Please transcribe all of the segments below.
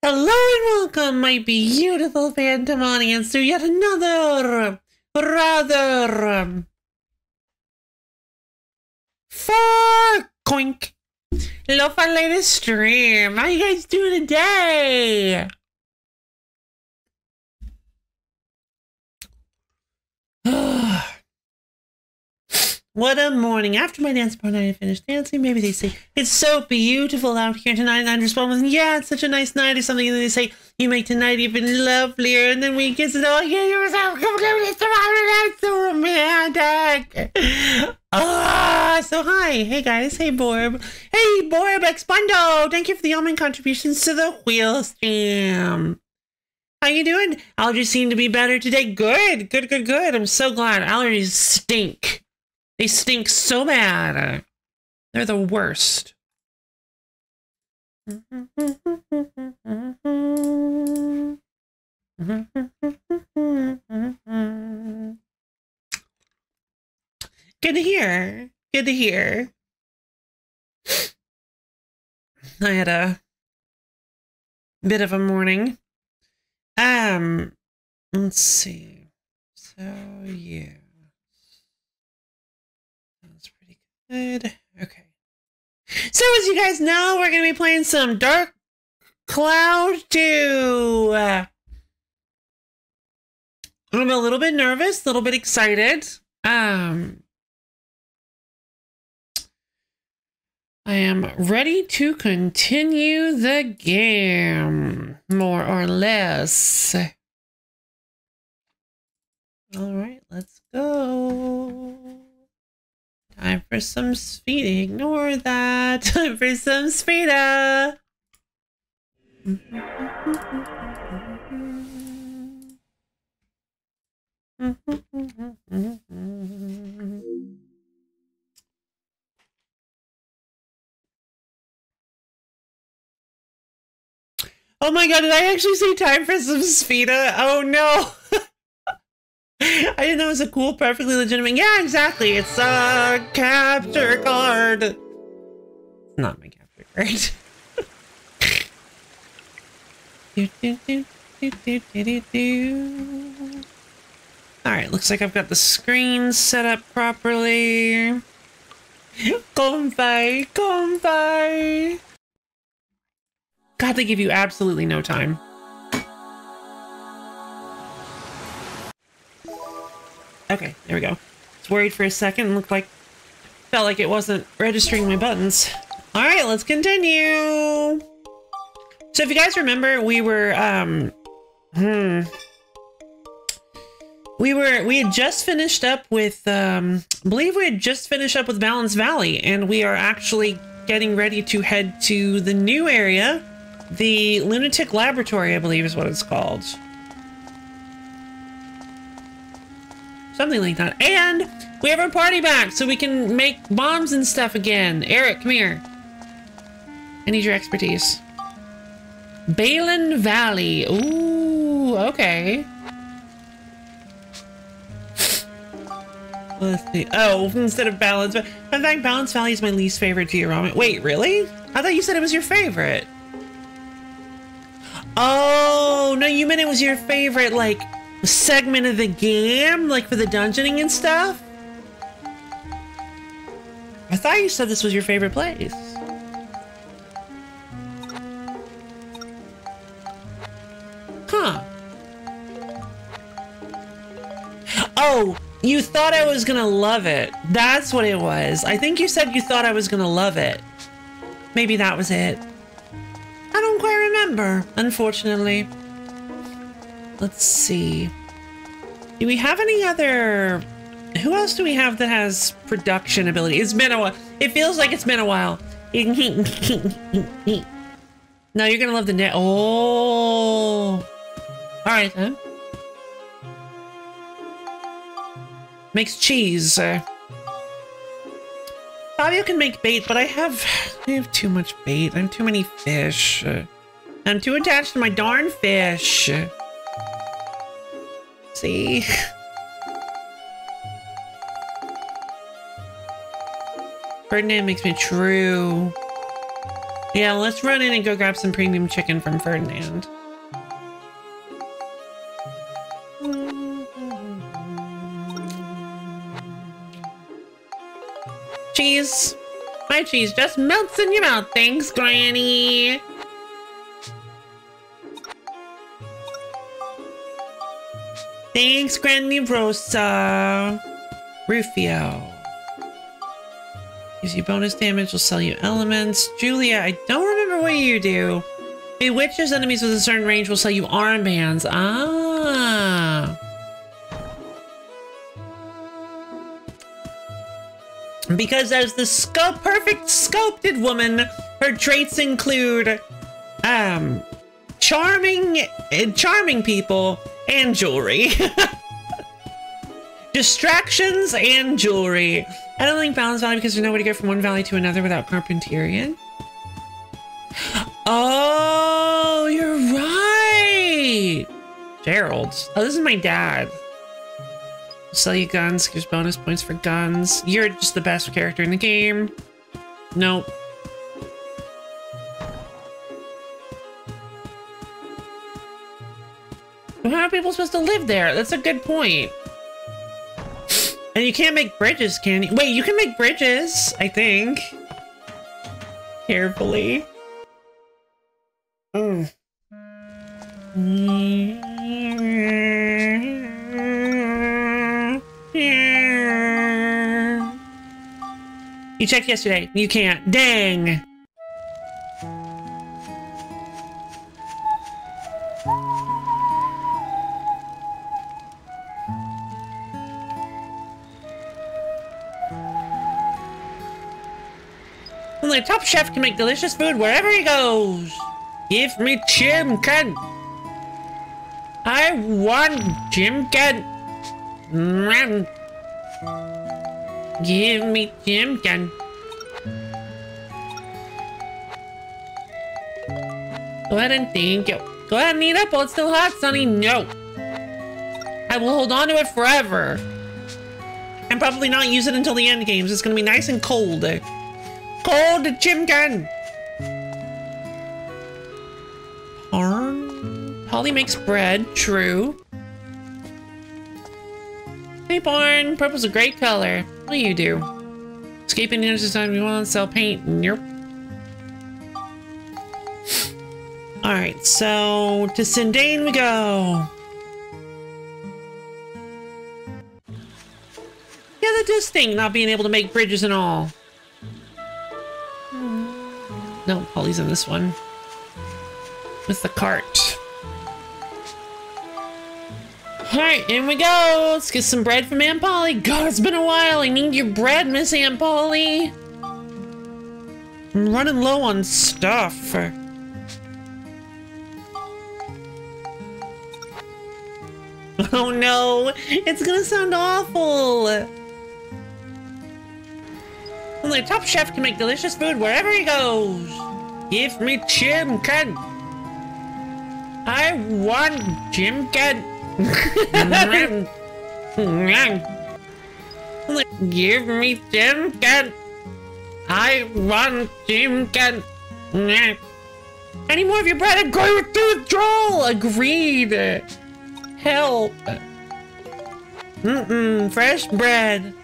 Hello and welcome, my beautiful phantom audience, to yet another rather for coink low fun latest stream. How you guys doing today? What a morning. After my dance party, and I finished dancing. Maybe they say, It's so beautiful out here tonight. And I respond with, Yeah, it's such a nice night or something. And they say, You make tonight even lovelier. And then we kiss it all. Yeah, you're so romantic. Ah, so hi. Hey guys. Hey Borb. Hey Borb Expondo. Thank you for the almond contributions to the wheel stream. How you doing? Allergies seem to be better today. Good, good, good, good. I'm so glad. Allergies stink. They stink so bad. They're the worst. Good to hear. Good to hear. I had a bit of a morning. Um, let's see. So, yeah. Good. Okay. So as you guys know, we're going to be playing some Dark Cloud 2. Uh, I'm a little bit nervous, a little bit excited. Um, I am ready to continue the game, more or less. All right, let's go. Time for some Spheda. Ignore that. Time for some Spheda. Oh my god, did I actually say time for some Spheda? Oh no. I didn't know it was a cool, perfectly legitimate. Yeah, exactly. It's a capture card. It's not my capture card. All right, looks like I've got the screen set up properly. Comfy, comfy. God, they give you absolutely no time. Okay, there we go. I was worried for a second. Looked like, felt like it wasn't registering my buttons. All right, let's continue. So if you guys remember, we were, um, hmm, we were, we had just finished up with, um, I believe we had just finished up with Balance Valley, and we are actually getting ready to head to the new area, the Lunatic Laboratory, I believe is what it's called. Something like that. And we have our party back, so we can make bombs and stuff again. Eric, come here. I need your expertise. Balin Valley. Ooh, okay. Let's see. Oh, instead of Balance. In fact, Balance Valley is my least favorite georama. Wait, really? I thought you said it was your favorite. Oh, no, you meant it was your favorite, like, segment of the game, like for the dungeoning and stuff? I thought you said this was your favorite place. Huh. Oh, you thought I was gonna love it. That's what it was. I think you said you thought I was gonna love it. Maybe that was it. I don't quite remember, unfortunately. Let's see. Do we have any other... Who else do we have that has production ability? It's been a while. It feels like it's been a while. now you're gonna love the net. Oh. All right then. Makes cheese. Uh, Fabio can make bait, but I have I have too much bait. I have too many fish. Uh, I'm too attached to my darn fish. See? Ferdinand makes me true. Yeah, let's run in and go grab some premium chicken from Ferdinand. Cheese. My cheese just melts in your mouth. Thanks, Granny. Thanks, Granny Rosa. Rufio. Gives you bonus damage, will sell you elements. Julia, I don't remember what you do. Bewitches enemies with a certain range will sell you armbands. Ah. Because as the perfect sculpted woman, her traits include um charming eh, charming people and jewelry. Distractions and jewelry. I don't think balance valley because there's no way to go from one valley to another without Carpentarian. Oh, you're right. Gerald's. Oh, this is my dad. Sell you guns, gives bonus points for guns. You're just the best character in the game. Nope. How are people supposed to live there? That's a good point. And you can't make bridges, can you? Wait, you can make bridges, I think. Carefully. Mm. You checked yesterday. You can't. Dang. A top chef can make delicious food wherever he goes. Give me Jim chimkin. I want chimkin. Mm. Give me Jim chimkin. Go ahead and thank you. Go ahead and eat up while it's still hot, Sonny. No. I will hold on to it forever. And probably not use it until the end games. It's gonna be nice and cold. Cold chimkin! Porn? Polly makes bread, true. Hey, Porn. Purple's a great color. What do you do? Escaping the time we want to sell paint. Nope. Alright, so to Sindain we go. Yeah, that does stink, not being able to make bridges and all. No, Polly's in this one. With the cart. Alright, in we go. Let's get some bread from Aunt Polly. God, it's been a while. I need your bread, Miss Aunt Polly. I'm running low on stuff. Oh no, it's gonna sound awful. Only a top chef can make delicious food wherever he goes. Give me Jim chimkin. I want Jim chimkin. Give me Jim chimkin. I want Jim chimkin. Any more of your bread? I'm with the withdrawal. Agreed. Help. Mm-mm, fresh bread.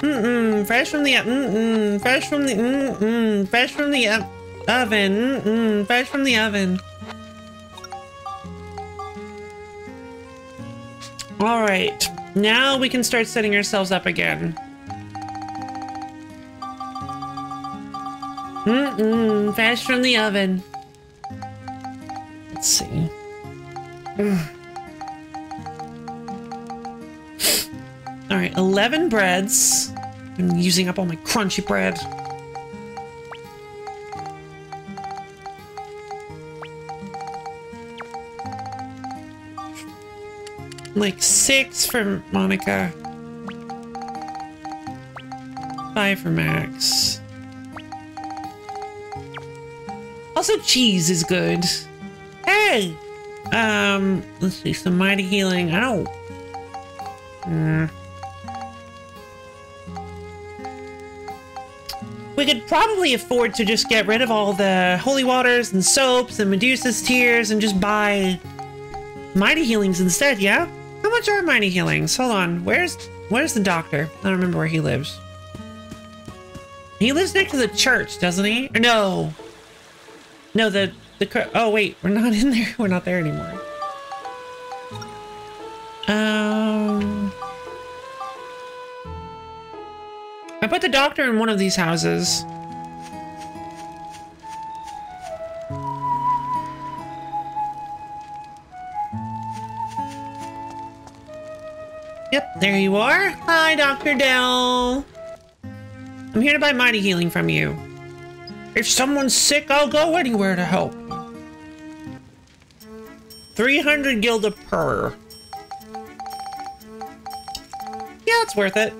Mm-mm, fresh from the mm-mm, fresh from the mm-mm, fresh from the oven. Mm-mm, fresh from the oven. All right, now we can start setting ourselves up again. Mm-mm, fresh from the oven. Let's see. All right, 11 breads. I'm using up all my crunchy bread. Like six for Monica. Five for Max. Also, cheese is good. Hey! Um, let's see, some mighty healing. I don't... Mm. We could probably afford to just get rid of all the holy waters and soaps and Medusa's tears and just buy mighty healings instead, yeah? How much are mighty healings? Hold on. Where's where's the doctor? I don't remember where he lives. He lives next to the church, doesn't he? Or no. No, the the oh wait, we're not in there. We're not there anymore. Um I put the doctor in one of these houses. Yep, there you are. Hi, Dr. Dell. I'm here to buy mighty healing from you. If someone's sick, I'll go anywhere to help. 300 gilda per. Yeah, it's worth it.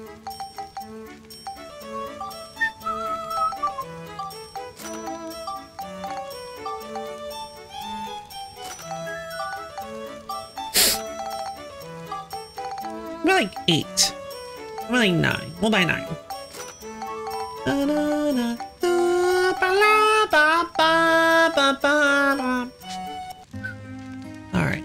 Like eight. We're like nine. We'll buy nine. Alright.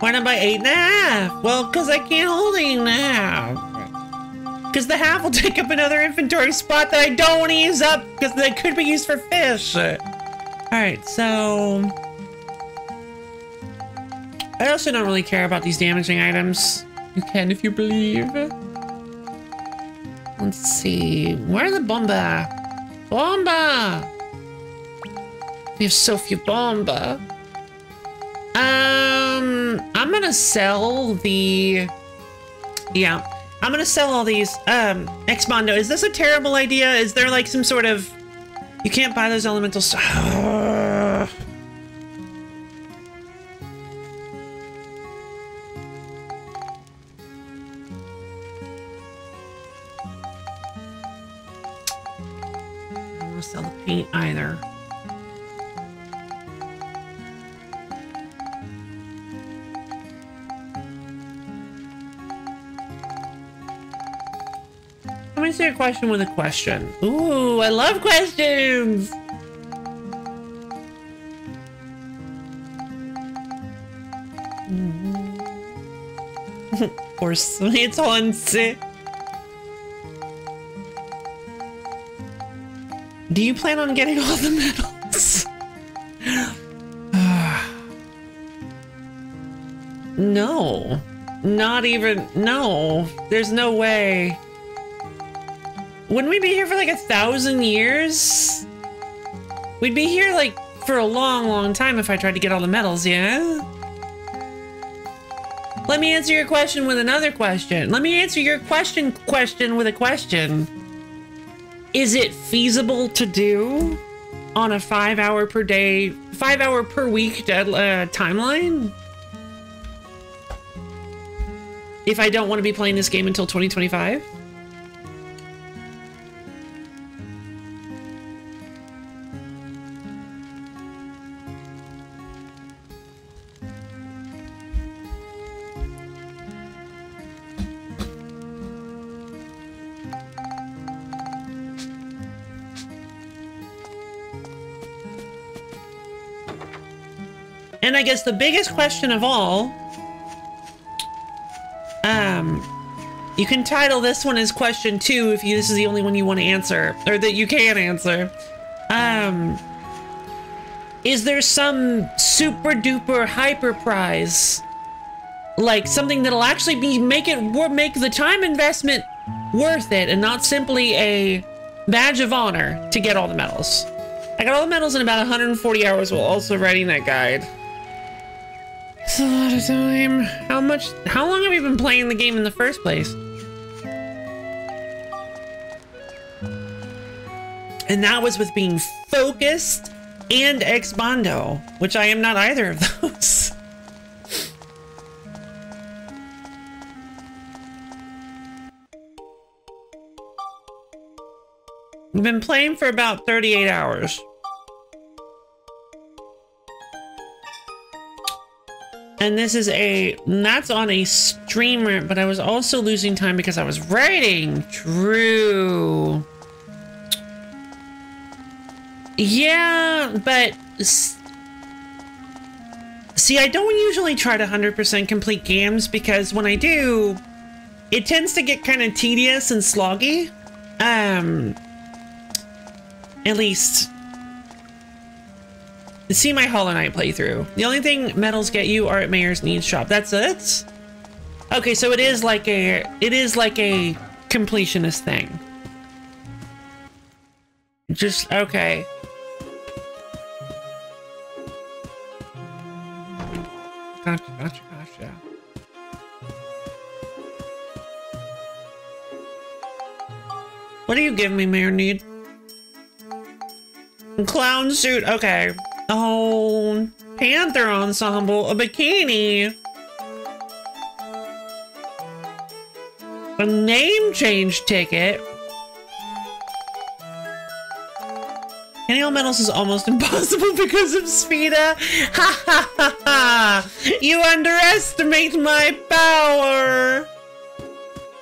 Why not buy eight and a half? Well, because I can't hold eight and a half. Because the half will take up another inventory spot that I don't want to use up because they could be used for fish. Alright, so... I also don't really care about these damaging items. You can if you believe. Let's see. Where's the bomba? Bomba! We have so few bomba. Um, I'm gonna sell the... Yeah, I'm gonna sell all these. Um, Exmondo, is this a terrible idea? Is there like some sort of... You can't buy those elemental stuff. sell the paint either. Let me see a question with a question. Ooh, I love questions! Or it's on sick. Do you plan on getting all the medals? no. Not even... No. There's no way. Wouldn't we be here for like a thousand years? We'd be here like for a long, long time if I tried to get all the medals, yeah? Let me answer your question with another question. Let me answer your question question with a question. Is it feasible to do on a five hour per day, five hour per week uh, timeline? If I don't want to be playing this game until 2025? Guess the biggest question of all, um, you can title this one as question two if you, this is the only one you want to answer, or that you can answer. Um, is there some super duper hyper prize? Like something that'll actually be, make it, make the time investment worth it and not simply a badge of honor to get all the medals. I got all the medals in about 140 hours while also writing that guide. It's a lot of time. How much, how long have you been playing the game in the first place? And that was with being focused and Exmondo, which I am not either of those. We've been playing for about 38 hours. And this is a, that's on a streamer, but I was also losing time because I was writing. True. Yeah, but see, I don't usually try to 100% complete games because when I do, it tends to get kind of tedious and sloggy. Um, at least see my Hollow Knight playthrough. The only thing medals get you are at Mayor's Needs Shop. That's it. Okay, so it is like a it is like a completionist thing. Just okay. Gotcha, gotcha, gotcha. What do you give me, Mayor Need? Clown suit, okay. Oh, Panther ensemble, a bikini. A name change ticket. Annual medals is almost impossible because of Spheda. Ha ha ha ha! You underestimate my power!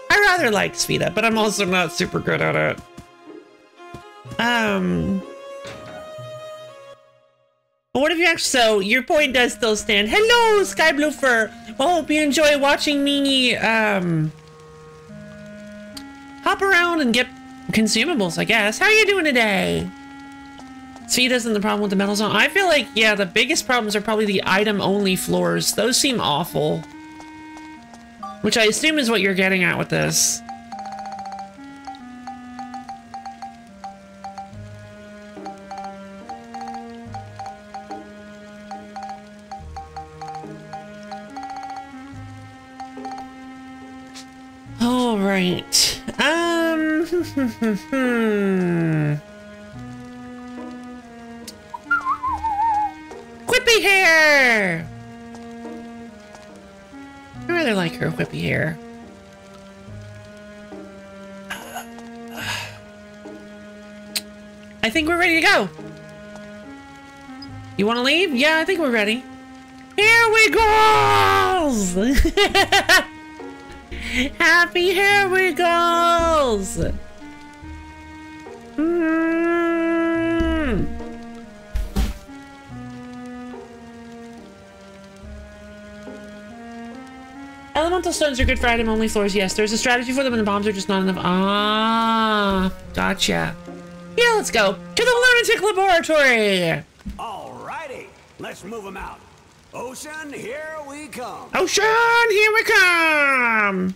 I rather like Spheda, but I'm also not super good at it. Um... What if you actually, so your point does still stand. Hello, Sky Blue Fur. Well, hope you enjoy watching me, um, hop around and get consumables, I guess. How are you doing today? Speed isn't the problem with the metal zone. I feel like, yeah, the biggest problems are probably the item-only floors. Those seem awful. Which I assume is what you're getting at with this. Right. Um. Whippy hair. I rather like her whippy hair. I think we're ready to go. You want to leave? Yeah, I think we're ready. Here we go! Happy Here We Goes! Mm. Elemental stones are good for item only floors. Yes, there's a strategy for them and the bombs are just not enough. Ah, gotcha. Yeah, let's go to the lunatic laboratory. Alrighty, let's move them out. Ocean, here we come. Ocean, here we come.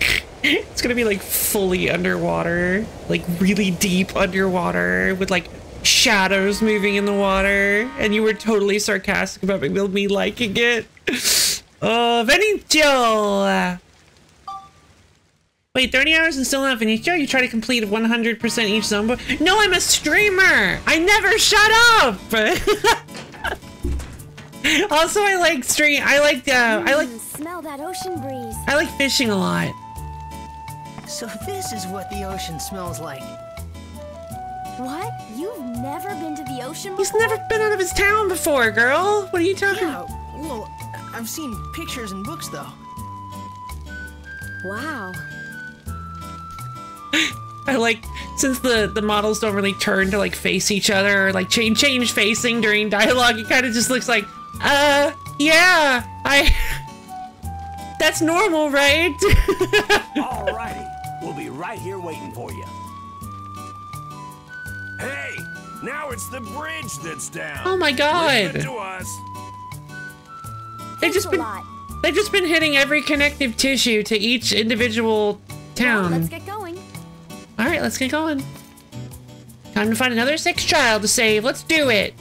it's gonna be like fully underwater, like really deep underwater with like shadows moving in the water. And you were totally sarcastic about me liking it. Uh, oh, Venicio! Wait, 30 hours and still not Venicio? You try to complete 100% each zone, but no, I'm a streamer! I never shut up! also, I like stream. I like. Uh, I like. Smell that ocean breeze. I like fishing a lot. So this is what the ocean smells like. What? You've never been to the ocean before? He's never been out of his town before, girl. What are you talking? Yeah, well, I've seen pictures and books though. Wow. I like since the the models don't really turn to like face each other or like change change facing during dialogue. It kind of just looks like, uh, yeah, I. That's normal, right? Alrighty, we'll be right here waiting for you. Hey, now it's the bridge that's down. Oh my God. it to us. They've just been lot. they've just been hitting every connective tissue to each individual town. Let's get going. All right, let's get going. Time to find another sixth child to save. Let's do it.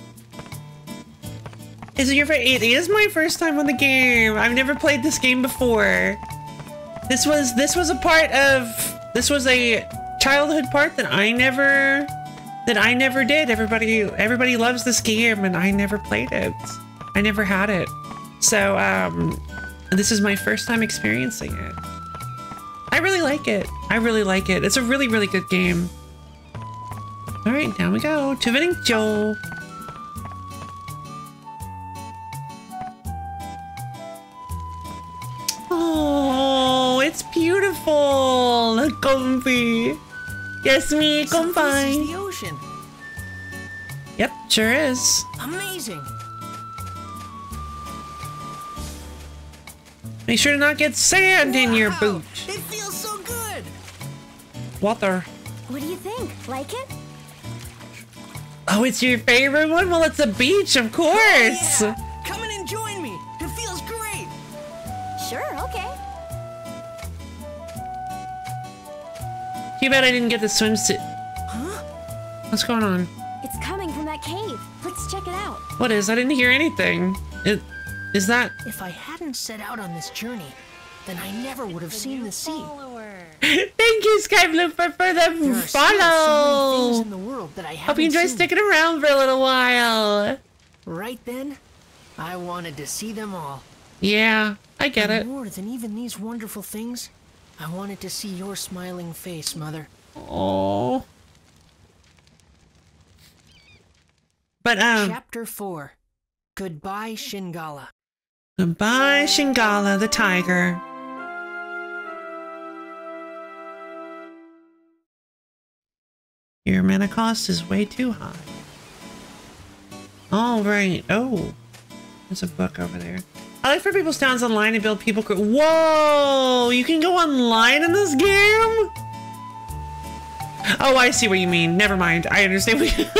Is it your first? It is my first time on the game. I've never played this game before. This was this was a part of this was a childhood part that I never that I never did. Everybody everybody loves this game and I never played it. I never had it. So um this is my first time experiencing it. I really like it. I really like it. It's a really, really good game. All right, down we go. To Vinning Joe. Oh, it's beautiful. Comfy. Yes, me, comfy. This is the ocean. Yep, sure is. Amazing. Make sure to not get sand in your boot. It feels so good. Water. What do you think? Like it? Oh, it's your favorite one? Well, it's a beach, of course. Oh, yeah. Come in and join me. It feels great. Sure, okay. Too bad I didn't get the swimsuit. Huh? What's going on? It's coming from that cave. Let's check it out. What is? I didn't hear anything. It, is that? If I hadn't set out on this journey, then I never would have seen the sea. Thank you, Skyblue, for, for the so follow. things in the world that I Hope you enjoy seen. sticking around for a little while. Right then, I wanted to see them all. Yeah, I get And it. More than even these wonderful things, I wanted to see your smiling face, Mother. Oh. But um, Chapter 4 Goodbye, Shingala. Goodbye, Shingala the tiger. Your mana cost is way too high. All right. Oh, there's a book over there. I like for people's towns online to build people. Whoa! You can go online in this game. Oh, I see what you mean. Never mind. I understand what you.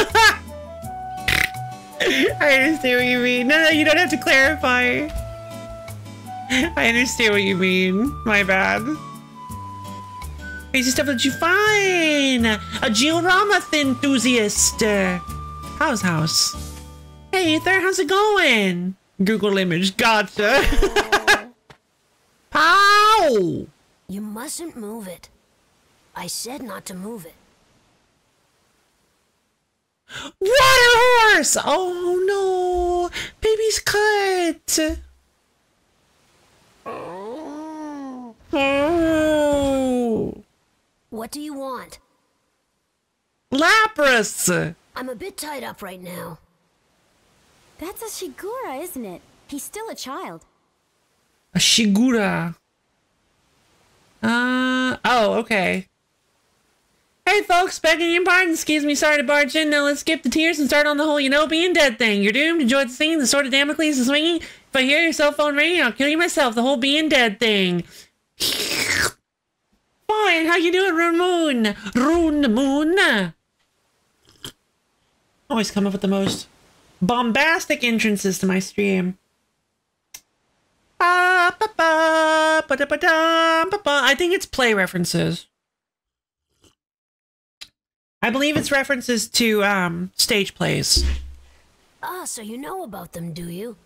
I understand what you mean. No, no, you don't have to clarify. I understand what you mean. My bad. Crazy stuff that you find. A georama enthusiast. How's house? Hey, Ether, how's it going? Google image. Gotcha. Pow! You mustn't move it. I said not to move it. Water horse! Oh no! Baby's cut! Oh! What do you want? Lapras! I'm a bit tied up right now. That's a Shigura, isn't it? He's still a child. A Shigura. Uh, oh, okay. Hey folks, begging your pardon, excuse me, sorry to barge in. Now let's skip the tears and start on the whole, you know, being dead thing. You're doomed, to enjoy the singing, the sword of Damocles is swinging. If I hear your cell phone ringing, I'll kill you myself, the whole being dead thing. Fine, how you doing, Rune Moon? Rune Moon? Always come up with the most bombastic entrances to my stream. Ba. I think it's play references. I believe it's references to um, stage plays. Ah, so you know about them, do you?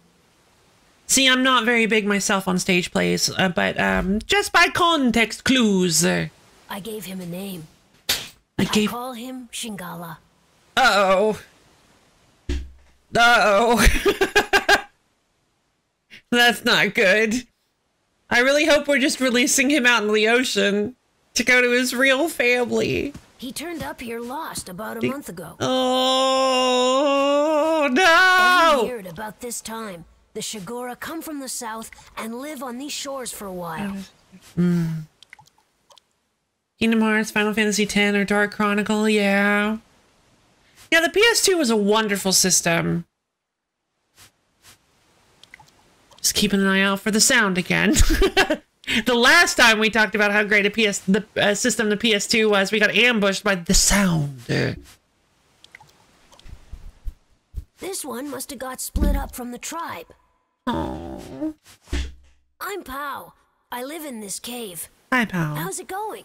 See, I'm not very big myself on stage plays, uh, but um, just by context clues, uh, I gave him a name. I I call him Shingala. Uh-oh. Uh-oh. That's not good. I really hope we're just releasing him out in the ocean to go to his real family. He turned up here lost about a month ago. Oh, Every no! year at about this time, the Shigura come from the south and live on these shores for a while. Kingdom Hearts, Final Fantasy X, or Dark Chronicle, yeah. Yeah, the PS2 was a wonderful system. Just keeping an eye out for the sound again. the last time we talked about how great a PS the uh, system the PS2 was, we got ambushed by the sound. This one must have got split up from the tribe. Oh, I'm Pow. I live in this cave. hi, Pow. How's it going?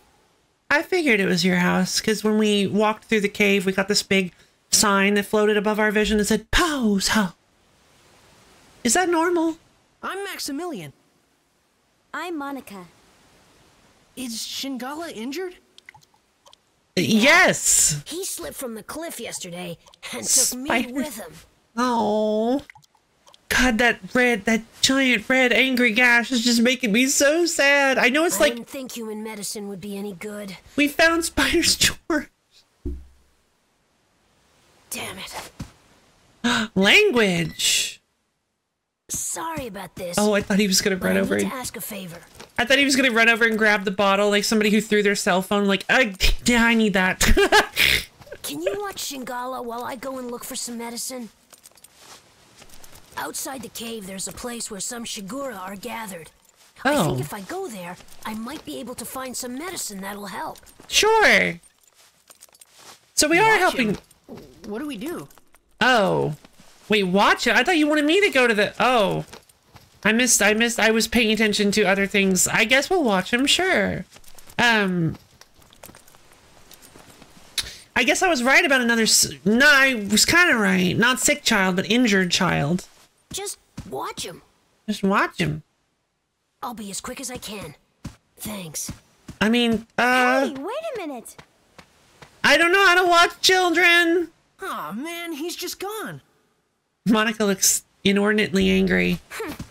I figured it was your house because when we walked through the cave, we got this big sign that floated above our vision that said "Pow's house." Is that normal? I'm Maximilian. I'm Monica. Is Shingala injured? Yes. He slipped from the cliff yesterday and took me with him. Oh. God, that red, that giant red angry gash is just making me so sad. I know it's I like didn't think human medicine would be any good. we found Spider's George. Damn it. Language. Sorry about this. Oh, I thought he was gonna run I over to ask a favor. I thought he was gonna run over and grab the bottle like somebody who threw their cell phone. Like, I, yeah, I need that. Can you watch Shingala while I go and look for some medicine? Outside the cave, there's a place where some Shigura are gathered. I Oh. think if I go there, I might be able to find some medicine that'll help. sure. So we are helping. What do we do? Oh, wait, watch it. I thought you wanted me to go to the. Oh, I missed. I missed. I was paying attention to other things. I guess we'll watch him. Sure. Um. I guess I was right about another. s- No, I was kind of right. Not sick child, but injured child. Just watch him. Just watch him. I'll be as quick as I can. Thanks. I mean, uh, hey, wait a minute. I don't know how to watch children. Aw, man, he's just gone. Monica looks inordinately angry.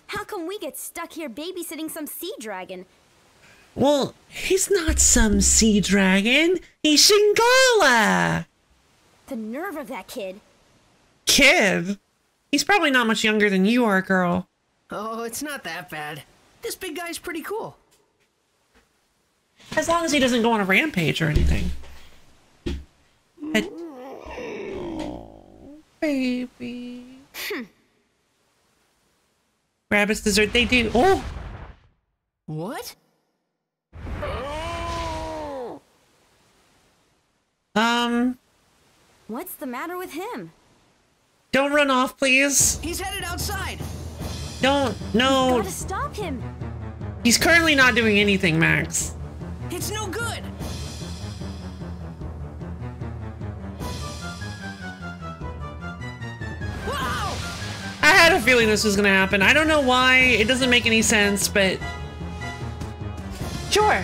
How come we get stuck here babysitting some sea dragon? Well, he's not some sea dragon. He's Shingala. The nerve of that kid. Kid. He's probably not much younger than you are, girl. Oh, it's not that bad. This big guy's pretty cool. As long as he doesn't go on a rampage or anything. I- baby. Rabbits dessert, they do. Oh, What? um, What's the matter with him? Don't run off, please. He's headed outside. Don't. No, Gotta stop him. he's currently not doing anything, Max. It's no good. Wow! I had a feeling this was gonna happen. I don't know why. It doesn't make any sense, but sure.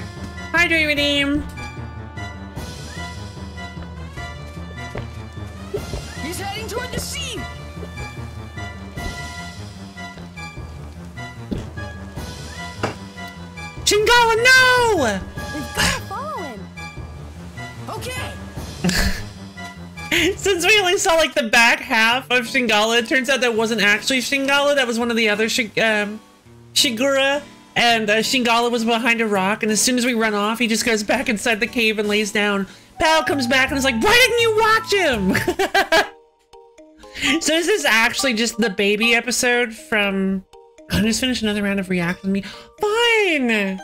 Hydrate redeem. He's heading toward the sea. Shingala, no! We've gotta follow him. Okay. Since we only saw like the back half of Shingala, it turns out that wasn't actually Shingala. That was one of the other Shi- um, Shigura. And uh, Shingala was behind a rock. And as soon as we run off, he just goes back inside the cave and lays down. Pal comes back and is like, Why didn't you watch him? so this is this actually just the baby episode from. I just finished another round of React with me. Fine.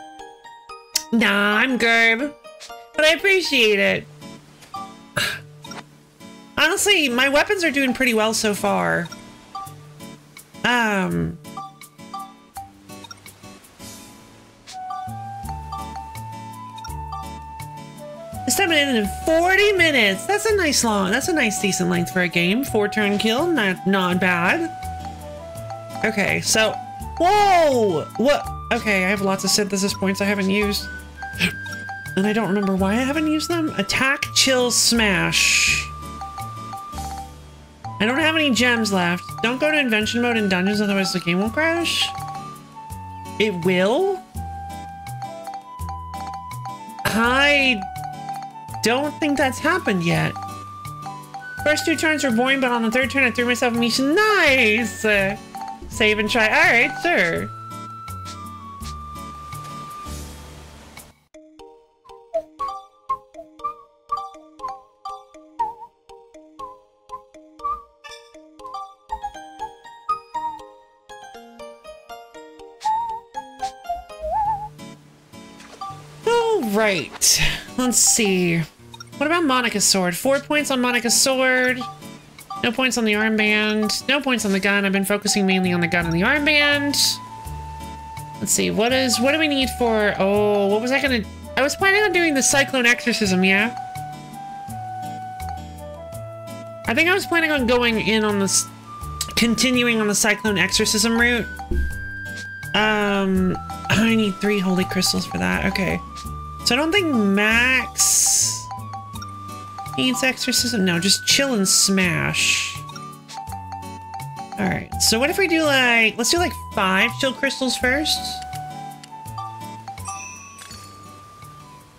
Nah, I'm good. But I appreciate it. Honestly, my weapons are doing pretty well so far. Um. Ended in 40 minutes. That's a nice long, that's a nice decent length for a game. Four turn kill, not not bad. Okay, so whoa! What okay, I have lots of synthesis points I haven't used. And I don't remember why I haven't used them. Attack, chill, smash. I don't have any gems left. Don't go to invention mode in dungeons, otherwise the game will crash. It will? I don't think that's happened yet. First two turns were boring, but on the third turn I threw myself a mission. Nice! Save and try. Alright, sure. All right. Let's see. What about Monica's sword? Four points on Monica's sword. No points on the armband. No points on the gun. I've been focusing mainly on the gun and the armband. Let's see. What is? What do we need for? Oh, what was I gonna? I was planning on doing the cyclone exorcism. Yeah. I think I was planning on going in on this, continuing on the cyclone exorcism route. Um, I need three holy crystals for that. Okay. So I don't think Max needs exorcism. No, just chill and smash. All right. So what if we do like, let's do like five chill crystals first.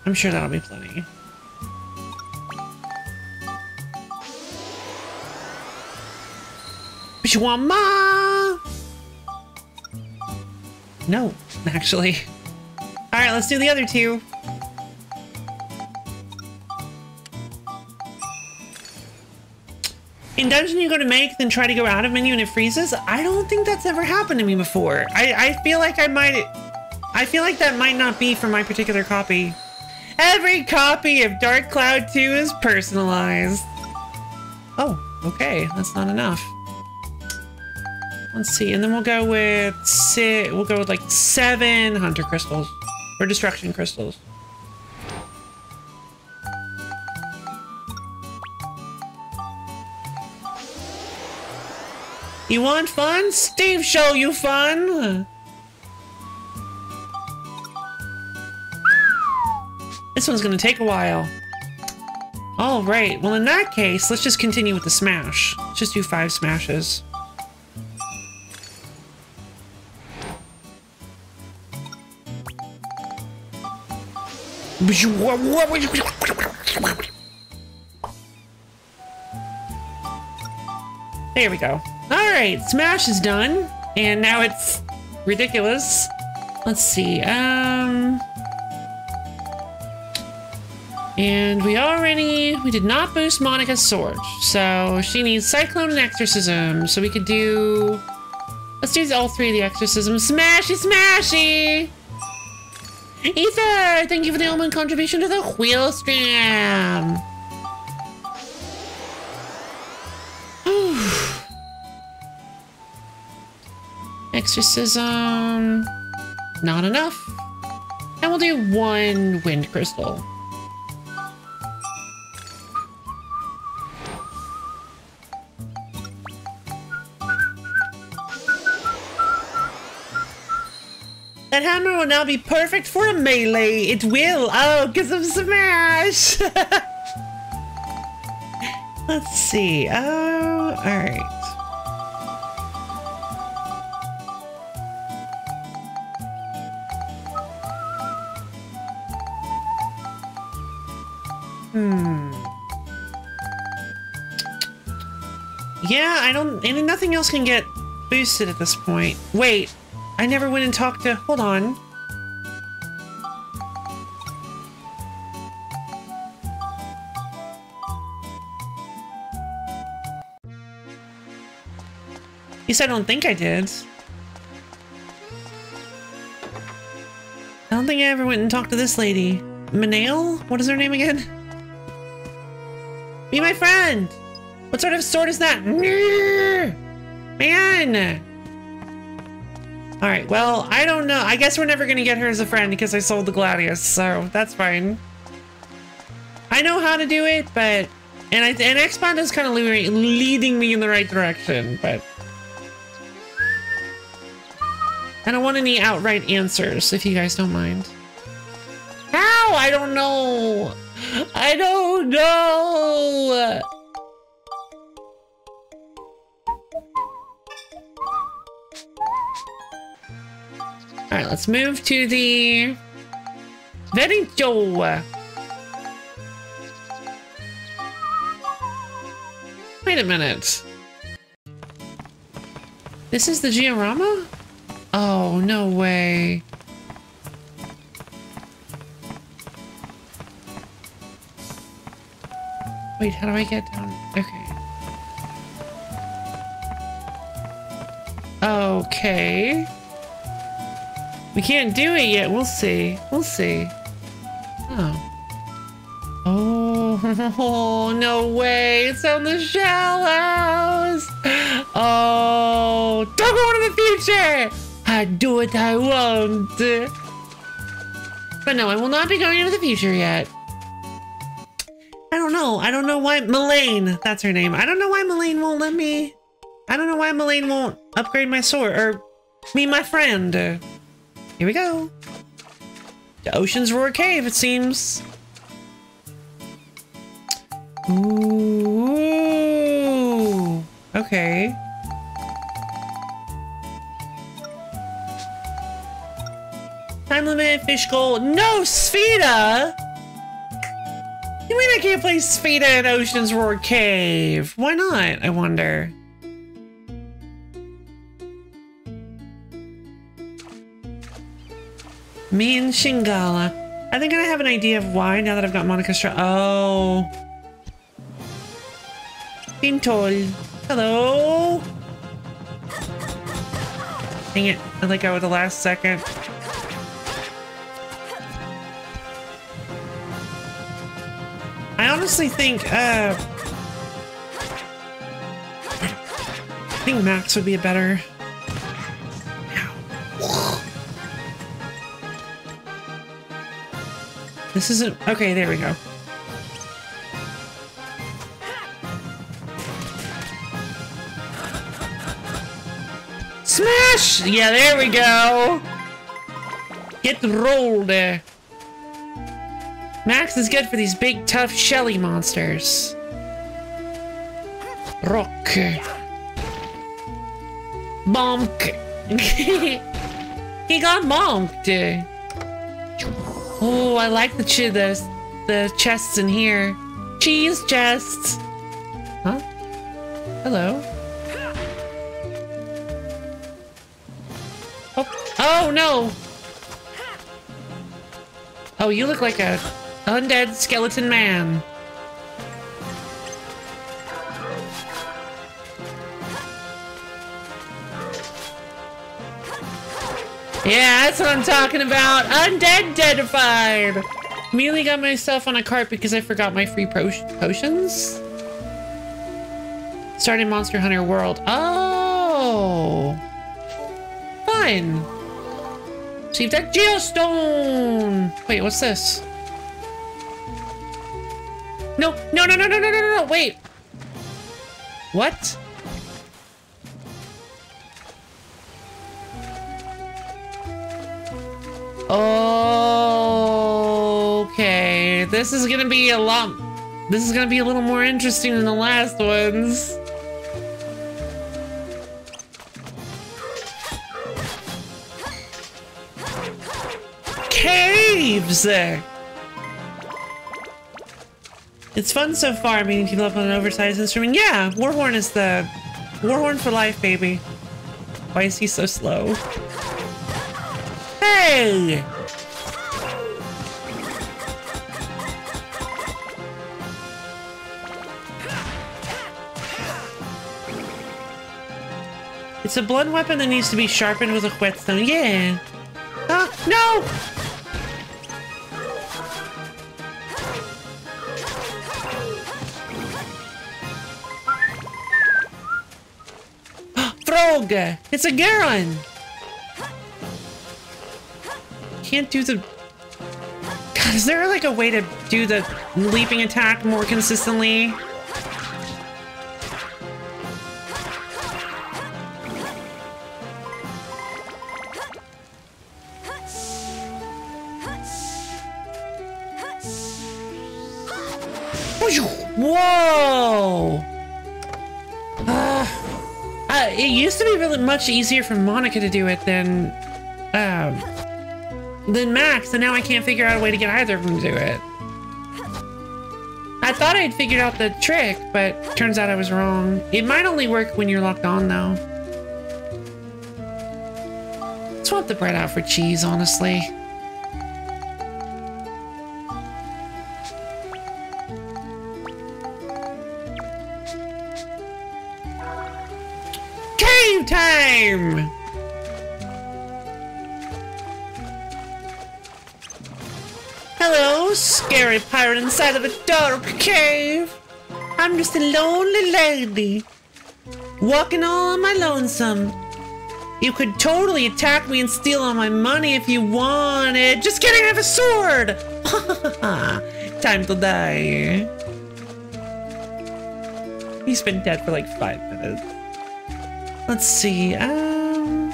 I'm sure that'll be plenty. But you want ma? No, actually. All right, let's do the other two. In dungeon you go to make, then try to go out of menu and it freezes? I don't think that's ever happened to me before. I, I feel like I might... I feel like that might not be for my particular copy. Every copy of Dark Cloud 2 is personalized. Oh, okay. That's not enough. Let's see. And then we'll go with six, we'll go with like seven hunter crystals or destruction crystals. You want fun? Steve show you fun. This one's gonna take a while. All right, well in that case, let's just continue with the smash. Let's just do five smashes. There we go. All right, Smash is done, and now it's ridiculous. Let's see. Um, and we already we did not boost Monica's sword, so she needs Cyclone and Exorcism. So we could do. Let's do all three of the exorcisms. Smashy, smashy! Ether, thank you for the almond contribution to the wheel stream. Exorcism. Not enough. And we'll do one wind crystal. That hammer will now be perfect for a melee. It will. Oh, because of Smash. Let's see. Oh, all right. Hmm. Yeah, I don't, and nothing else can get boosted at this point. Wait, I never went and talked to, hold on. At least I don't think I did. I don't think I ever went and talked to this lady. Manale? What is her name again? Be my friend! What sort of sword is that? Man! Alright, well, I don't know. I guess we're never gonna get her as a friend because I sold the Gladius, so that's fine. I know how to do it, but... And, I, and is kind of leading me in the right direction, but... I don't want any outright answers, if you guys don't mind. How? I don't know. I don't know. All right, let's move to the Verito. Wait a minute. This is the Georama? Oh, no way. Wait, how do I get down? Okay. Okay. We can't do it yet. We'll see. We'll see. Oh. Oh, no way. It's on the shallows. Oh, don't go into the future. I do what I want. But no, I will not be going into the future yet. I don't know. I don't know why Melaine, that's her name. I don't know why Melaine won't let me. I don't know why Melaine won't upgrade my sword or me my friend. Here we go. The Ocean's Roar Cave, it seems. Ooh. Okay. Time limit, fish gold. No, Spheda! You mean I can't play Spheda in Ocean's Roar Cave? Why not, I wonder? Me and Shingala. I think I have an idea of why now that I've got Monica Stra- Oh. Been told. Hello? Dang it. I let go at the last second. I honestly think, uh... I think Max would be a better... This isn't... Okay, there we go. Smash! Yeah, there we go. Get rolled. Max is good for these big, tough, shelly monsters. Rock. Bonk. he got bonked. Oh, I like the ch the, the chests in here. Cheese chests. Huh? Hello. Oh, oh no! Oh, you look like a undead skeleton man. Yeah, that's what I'm talking about. Undead deadified. Immediately got myself on a cart because I forgot my free potions. Starting Monster Hunter World. Oh. Fun. Achieve that geostone. Wait, what's this? No, no, no, no, no, no, no, no, wait. What? Okay, this is gonna be a lot, this is gonna be a little more interesting than the last ones. Caves! It's fun so far, meeting people up on an oversized instrument. Yeah, Warhorn is the... Warhorn for life, baby. Why is he so slow? Hey! It's a blunt weapon that needs to be sharpened with a whetstone. Yeah. Ah, no! It's a Garon! Can't do the... God, is there like a way to do the leaping attack more consistently? Whoa! Uh, uh, it used to be really much easier for Monica to do it than, um, than Max, and now I can't figure out a way to get either of them to do it. I thought I had figured out the trick, but turns out I was wrong. It might only work when you're locked on, though. Swap the bread out for cheese, honestly. Time! Hello, scary pirate inside of a dark cave. I'm just a lonely lady. Walking all on my lonesome. You could totally attack me and steal all my money if you wanted. Just kidding, I have a sword! Time to die. He's been dead for like five minutes. Let's see, um...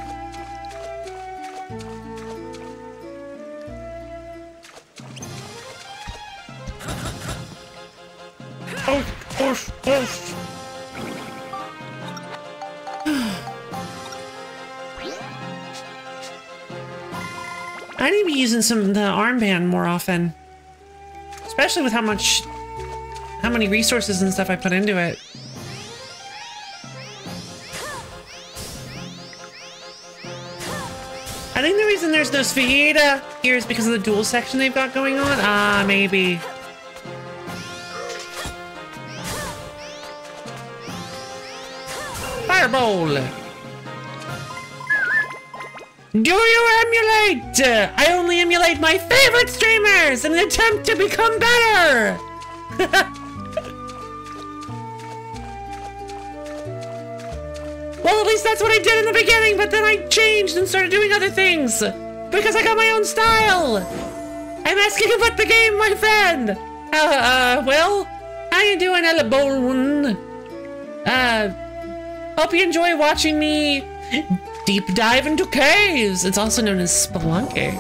Oof, oof, oof. I need to be using some of the armband more often. Especially with how much how many resources and stuff I put into it. There's no Spheda here is because of the dual section they've got going on. Ah, maybe. Fireball! Do you emulate? I only emulate my favorite streamers in an attempt to become better! well, at least that's what I did in the beginning, but then I changed and started doing other things! Because I got my own style! I'm asking about the game, my friend! Uh, uh, well, how you doing, Ella Uh, hope you enjoy watching me deep dive into caves. It's also known as spelunking.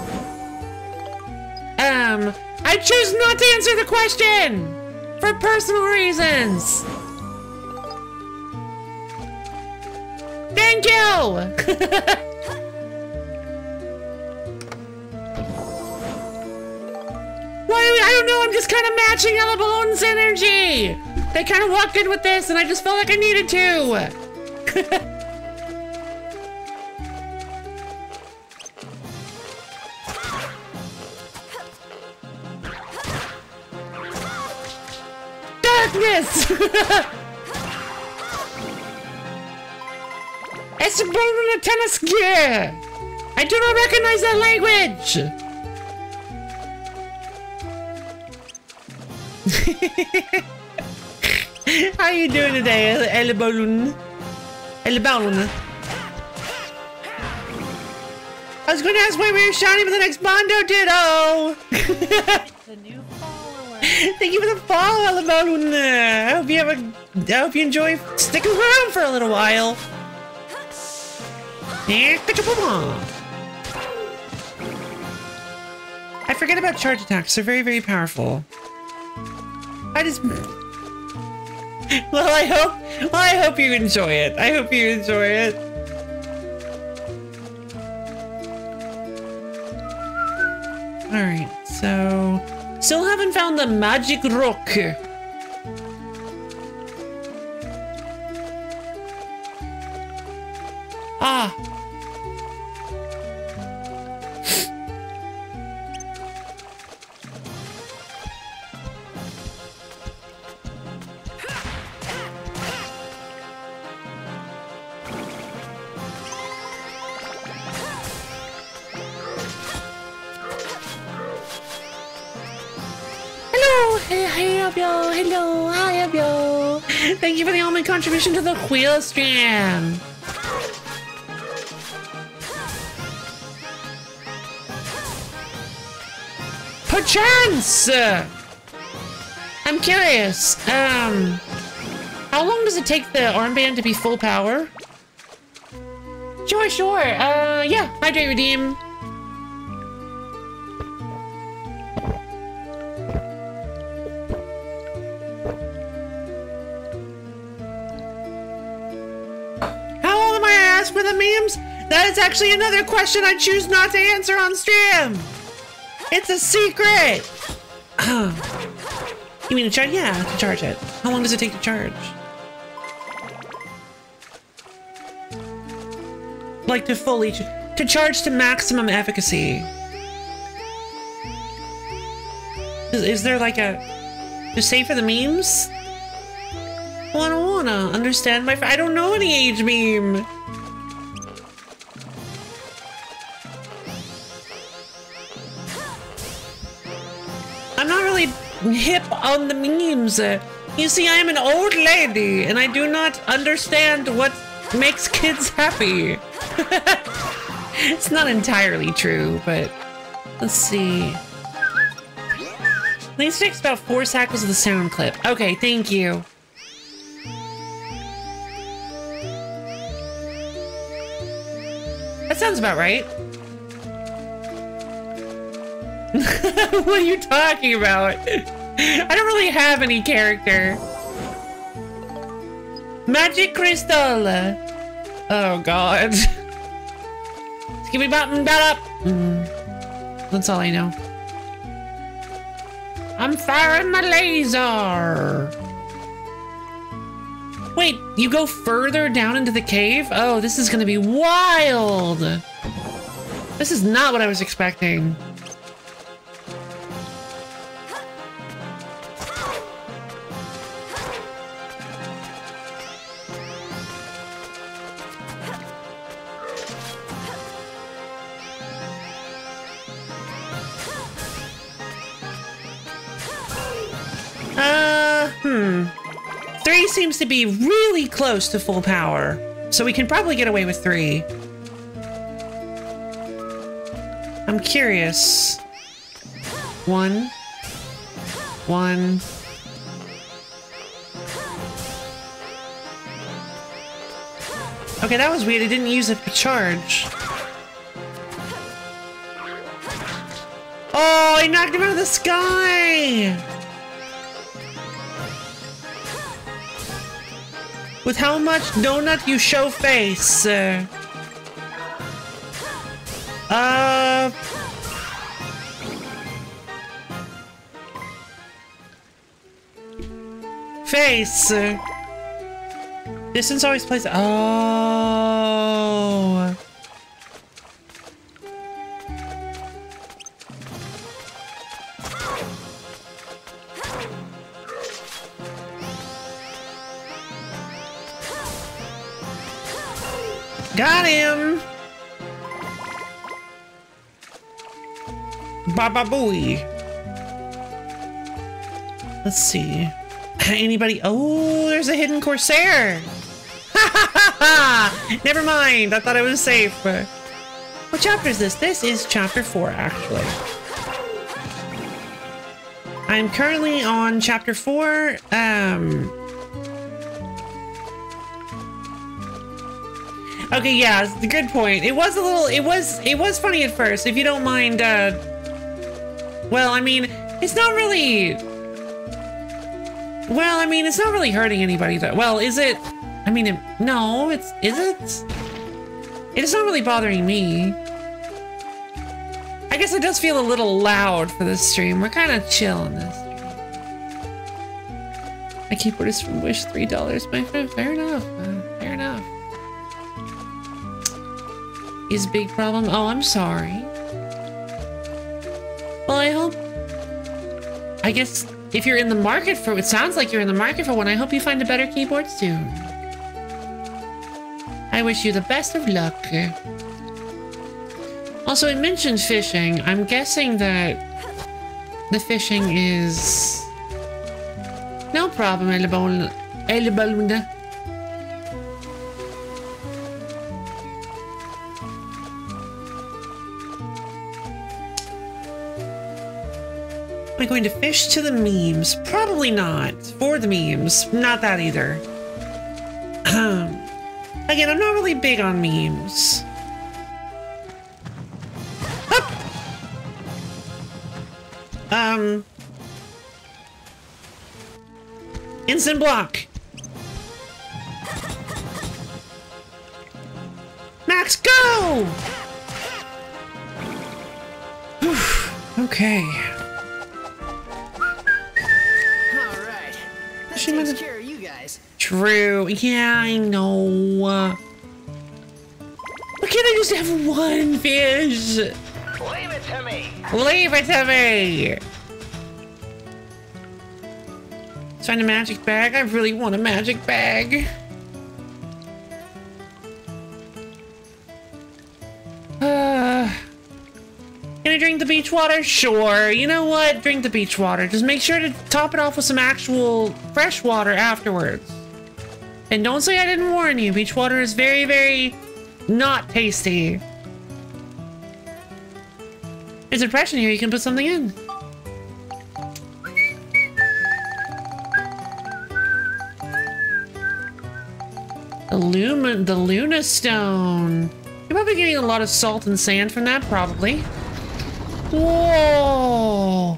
Um, I choose not to answer the question for personal reasons. Thank you. Why? I don't know. I'm just kind of matching Ella Balloon's energy. They kind of walked in with this, and I just felt like I needed to. Darkness! it's a bone in a tennis gear! I do not recognize that language! How you doing today, El Balloon? El Balloon. I was going to ask why we were shouting for the next Mondo Ditto! The new follower. Thank you for the follow, El Balloon. I hope you have a. I hope you enjoy sticking around for a little while. I forget about charge attacks. They're very, very powerful. I just. Well, I hope. Well, I hope you enjoy it. I hope you enjoy it. All right, so still haven't found the magic rock. Ah. Hello, hi yo. Thank you for the almond contribution to the wheel stream. Perchance! I'm curious, um, how long does it take the armband to be full power? Sure, sure, uh, yeah, hydrate redeem. For the memes? That is actually another question I choose not to answer on stream. It's a secret. you mean to charge? Yeah, to charge it. How long does it take to charge? Like to fully ch- to charge to maximum efficacy. Is, is there like a to say for the memes? I don't wanna understand my. I don't know any age meme. I'm not really hip on the memes. You see, I am an old lady, and I do not understand what makes kids happy. it's not entirely true, but let's see. These takes about four cycles of the sound clip. Okay, thank you. That sounds about right. what are you talking about? I don't really have any character. Magic crystal. Oh god. Skibby button bat up. Mm. That's all I know. I'm firing my laser. Wait, you go further down into the cave? Oh, this is gonna be wild. This is not what I was expecting. Hmm. Three seems to be really close to full power, so we can probably get away with three. I'm curious. One. One. Okay, that was weird. It didn't use a charge. Oh, I knocked him out of the sky! With how much donut you show face? Uh, face. Distance always plays. Oh. Got him! Baba Booey. Let's see. Anybody? Oh, there's a hidden Corsair! Ha ha ha ha! Never mind, I thought I was safe. But What chapter is this? This is chapter 4, actually. I'm currently on chapter 4. Um, Okay, yeah, good point. It was a little, it was, it was funny at first. If you don't mind, uh, well, I mean, it's not really, well, I mean, it's not really hurting anybody though. Well, is it? I mean, it, no, it's, is it? It's not really bothering me. I guess it does feel a little loud for this stream. We're kind of chill on this. My keyboard is from Wish, $3. My friend, fair enough, fair enough is a big problem. Oh, I'm sorry. Well, I hope... I guess if you're in the market for... It sounds like you're in the market for one. I hope you find a better keyboard soon. I wish you the best of luck. Also, it mentioned fishing. I'm guessing that the fishing is... No problem. Going to fish to the memes? Probably not. For the memes. Not that either. Um, again, I'm not really big on memes. Um. Instant block. Max, go! okay. She takes might- care of you guys. True. Yeah, I know. Why can't I just have one fish? Leave it to me. Leave it to me. Find a magic bag. I really want a magic bag. The beach water? Sure. You know what? Drink the beach water. Just make sure to top it off with some actual fresh water afterwards. And don't say I didn't warn you. Beach water is very, very not tasty. There's a depression here. You can put something in. The Luma, the Luna Stone. You're probably getting a lot of salt and sand from that, probably. Whoa!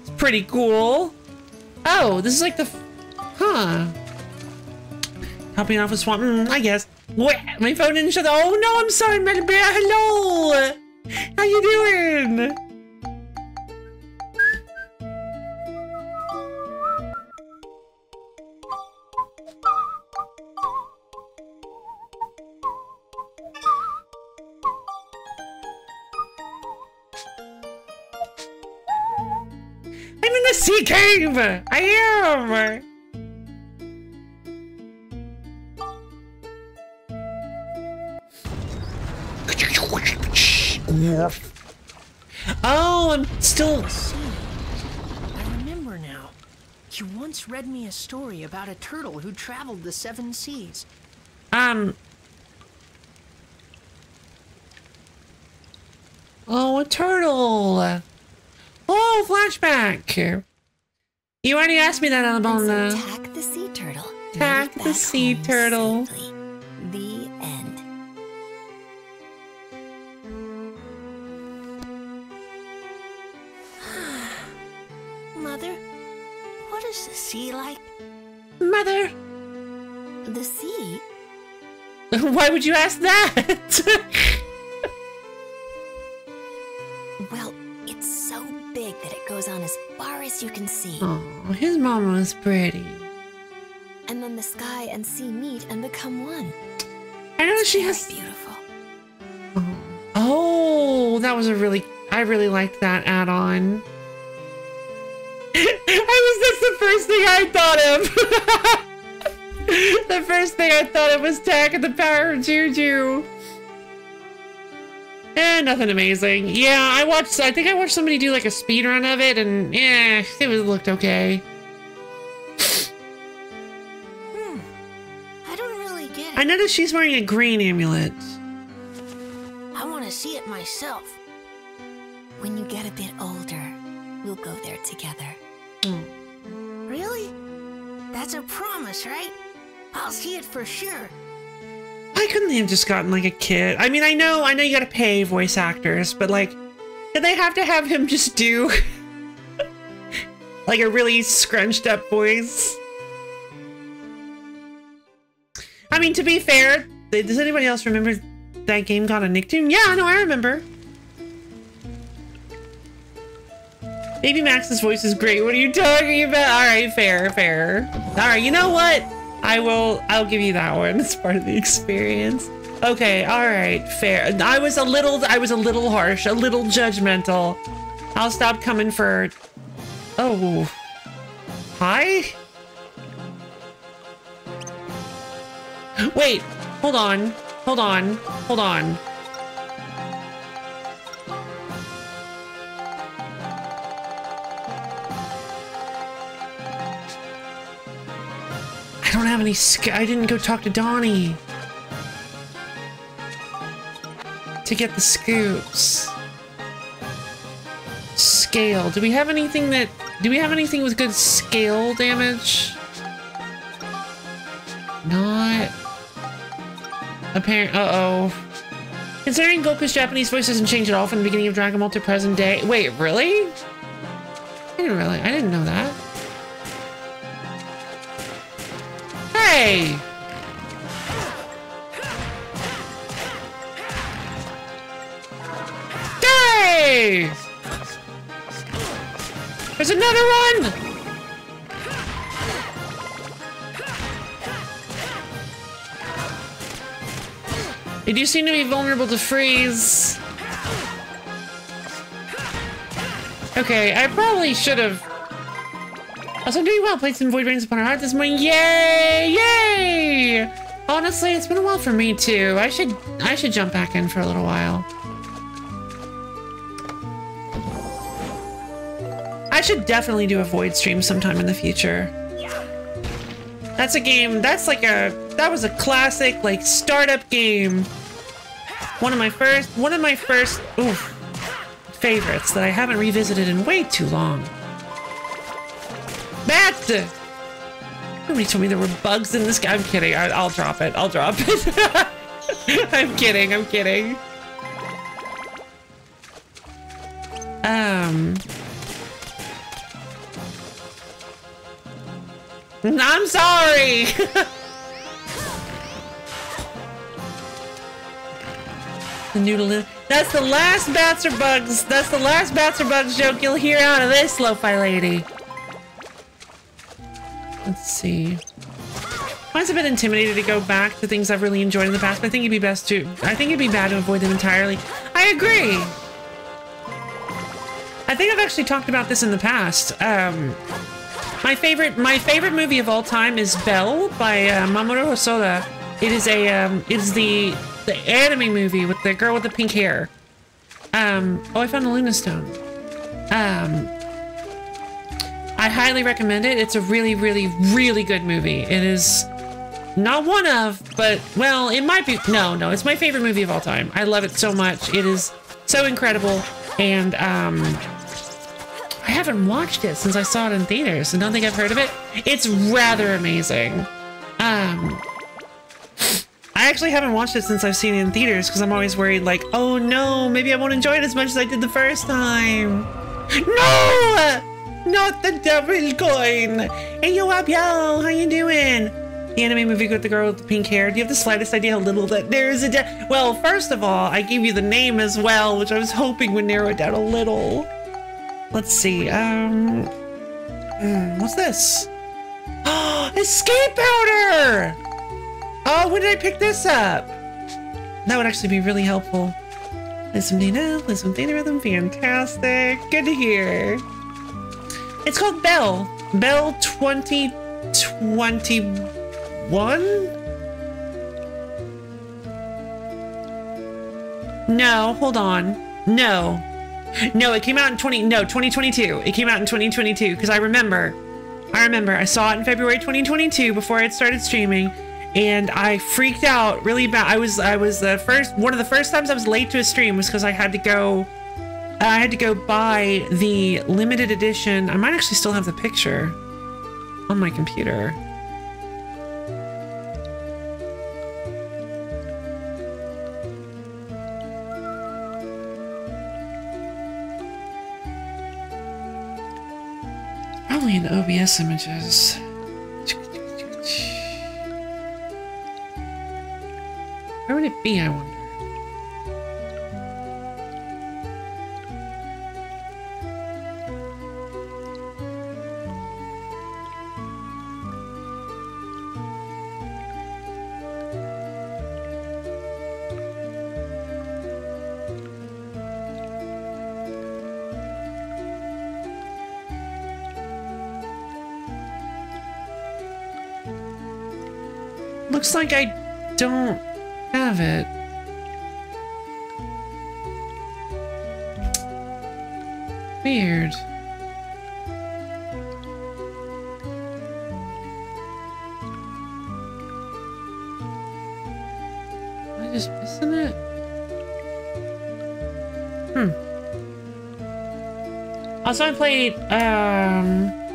It's pretty cool. Oh, this is like the, f- huh? Topping off with swamp. Mm, I guess. What? My phone didn't shut. Oh no! I'm sorry, Bear. Hello. How you doing? I am! Oh, I'm still. See, I remember now. You once read me a story about a turtle who traveled the seven seas. Um. Oh, a turtle. Oh, flashback. You already asked me that, Alabama. Tack the sea turtle. Tack the sea turtle. safely. The end. Mother, what is the sea like? Mother, The sea? why would you ask that? Well, so big that it goes on as far as you can see. oh, his mama was pretty. And then the sky and sea meet and become one. I know she Very has. beautiful. Oh, oh, that was a really. I really liked that add-on. I was. That's the first thing I thought of. the first thing I thought of was Tak and the Power of Juju. Eh, nothing amazing. Yeah, I watched. I think I watched somebody do like a speed run of it, and yeah, it was looked okay. Hmm. I don't really get I noticed she's wearing a green amulet. I want to see it myself. When you get a bit older, we'll go there together. Hmm. Really? That's a promise, right? I'll see it for sure. Why couldn't they have just gotten like a kid? I mean, I know, I know you gotta pay voice actors, but like, did they have to have him just do like a really scrunched up voice? I mean, to be fair, does anybody else remember that game got a Nicktoon? Yeah, no, I remember. Baby Max's voice is great. What are you talking about? All right, fair, fair. All right, you know what? I will. I'll give you that one. It's part of the experience. Okay. All right. Fair. I was a little. I was a little harsh. A little judgmental. I'll stop coming for. Oh. Hi. Wait. Hold on. Hold on. Hold on. Don't have any I didn't go talk to Donnie. To get the scoops. Scale. Do we have anything that... Do we have anything with good scale damage? Not... Apparent... Uh-oh. Considering Goku's Japanese voice doesn't change at all from the beginning of Dragon Ball to present day... Wait, really? I didn't really... I didn't know that. Hey! Hey! There's another one! They do seem to be vulnerable to freeze. Okay, I probably should have also, I'm doing well. Played some Void Rings upon our heart this morning. Yay! Yay! Honestly, it's been a while for me too. I should I should jump back in for a little while. I should definitely do a Void stream sometime in the future. That's a game. That's like a that was a classic like startup game. One of my first one of my first oof, favorites that I haven't revisited in way too long. Bats! Nobody told me there were bugs in this guy. I'm kidding. I, I'll drop it. I'll drop it. I'm kidding. I'm kidding. Um. I'm sorry. the noodle. That's the last bats or bugs. That's the last bats or bugs joke you'll hear out of this lo-fi lady. Let's see. I a bit intimidated to go back to things I've really enjoyed in the past, but I think it'd be best to. I think it'd be bad to avoid them entirely. I agree. I think I've actually talked about this in the past. Um, my favorite, my favorite movie of all time is Belle by uh, Mamoru Hosoda. It is a, um, it is the the anime movie with the girl with the pink hair. Um, oh, I found the Luna Stone. Um, I highly recommend it. It's a really, really, really good movie. It is not one of, but well, it might be. No, no, it's my favorite movie of all time. I love it so much. It is so incredible, and um, I haven't watched it since I saw it in theaters. I don't think I've heard of it. It's rather amazing. Um, I actually haven't watched it since I've seen it in theaters because I'm always worried, like, oh no, maybe I won't enjoy it as much as I did the first time. No! Not the devil coin! Hey, yo, Abyo, how you doing? The anime movie with the girl with the pink hair. Do you have the slightest idea how little that there is a de- Well, first of all, I gave you the name as well, which I was hoping would narrow it down a little. Let's see, um... hmm, what's this? Escape powder! Oh, when did I pick this up? That would actually be really helpful. Listen data, listen data rhythm, fantastic. Good to hear. It's called Belle. Belle 2021? No, hold on. No. No, it came out in 20 no, 2022. It came out in 2022 because I remember. I remember I saw it in February 2022 before it started streaming and I freaked out really bad. I was I was the first one of the first times I was late to a stream was because I had to go Uh, I had to go buy the limited edition. I might actually still have the picture on my computer. Probably in OBS images. Where would it be, I wonder? Looks like I don't have it. Weird. Am I just missing it? Hmm. Also, I played, um...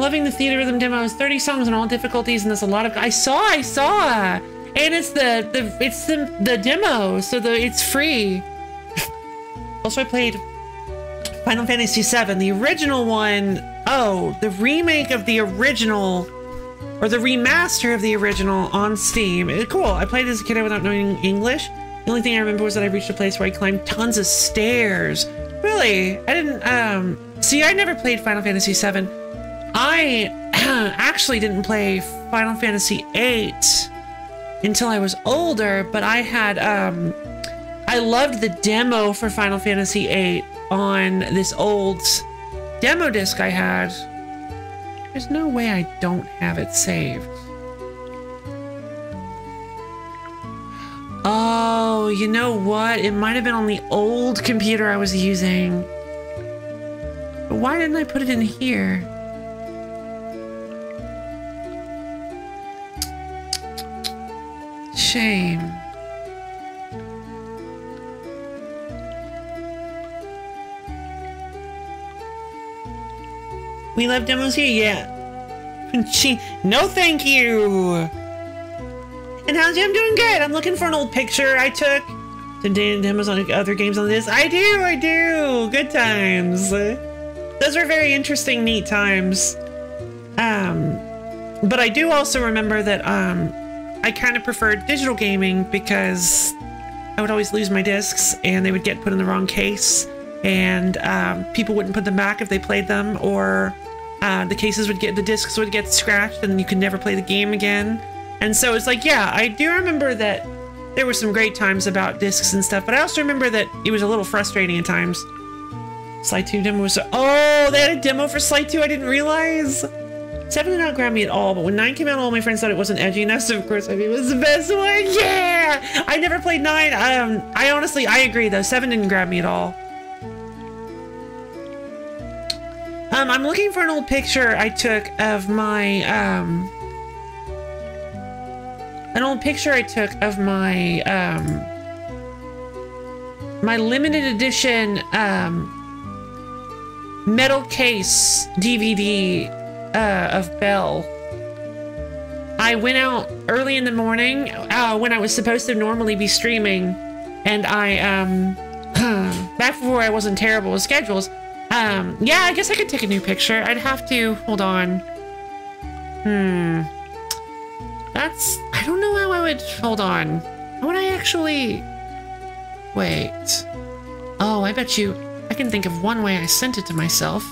Loving the Theatrhythm demos, 30 songs on all difficulties, and there's a lot of. I saw, I saw, and it's the the it's the the demo, so the it's free. also, I played Final Fantasy VII, the original one. Oh, the remake of the original, or the remaster of the original on Steam. It, cool. I played as a kid without knowing English. The only thing I remember was that I reached a place where I climbed tons of stairs. Really, I didn't. Um, see, I never played Final Fantasy VII. I actually didn't play Final Fantasy VIII until I was older, but I had, um, I loved the demo for Final Fantasy VIII on this old demo disc I had. There's no way I don't have it saved. Oh, you know what? It might have been on the old computer I was using. But why didn't I put it in here? Shame. We love demos here, yeah. She, no, thank you. And how's you? I'm doing good. I'm looking for an old picture I took. The demos on other games on this. I do, I do. Good times. Those were very interesting, neat times. Um, but I do also remember that um, I kind of preferred digital gaming because I would always lose my discs and they would get put in the wrong case and um, people wouldn't put them back if they played them or uh, the cases would get the discs would get scratched and you could never play the game again and so it's like yeah i do remember that there were some great times about discs and stuff but i also remember that it was a little frustrating at times Sly 2 demo was. Oh, they had a demo for Sly 2. I didn't realize. Seven did not grab me at all, but when nine came out, all my friends thought it wasn't edgy enough. So of course, I mean, it was the best one. Yeah, I never played nine. Um, I honestly, I agree though. Seven didn't grab me at all. Um, I'm looking for an old picture I took of my um, an old picture I took of my um, my limited edition um metal case DVD uh, of Belle. I went out early in the morning uh, when I was supposed to normally be streaming, and I um back before I wasn't terrible with schedules. Um, yeah, I guess I could take a new picture. I'd have to hold on. Hmm. That's I don't know how I would hold on. How would I actually wait? Oh, I bet you I can think of one way I sent it to myself.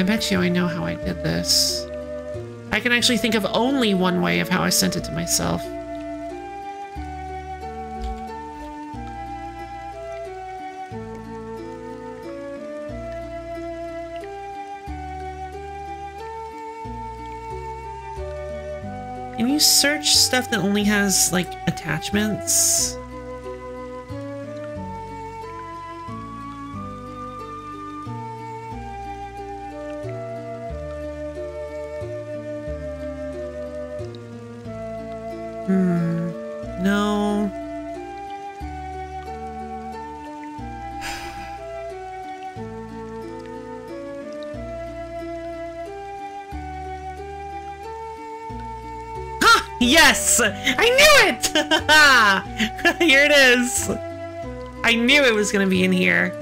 I bet you I know how I did this. I can actually think of only one way of how I sent it to myself. Can you search stuff that only has, like, attachments? Hmm. No. Ha! Yes! I knew it! here it is. I knew it was gonna be in here.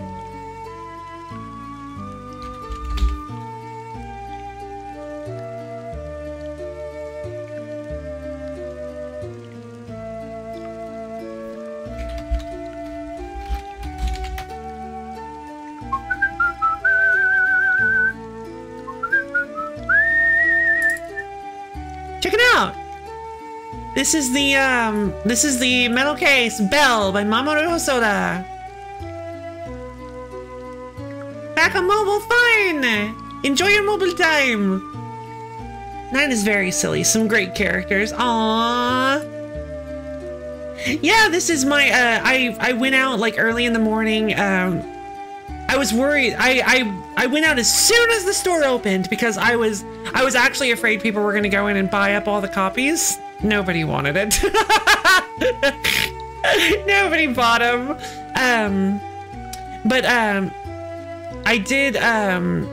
This is the um this is the metal case Belle by Mamoru Hosoda. Back on mobile fine. Enjoy your mobile time. Nine is very silly. Some great characters. Aww. Yeah, this is my uh I I went out like early in the morning. Um I was worried. I, I I went out as soon as the store opened because I was I was actually afraid people were going to go in and buy up all the copies. Nobody wanted it. Nobody bought them. Um, but um, I did. Um,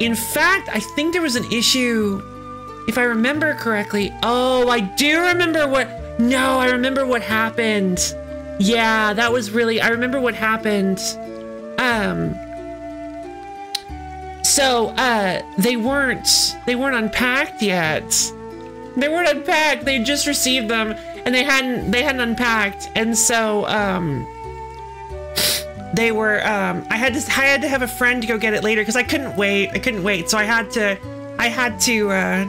in fact, I think there was an issue, if I remember correctly. Oh, I do remember what. No, I remember what happened. Yeah, that was really. I remember what happened. Um. So, uh, they weren't. They weren't unpacked yet. They weren't unpacked. They just received them, and they hadn't. They hadn't unpacked, and so um. They were. Um, I had to. I had to have a friend go get it later because I couldn't wait. I couldn't wait, so I had to. I had to uh,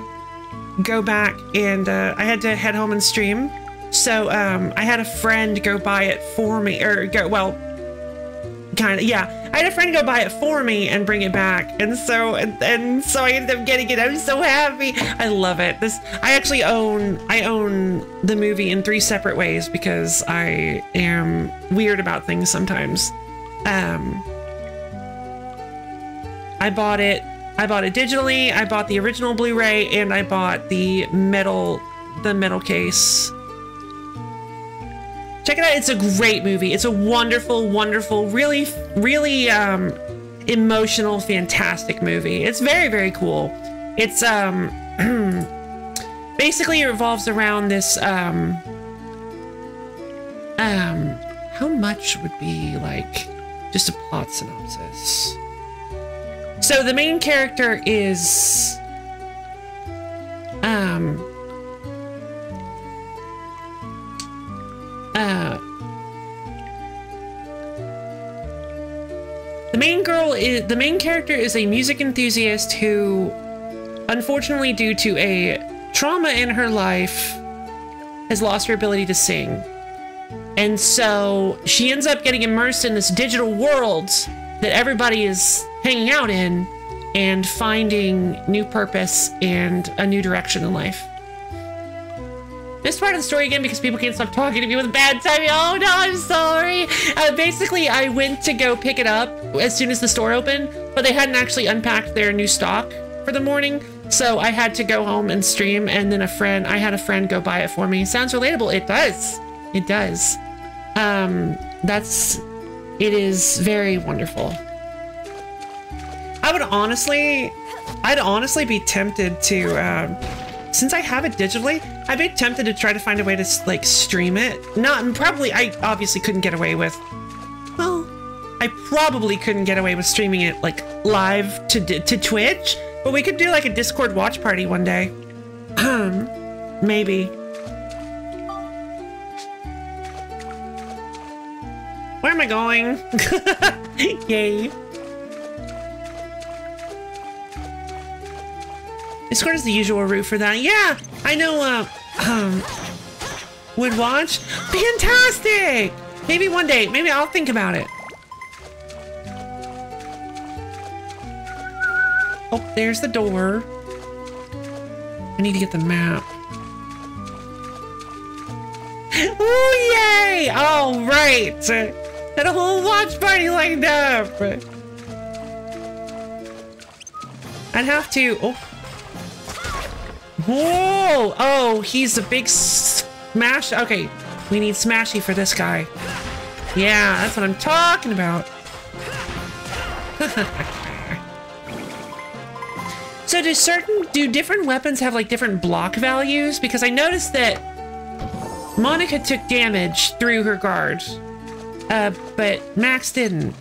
go back and uh, I had to head home and stream. So um, I had a friend go buy it for me, or go well, kind of yeah. I had a friend go buy it for me and bring it back. And so and, and so i ended up getting it. I'm so happy. I love it. This i actually own i own the movie in three separate ways because i am weird about things sometimes. Um i bought it i bought it digitally. I bought the original blu-ray and i bought the metal the metal case Check it out. It's a great movie. It's a wonderful, wonderful, really, really um, emotional, fantastic movie. It's very, very cool. It's um, basically it revolves around this um, um, how much would be like just a plot synopsis? So the main character is um Uh, the main girl is the main character is a music enthusiast who, unfortunately, due to a trauma in her life, has lost her ability to sing. And so she ends up getting immersed in this digital world that everybody is hanging out in and finding new purpose and a new direction in life. This part of the story again because people can't stop talking to me with a bad timing. Oh no, I'm sorry. Uh, basically, I went to go pick it up as soon as the store opened, but they hadn't actually unpacked their new stock for the morning. So I had to go home and stream, and then a friend, I had a friend go buy it for me. Sounds relatable. It does. It does. Um, that's, it is very wonderful. I would honestly, I'd honestly be tempted to, um, since I have it digitally, I've been tempted to try to find a way to like stream it. Not probably. I obviously couldn't get away with. Well, I probably couldn't get away with streaming it like live to to Twitch, but we could do like a Discord watch party one day. Um, maybe. Where am I going? Yay. Discord is the usual route for that. Yeah, I know, uh, um, would watch? Fantastic! Maybe one day, maybe I'll think about it. Oh, there's the door. I need to get the map. Oh, yay! All right. Got a whole watch party lined up. I'd have to, oh. Whoa! Oh, he's a big smash. Okay, we need Smashy for this guy. Yeah, that's what I'm talking about. so do certain, do different weapons have like different block values? Because I noticed that Monica took damage through her guard, uh, but Max didn't.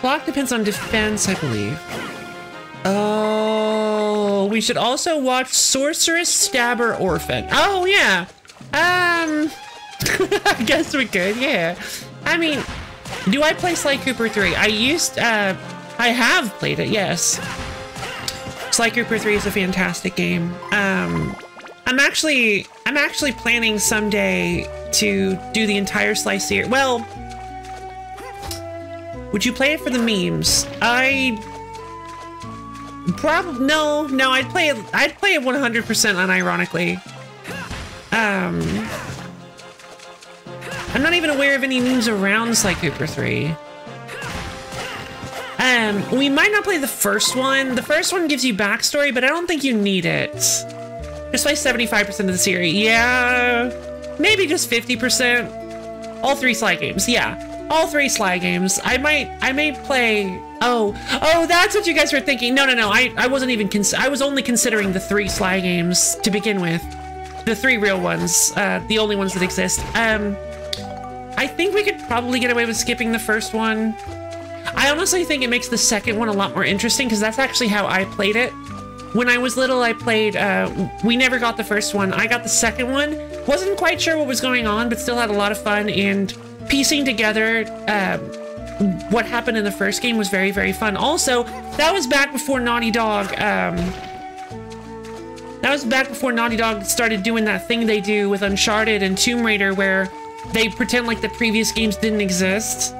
Block depends on defense, I believe. Oh, we should also watch Sorcerous, Stabber, Orphen. Oh, yeah. Um, I guess we could, yeah. I mean, do I play Sly Cooper 3? I used, uh, I have played it, yes. Sly Cooper 3 is a fantastic game. Um, I'm actually, I'm actually planning someday to do the entire Sly series. Well, would you play it for the memes? I probably no, no. I'd play it. I'd play it 100% unironically. Um, I'm not even aware of any memes around Sly Cooper 3. Um, we might not play the first one. The first one gives you backstory, but I don't think you need it. Just play 75% of the series. Yeah, maybe just 50%. All three Sly games. Yeah. All three Sly games. I might, I may play. Oh, oh, that's what you guys were thinking. No, no, no. I, I wasn't even. Cons I was only considering the three Sly games to begin with. The three real ones. Uh, the only ones that exist. Um, I think we could probably get away with skipping the first one. I honestly think it makes the second one a lot more interesting because that's actually how I played it. When I was little, I played, uh, we never got the first one. I got the second one. Wasn't quite sure what was going on, but still had a lot of fun and piecing together um, what happened in the first game was very, very fun. Also, that was back before Naughty Dog, um, that was back before Naughty Dog started doing that thing they do with Uncharted and Tomb Raider where they pretend like the previous games didn't exist.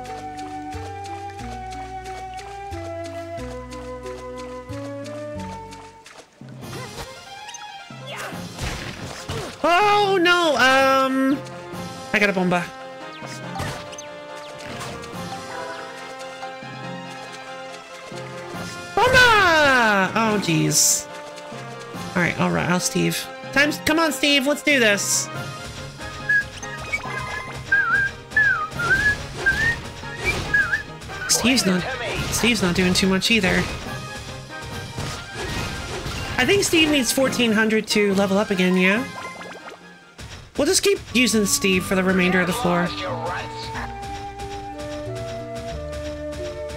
Oh no, um, I got a bomba. Bomba! Oh jeez. All right, all right, I'll Steve. Time, come on, Steve, let's do this. Steve's not, Steve's not doing too much either. I think Steve needs 1400 to level up again, yeah? We'll just keep using Steve for the remainder of the floor.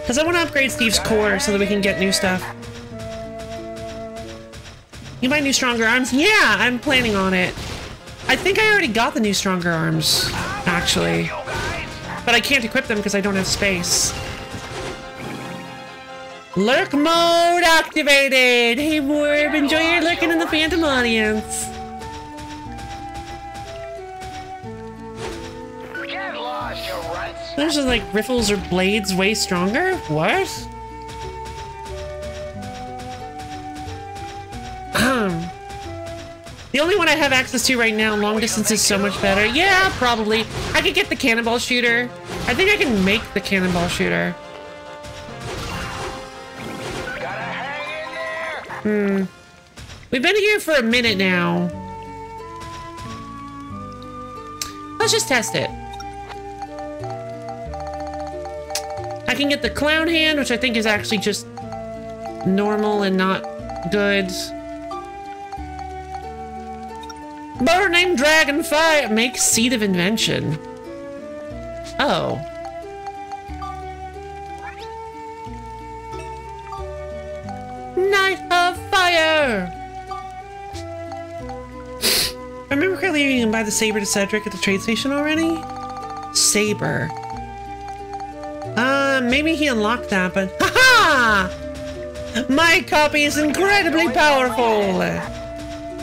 Because I want to upgrade Steve's core so that we can get new stuff. You buy new stronger arms? Yeah, I'm planning on it. I think I already got the new stronger arms, actually. But I can't equip them because I don't have space. Lurk mode activated! Hey Warb, enjoy your lurking in the Phantom audience. There's just like riffles or blades way stronger? What? The only one I have access to right now, long distance, is so much better. Yeah, probably. I could get the cannonball shooter. I think I can make the cannonball shooter. There. We've been here for a minute now. Let's just test it. I can get the clown hand, which I think is actually just normal and not good. Named Dragonfire makes Seed of Invention. Oh. Night of Fire! I remember correctly you can buy the saber to Cedric at the trade station already? Saber. Uh, maybe he unlocked that, but... Haha! My copy is incredibly powerful!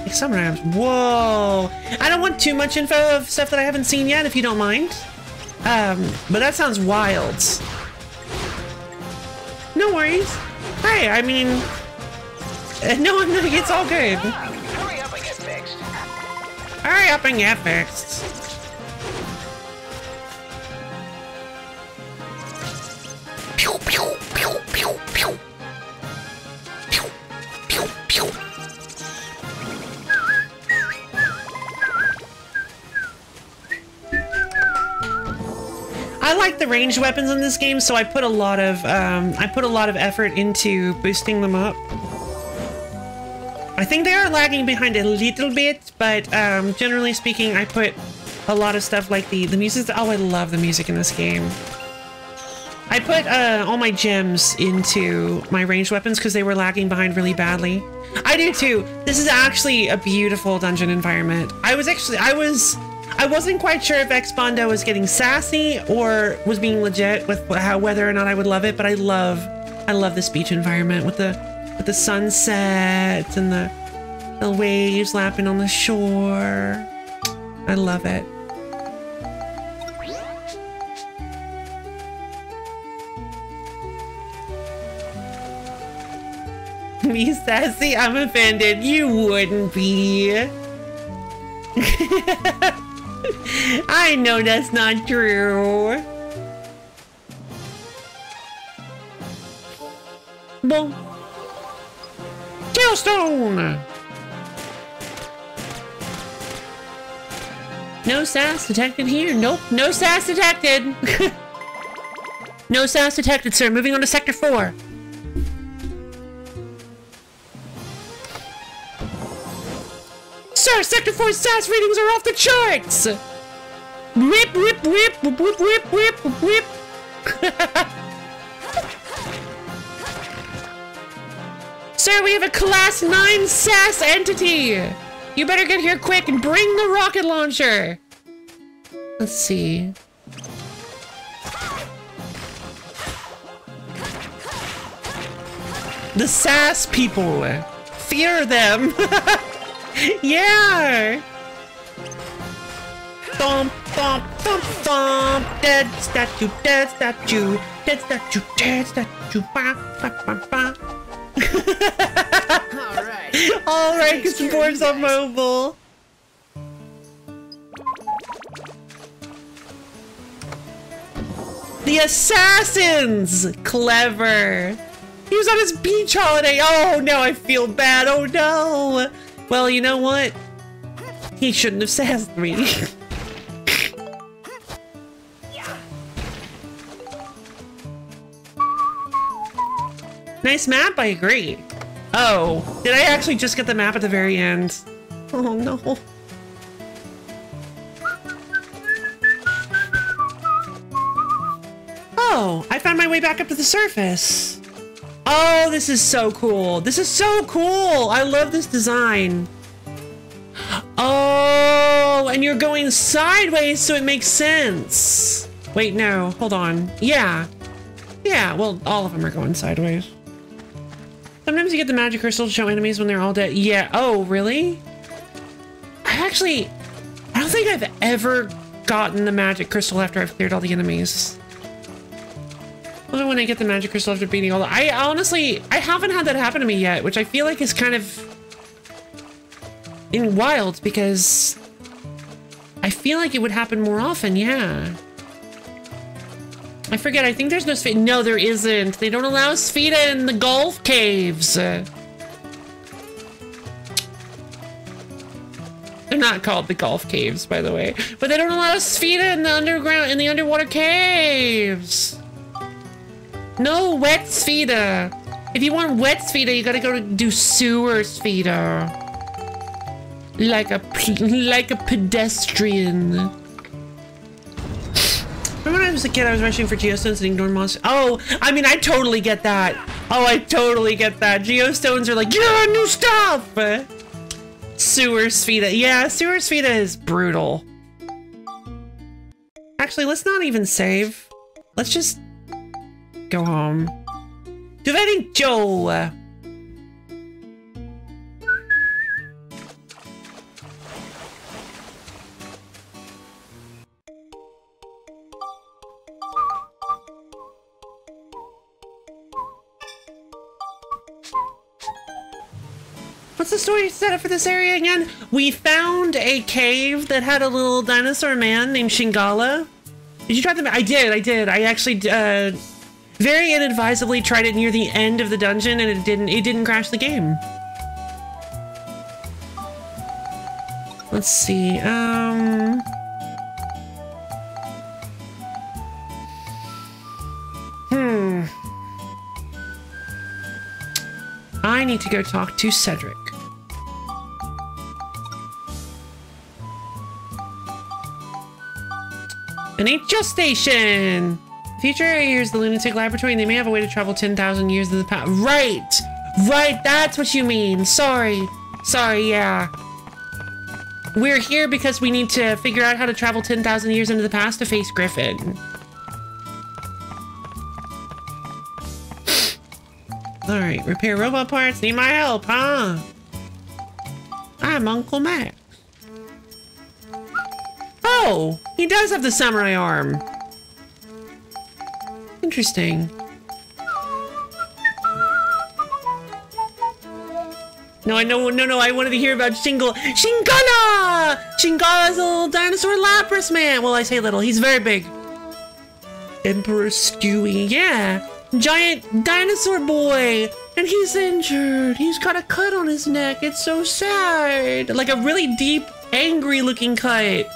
Like some rams. Whoa! I don't want too much info of stuff that I haven't seen yet, if you don't mind. Um, but that sounds wild. No worries. Hey, I mean... No, no, it's all good. Hurry up and get fixed. Hurry up and get fixed. Pew, pew, pew, pew, pew. Pew, pew, pew. I like the ranged weapons in this game, so I put a lot of um, I put a lot of effort into boosting them up. I think they are lagging behind a little bit, but um, generally speaking, I put a lot of stuff like the the music. Oh, I love the music in this game. I put uh, all my gems into my ranged weapons because they were lagging behind really badly. I do too. This is actually a beautiful dungeon environment. I was actually I was I wasn't quite sure if Expondo was getting sassy or was being legit with how whether or not I would love it, but I love I love this beach environment with the with the sunset and the the waves lapping on the shore. I love it. Me sassy? I'm offended. You wouldn't be. I know that's not true. Boom. Tailstone! No sass detected here. Nope, no sass detected. no sass detected, sir. Moving on to Sector 4. Sir, Sector 4 sass readings are off the charts! Whip, whip, whip, whip, whip, whip, whip. Sir, we have a Class 9 SAS entity! You better get here quick and bring the rocket launcher! Let's see. The SAS people! Fear them! yeah! Thump, thump, thump, thump! Dead statue, dead statue, dead statue, dead statue, ba, ba, ba, ba. All right. All right, because the board's on mobile. The assassins! Clever. He was on his beach holiday. Oh no, I feel bad. Oh no. Well, you know what? He shouldn't have sassed me. nice map, I agree. Oh, did I actually just get the map at the very end? Oh no. Oh, I found my way back up to the surface. Oh, this is so cool. This is so cool. I love this design. Oh, and you're going sideways, so it makes sense. Wait, no, hold on. Yeah. Yeah, well, all of them are going sideways. Sometimes you get the magic crystal to show enemies when they're all dead. Yeah. Oh, really? I actually, I don't think I've ever gotten the magic crystal after I've cleared all the enemies. Only when I get the magic crystal after beating all the- I honestly, I haven't had that happen to me yet, which I feel like is kind of in wild because I feel like it would happen more often, yeah. I forget, I think there's no Spheda. No, there isn't. They don't allow Spheda in the Gulf Caves. They're not called the Gulf Caves, by the way. But they don't allow Spheda in the underground, in the underwater caves. No wet Spheda. If you want wet Spheda, you gotta go to do sewer Spheda. Like a, like a pedestrian. Remember when I was a kid, I was rushing for geostones and ignoring monsters? Oh, I mean, I totally get that. Oh, I totally get that. Geostones are like, yeah, new stuff! Sewer Spheda. Yeah, Sewer Spheda is brutal. Actually, let's not even save. Let's just go home. Do very Joe. What's the story set up for this area again? We found a cave that had a little dinosaur man named Shingala. Did you try them? I did, I did. I actually, uh, very inadvisably tried it near the end of the dungeon and it didn't, it didn't crash the game. Let's see, um... Hmm. I need to go talk to Cedric. An HO station! Future here's the lunatic laboratory and they may have a way to travel 10,000 years in the past. Right! Right, that's what you mean. Sorry. Sorry, yeah. We're here because we need to figure out how to travel 10,000 years into the past to face Griffon. Alright, repair robot parts. Need my help, huh? I'm Uncle Max. Oh, he does have the samurai arm. Interesting. No, I know, no, no, I wanted to hear about Shingle. Shingala! Shingala's a little dinosaur Lapras man. Well, I say little, he's very big. Emperor Stewie, yeah. Giant dinosaur boy. And he's injured. He's got a cut on his neck. It's so sad. Like a really deep, angry looking cut.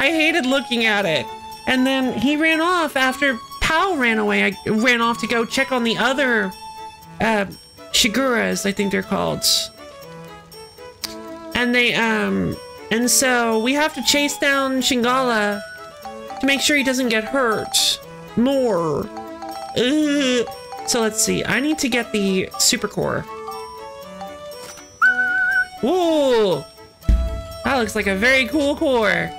I hated looking at it. And then he ran off after Pal ran away. I ran off to go check on the other uh, Shiguras, I think they're called. And they, um, and so we have to chase down Shingala to make sure he doesn't get hurt more. Ugh. So let's see. I need to get the super core. Whoa! That looks like a very cool core.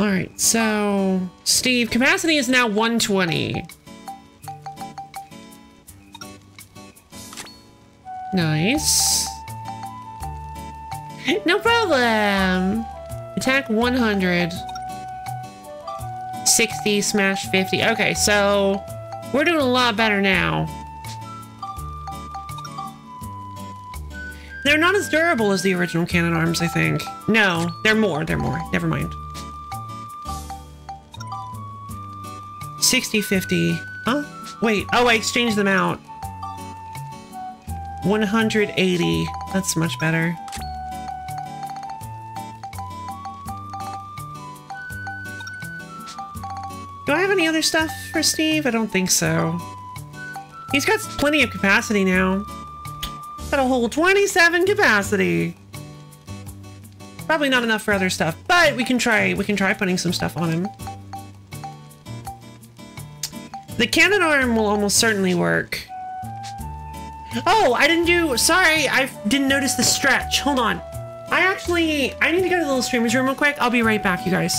All right, so Steve, capacity is now 120. Nice. No problem. Attack 100. 60, smash 50. Okay, so we're doing a lot better now. They're not as durable as the original cannon arms, I think. No, they're more, they're more. Never mind. 60, 50. Huh? Wait, oh, I exchanged them out. 180. That's much better. Do I have any other stuff for Steve? I don't think so. He's got plenty of capacity now. Got a whole 27 capacity. Probably not enough for other stuff, but we can try we can try putting some stuff on him. The cannon arm will almost certainly work. Oh, I didn't do sorry, I didn't notice the stretch. Hold on. I actually I need to go to the little streamer's room real quick. I'll be right back, you guys.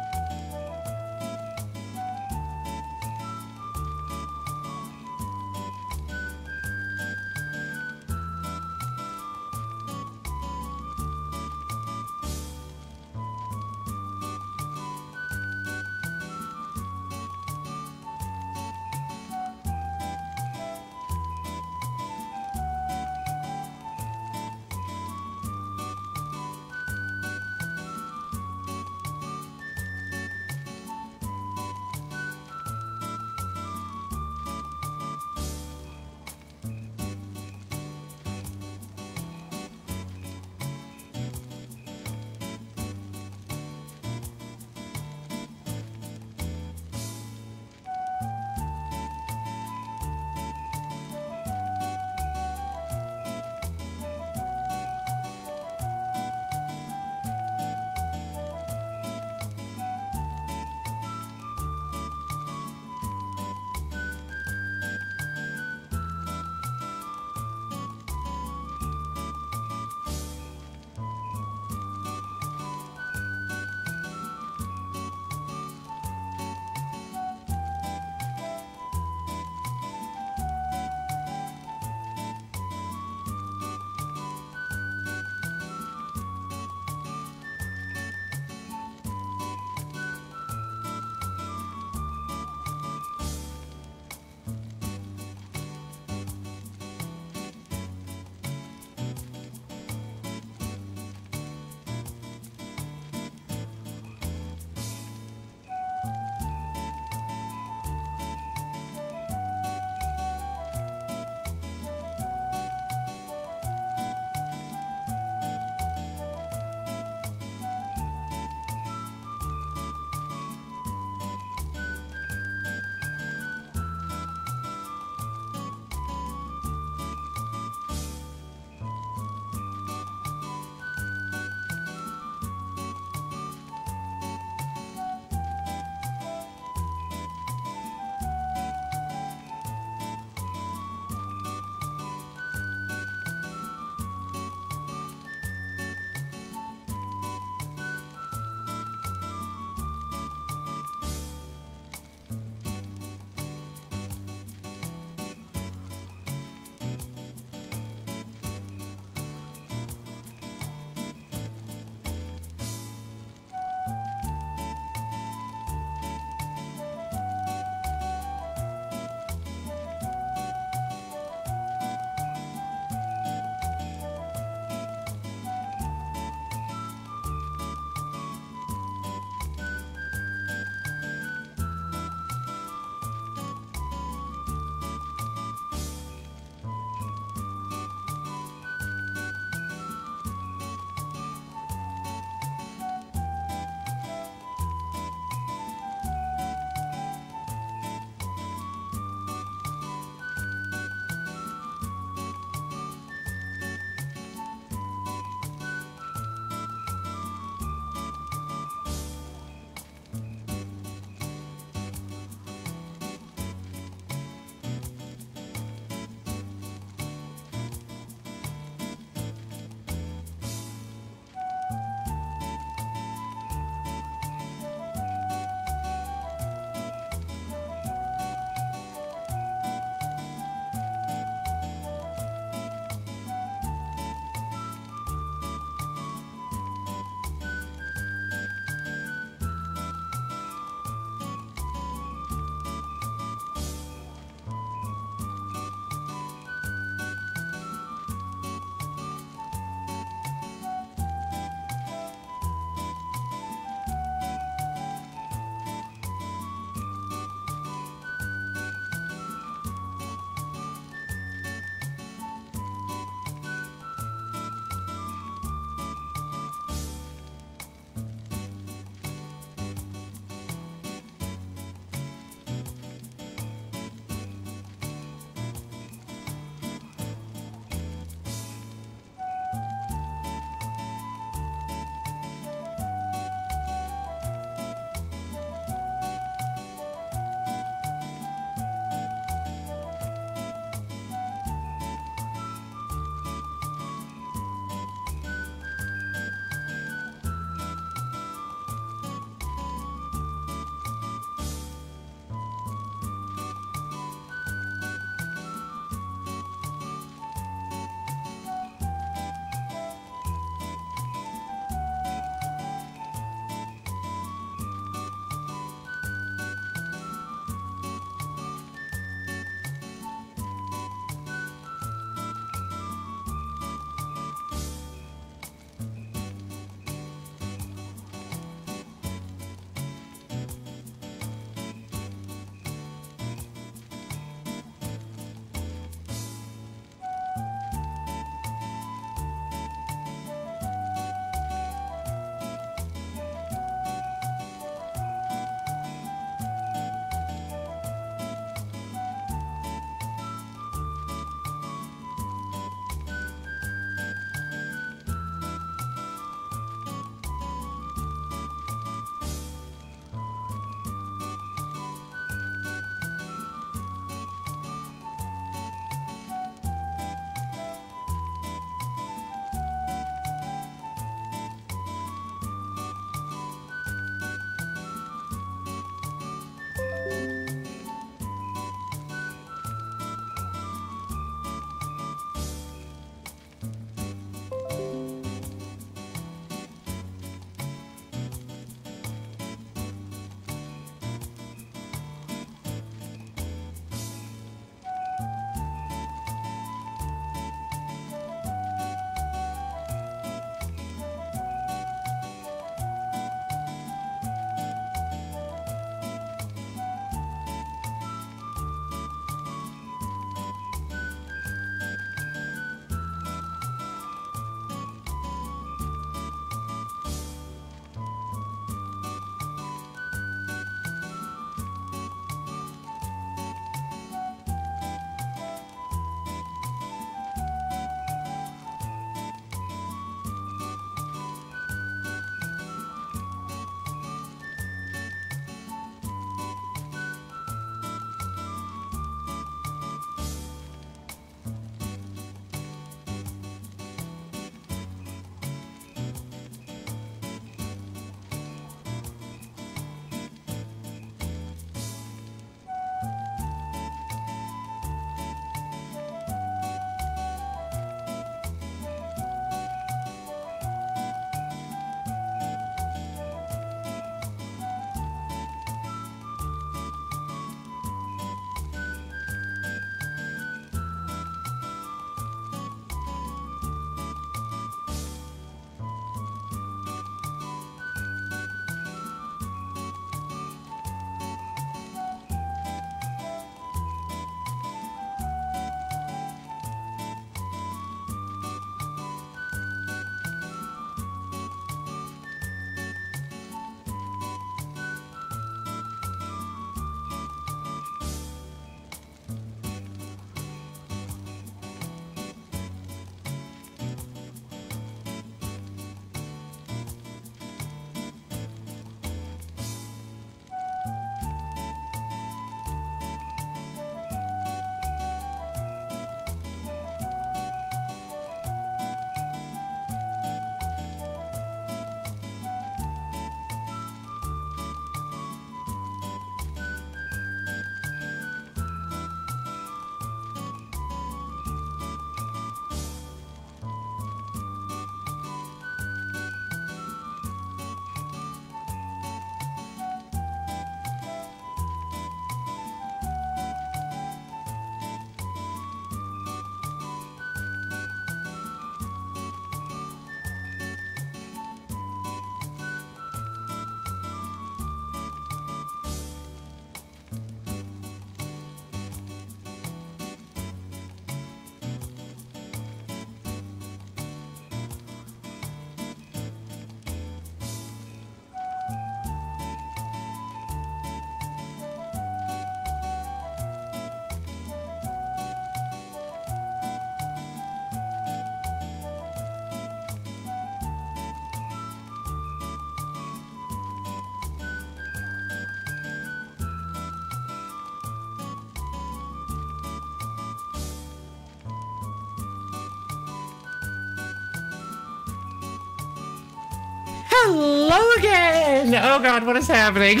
Again! Oh god, what is happening?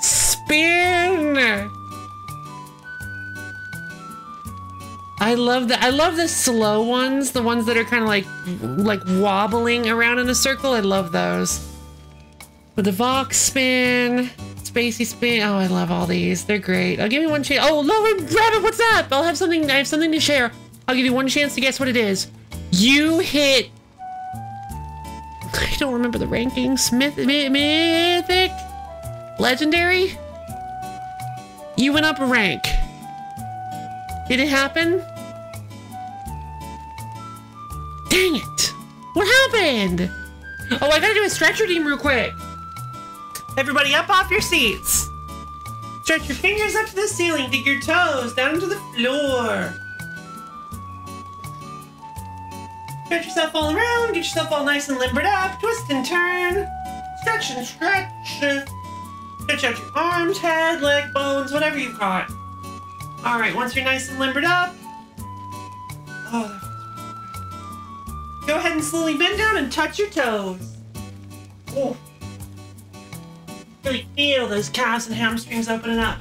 Spin! I love the I love the slow ones, the ones that are kind of like like wobbling around in a circle. I love those. With the Vox spin, Spacey spin. Oh, I love all these. They're great. I'll give you one chance. Oh, Lauren Rabbit, what's up? I'll have something. I have something to share. I'll give you one chance to guess what it is. You hit. Remember the rankings. Myth, mythic, legendary. You went up a rank. Did it happen? Dang it! What happened? Oh, I gotta do a stretch redeem real quick. Everybody up off your seats. Stretch your fingers up to the ceiling, dig your toes down into the floor. Stretch yourself all around, get yourself all nice and limbered up, twist and turn. Stretch and stretch. Stretch out your arms, head, leg, bones, whatever you've got. All right, once you're nice and limbered up, oh, go ahead and slowly bend down and touch your toes. Oh. Really feel those calves and hamstrings opening up.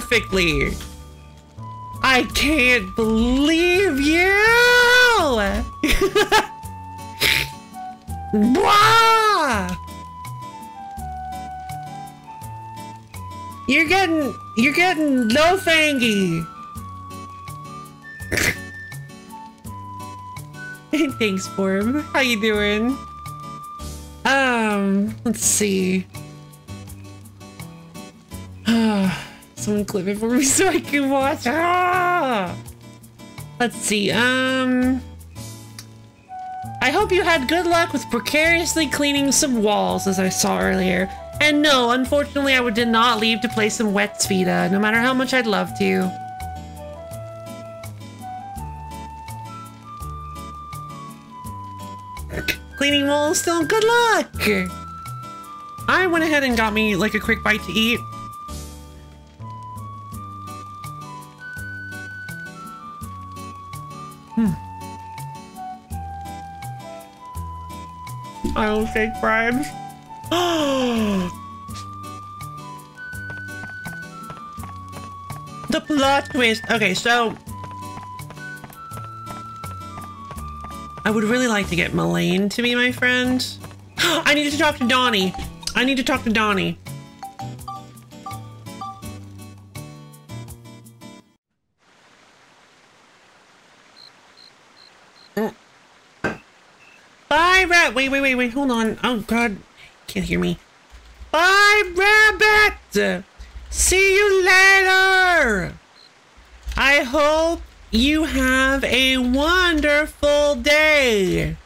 Perfectly. I can't believe you! You're getting you're getting low fangy. Thanks, Form. How you doing? Um, let's see. Someone clip it for me so I can watch. Ah! Let's see. Um, I hope you had good luck with precariously cleaning some walls, as I saw earlier. And no, unfortunately, I did not leave to play some wet Spheda, no matter how much I'd love to. Cleaning walls still good luck! I went ahead and got me like a quick bite to eat. Will bribes. the plot twist. Okay, so I would really like to get Milane to be my friend. I need to talk to Donnie. I need to talk to Donnie. Wait, wait, wait, wait. Hold on. Oh, God. Can't hear me. Bye, rabbit. See you later. I hope you have a wonderful day.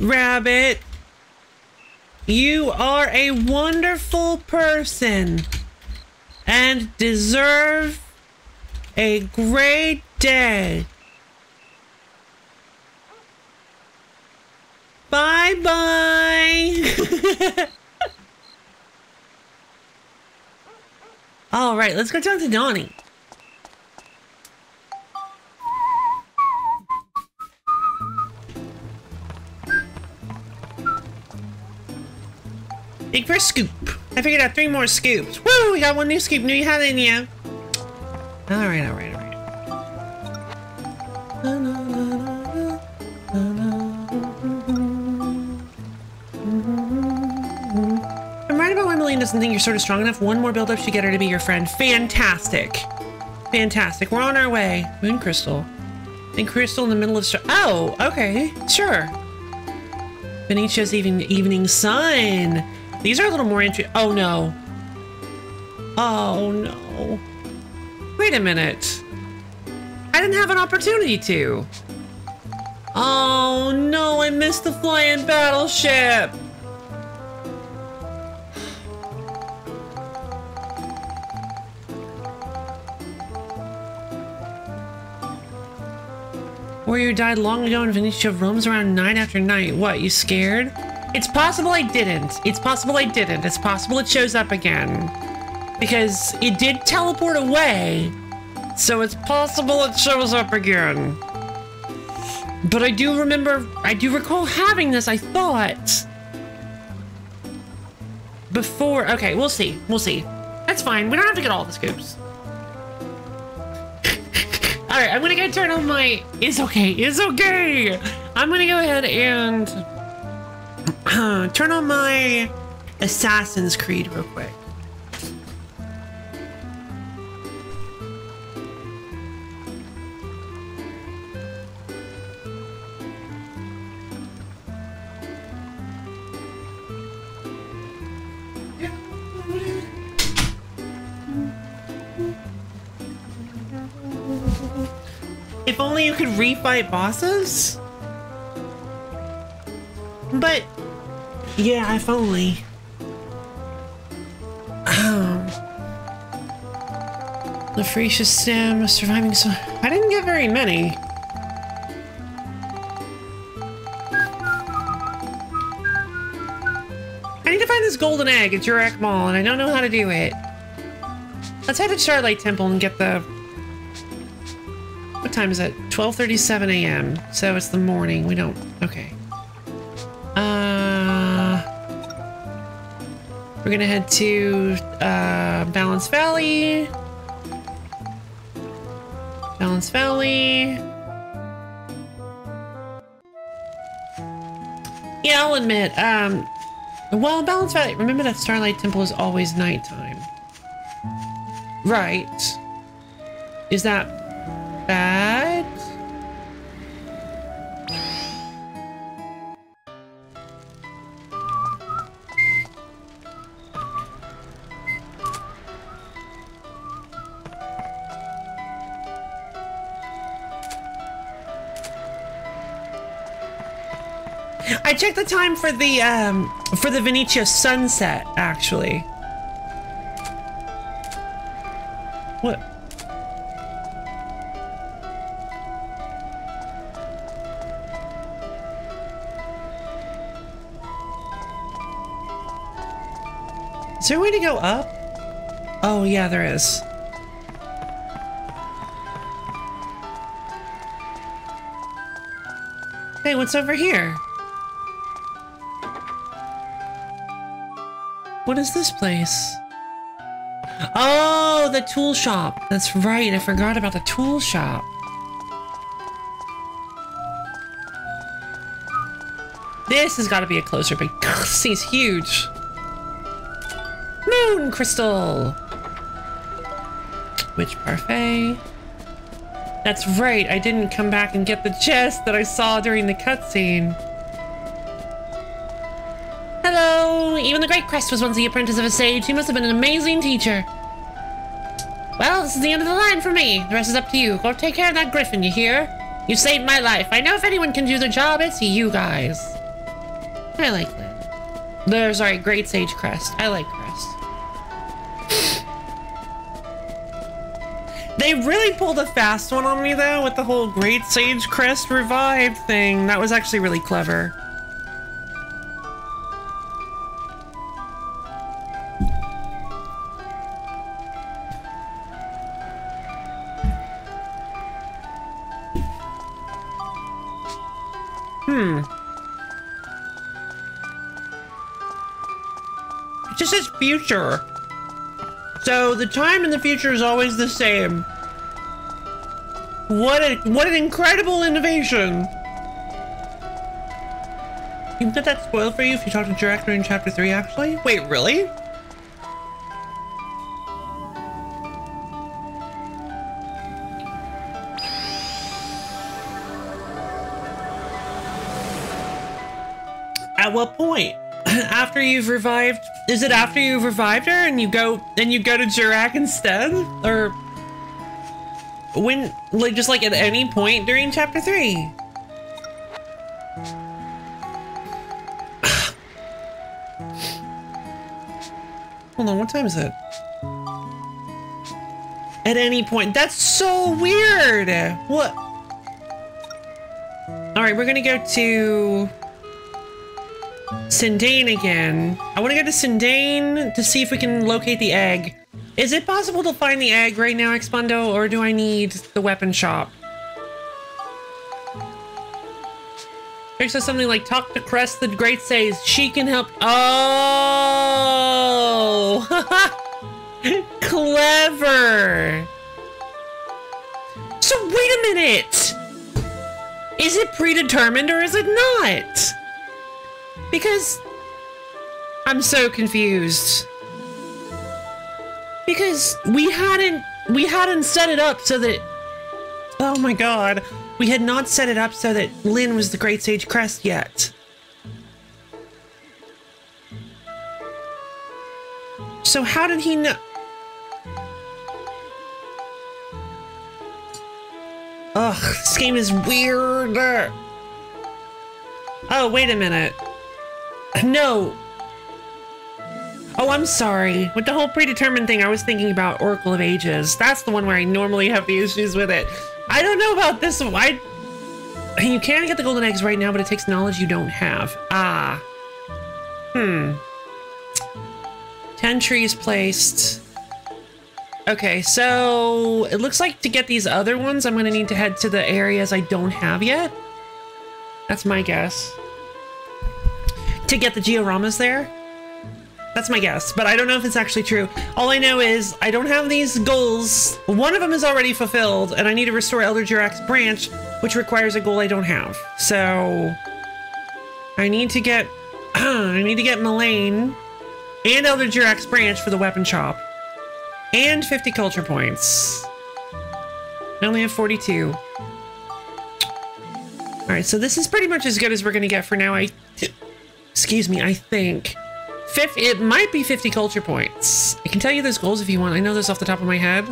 Rabbit, you are a wonderful person and deserve a great day. Bye bye. All right, let's go talk to Donnie. Big first scoop. I figured out three more scoops. Woo! We got one new scoop. Knew you had it in you. All right, all right. Think you're sort of strong enough. One more build-up should get her to be your friend. Fantastic. Fantastic. We're on our way. Moon Crystal. And Crystal in the middle of... Oh, okay. Sure. Venetia's even evening sun. These are a little more interesting. Oh, no. Oh, no. Wait a minute. I didn't have an opportunity to. Oh, no. I missed the flying battleship. Warrior died long ago and Venetia roams around night after night. What, you scared? It's possible I didn't. It's possible I didn't. It's possible it shows up again. Because it did teleport away. So it's possible it shows up again. But I do remember, I do recall having this, I thought. Before, okay, we'll see. We'll see. That's fine. We don't have to get all the scoops. All right, I'm gonna go turn on my, it's okay, it's okay. I'm gonna go ahead and turn on my Assassin's Creed real quick. Only you could refight bosses? But, yeah, if only. Um, the Frecious Stem, surviving so. I didn't get very many. I need to find this golden egg at Jurak Mall, and I don't know how to do it. Let's head to Starlight Temple and get the time is it? 12:37 a.m. So it's the morning. We don't. Okay. Uh, we're gonna head to uh, Balance Valley. Balance Valley. Yeah, I'll admit. Um, well, Balance Valley. Remember that Starlight Temple is always nighttime. Right. Is that bad? I checked the time for the um for the Venetia sunset actually. What? Is there a way to go up? Oh, yeah, there is. Hey, what's over here? What is this place? Oh, the tool shop. That's right. I forgot about the tool shop. This has got to be a closer, but this thing's huge. Moon crystal. Witch parfait. That's right. I didn't come back and get the chest that I saw during the cutscene. Hello! Even the Great Crest was once the apprentice of a sage. He must have been an amazing teacher. Well, this is the end of the line for me. The rest is up to you. Go take care of that griffin, you hear? You saved my life. I know if anyone can do their job, it's you guys. I like that. There's, sorry, Great Sage Crest. I like. They really pulled a fast one on me, though, with the whole Great Sage Crest revived thing. That was actually really clever. Hmm. It just says future. So the time in the future is always the same. What a what an incredible innovation! You can that spoiled for you if you talk to director in chapter 3 actually? Wait, really? At what point? after you've revived is it after you've revived her and you go and you go to Jurak instead? Or when like just like at any point during chapter three? Hold on, what time is it? At any point. That's so weird. What? Alright, we're gonna go to Sindain again. I want to go to Sindain to see if we can locate the egg. Is it possible to find the egg right now, Expondo, or do I need the weapon shop? There says something like, talk to Crest the Great says she can help. Oh! Clever! So wait a minute! Is it predetermined or is it not? Because I'm so confused. Because we hadn't we hadn't set it up so that Oh my god. We had not set it up so that Lin was the Great Sage Crest yet. So how did he know? Ugh, this game is weird. Oh, wait a minute. No. Oh, I'm sorry. With the whole predetermined thing, I was thinking about Oracle of Ages. That's the one where I normally have the issues with it. I don't know about this one. I... You can get the golden eggs right now, but it takes knowledge you don't have. Ah. Hmm. Ten trees placed. Okay, so it looks like to get these other ones, I'm going to need to head to the areas I don't have yet. That's my guess. To get the dioramas there. That's my guess, but I don't know if it's actually true. All I know is I don't have these goals. One of them is already fulfilled, and I need to restore Elder Jirax's branch, which requires a goal I don't have. So I need to get I need to get Milane and Elder Jirax's branch for the weapon shop. And 50 culture points. I only have 42. Alright, so this is pretty much as good as we're gonna get for now. I excuse me, I think. 50, it might be 50 culture points. I can tell you those goals if you want. I know this off the top of my head.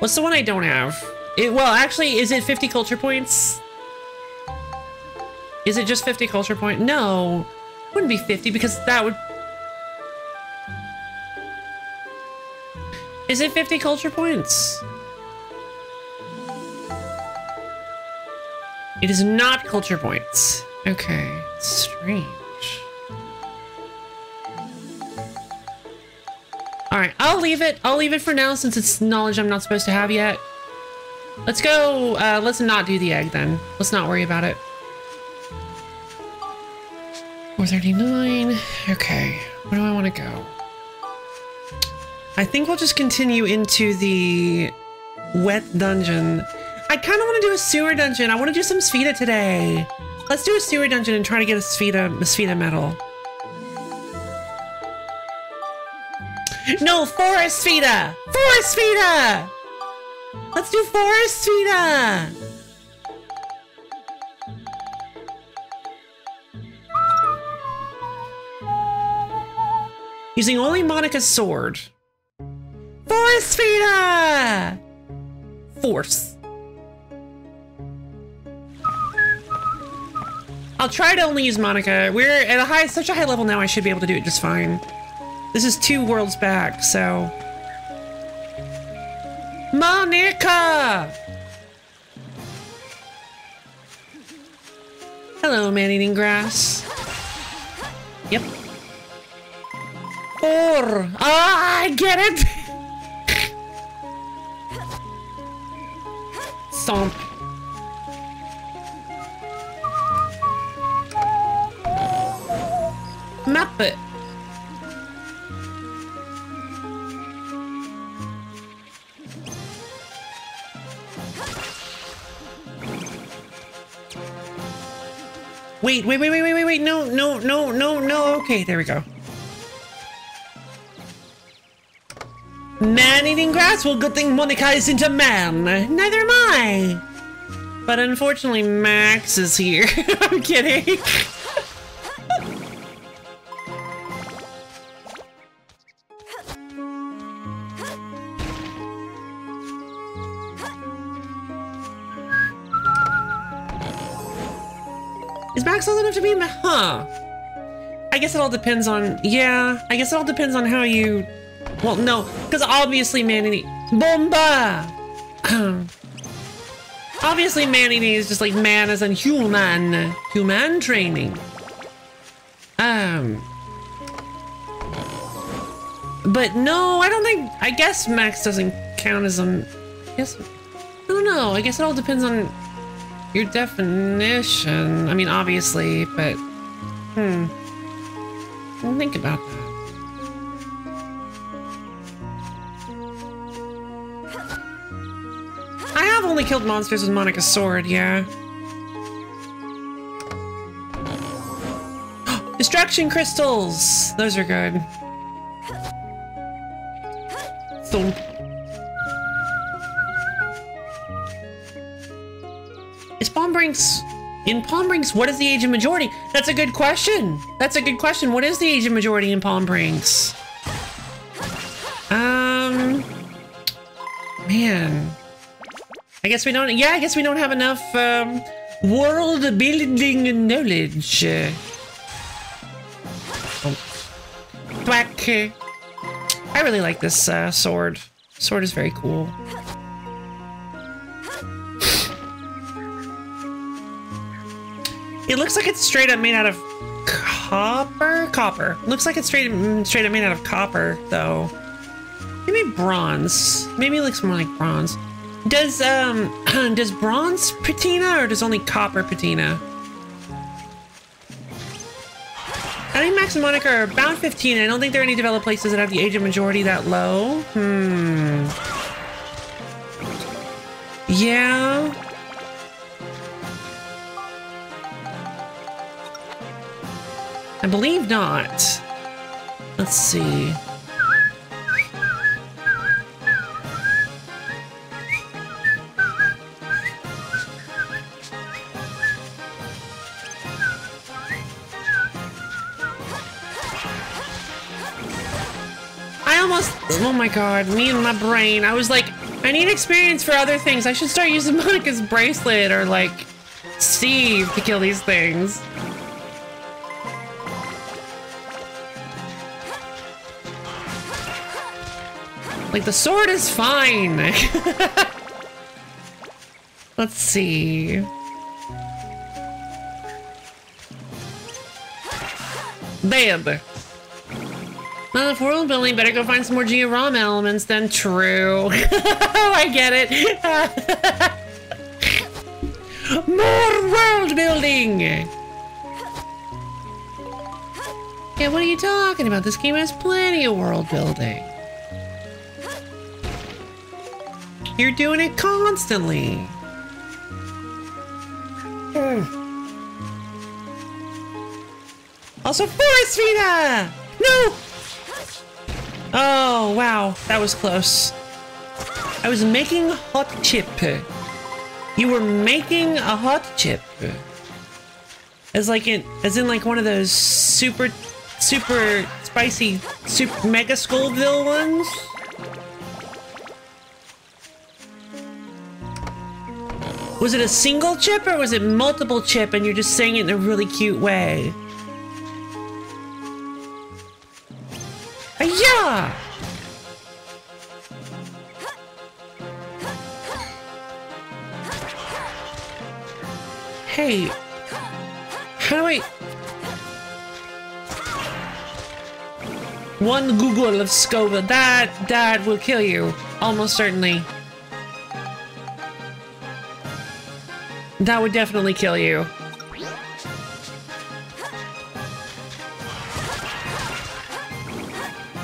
What's the one I don't have? It, well, actually, is it 50 culture points? Is it just 50 culture point? No, wouldn't be 50 because that would... Is it 50 culture points? It is not culture points. Okay, strange. Alright, I'll leave it. I'll leave it for now since it's knowledge I'm not supposed to have yet. Let's go, uh, let's not do the egg then. Let's not worry about it. 439. Okay, where do I want to go? I think we'll just continue into the wet dungeon. I kind of want to do a sewer dungeon. I want to do some Spheda today. Let's do a sewer dungeon and try to get a Spheda, a Spheda medal. No, Forest Spheda! Forest Spheda! Let's do Forest Spheda! Using only Monica's sword. Forest Spheda! Force. I'll try to only use Monica. We're at a high, such a high level now, I should be able to do it just fine. This is two worlds back, so... Monica! Hello, man-eating grass. Yep. Or... Ah, I get it! Stomp. Muppet. Wait, wait, wait, wait, wait, wait, wait, no, no, no, no, no, okay, there we go. Man-eating grass? Well, good thing Monica isn't a man. Neither am I. But unfortunately, Max is here. I'm kidding. Old enough to be in the... Huh. I guess it all depends on... Yeah, I guess it all depends on how you... Well, no, because obviously Manny... Bomba! Obviously, man-eating is just like man as in human. Human training. Um... But no, I don't think... I guess Max doesn't count as a... I guess... I don't know. I guess it all depends on your definition. I mean, obviously, but... Hmm. Think about that. I have only killed monsters with Monica's sword, yeah. Destruction crystals! Those are good. Thump. Is. In Palm Brinks, what is the age of majority? That's a good question. That's a good question. What is the age of majority in Palm Brinks? Um... Man... I guess we don't. Yeah, I guess we don't have enough um, world building knowledge. Oh. Thwack. I really like this uh, sword. Sword is very cool. It looks like it's straight up made out of copper. Copper. Looks like it's straight straight up made out of copper, though. Maybe bronze. Maybe it looks more like bronze. Does um does bronze patina or does only copper patina? I think Max and Monica are about 15. I don't think there are any developed places that have the age of majority that low. Hmm. Yeah. I believe not. Let's see. I almost, oh my god, me and my brain. I was like, I need experience for other things. I should start using Monica's bracelet or like Steve to kill these things. Like the sword is fine. Let's see. Bam. Well, if world building, better go find some more Georama elements then. True. I get it. more world building! Yeah, what are you talking about? This game has plenty of world building. You're doing it constantly. Hmm. Also, Forest Spheda! No! Oh, wow. That was close. I was making hot chip. You were making a hot chip. As like in, as in like one of those super, super spicy, super mega Scoville ones? Was it a single chip or was it multiple chip and you're just saying it in a really cute way? Uh, yeah. Hey, how do I... One Google of Scoville, that, that will kill you, almost certainly. That would definitely kill you.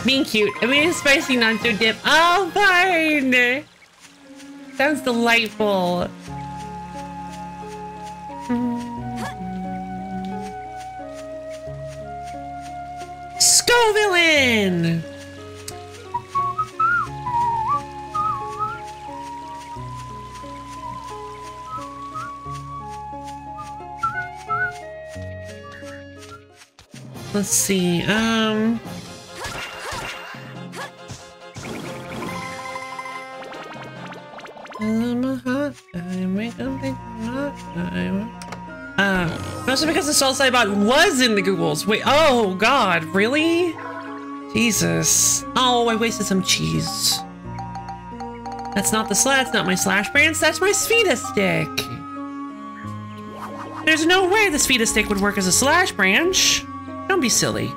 Being cute. I mean, spicy nacho dip. Oh, fine! Sounds delightful. Scovillain! Let's see, um... I'm a hot guy, make them think I'm not time. Uh, mostly because the Soul Side bot was in the Googles. Wait, oh god, really? Jesus. Oh, I wasted some cheese. That's not the slash. That's not my slash branch. That's my Spheda stick. There's no way the Spheda stick would work as a slash branch. Don't be silly.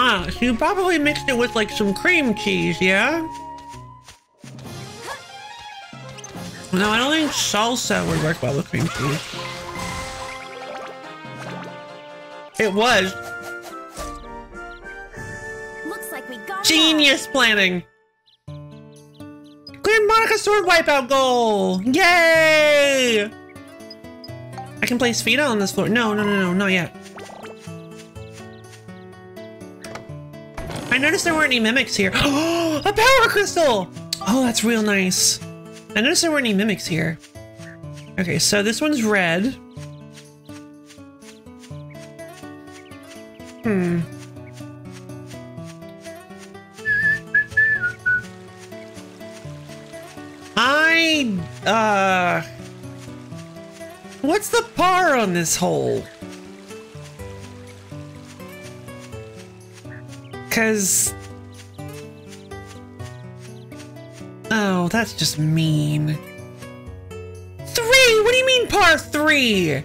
Ah, so you probably mixed it with like some cream cheese, yeah? No, I don't think salsa would work well with cream cheese. It was Looks like we got genius planning. Monica sword wipeout goal! Yay! I can place feet on this floor. No, no, no, no, not yet. I noticed there weren't any mimics here. Oh, a power crystal! Oh, that's real nice. I noticed there weren't any mimics here. Okay, so this one's red. Hmm. Uh... What's the par on this hole? Cause... Oh, that's just mean. Three? What do you mean par three?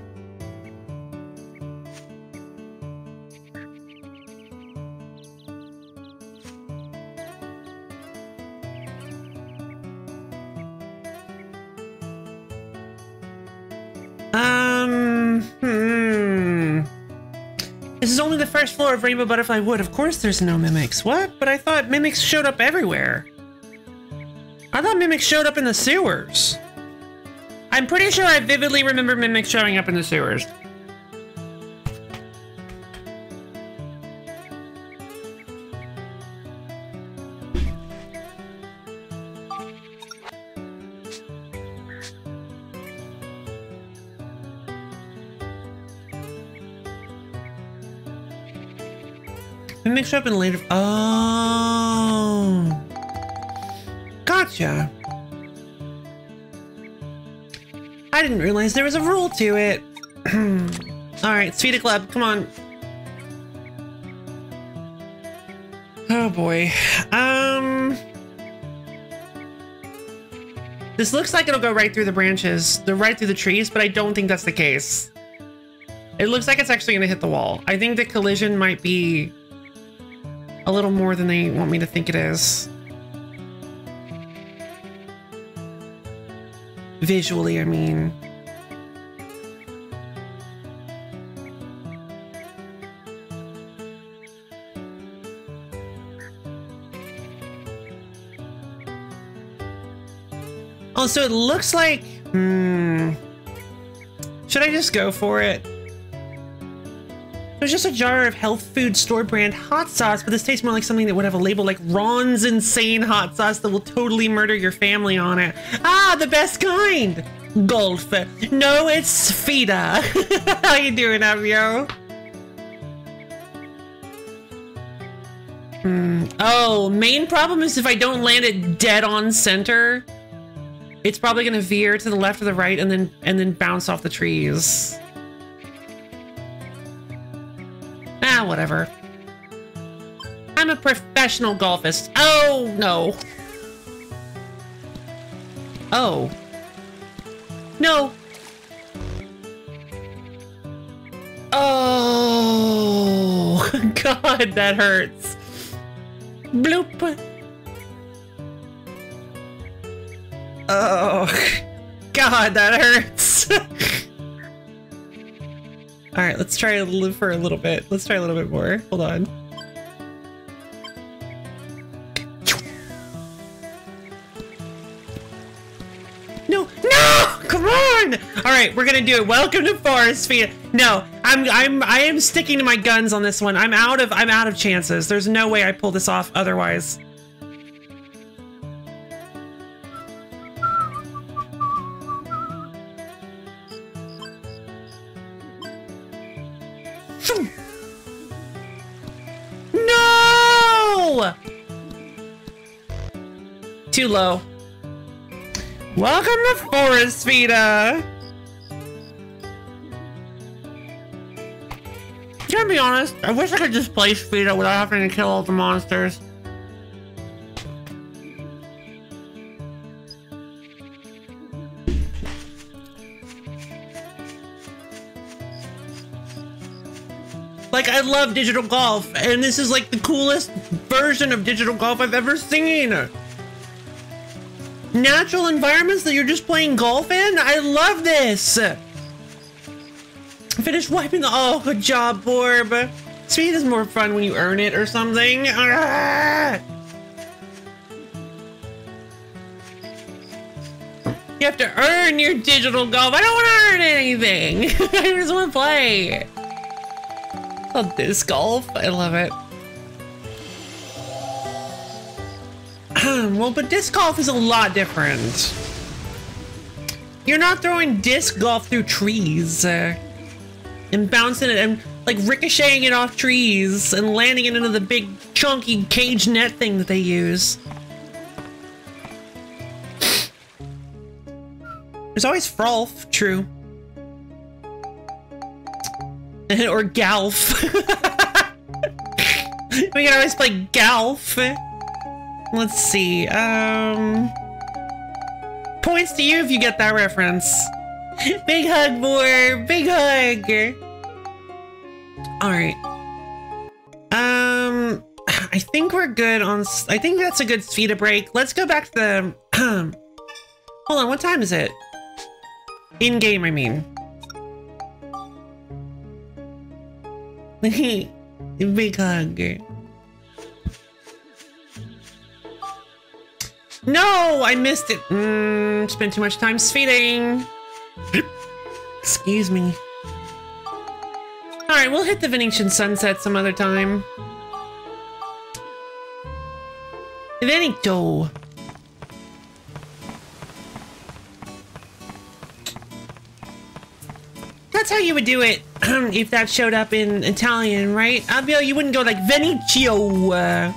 The first floor of Rainbow Butterfly Wood. Of course there's no mimics. What? But I thought mimics showed up everywhere. I thought mimics showed up in the sewers. I'm pretty sure I vividly remember mimics showing up in the sewers. Show up in later. Oh. Gotcha. I didn't realize there was a rule to it. Alright, Spheda Club, come on. Oh boy. Um. This looks like it'll go right through the branches, the right through the trees, but I don't think that's the case. It looks like it's actually gonna hit the wall. I think the collision might be a little more than they want me to think it is. Visually, I mean. Oh, so it looks like... Hmm... Should I just go for it? There's just a jar of health food store brand hot sauce, but this tastes more like something that would have a label like Ron's Insane Hot Sauce that will totally murder your family on it. Ah, the best kind! Golf. No, it's Fida. How you doing, Avio? Hmm. Oh, main problem is if I don't land it dead on center, it's probably gonna veer to the left or the right and then and then bounce off the trees. Ah, whatever. I'm a professional golfist. Oh, no. Oh. No. Oh, God, that hurts. Bloop. Oh, God, that hurts. All right, let's try to live for a little bit. Let's try a little bit more. Hold on. No, no! Come on! All right, we're gonna do it. Welcome to Forest Feed. No, I'm, I'm, I am sticking to my guns on this one. I'm out of, I'm out of chances. There's no way I pull this off otherwise. No! Too low. Welcome to Forest Vita. gonna be honest. I wish I could just play Spheda without having to kill all the monsters. Like, I love digital golf, and this is like the coolest version of digital golf I've ever seen. Natural environments that you're just playing golf in? I love this. Finish wiping the. Oh, good job, Borb. Speed is more fun when you earn it or something. You have to earn your digital golf. I don't want to earn anything. I just want to play. Oh, disc golf. I love it. well, but disc golf is a lot different. You're not throwing disc golf through trees uh, and bouncing it and like ricocheting it off trees and landing it into the big chunky cage net thing that they use. There's always Frolf, true. or Galf. we can always play Galf. Let's see. Um, points to you if you get that reference. Big hug, boy. Big hug. All right. Um, I think we're good on. I think that's a good Spheda break. Let's go back to the. hold on. What time is it? In game, I mean. Big hug. No, I missed it. Mm, spent too much time speeding. Excuse me. All right, we'll hit the Venetian sunset some other time. Veneto. That's how you would do it if that showed up in Italian, right? Abio, you wouldn't go like Venicio.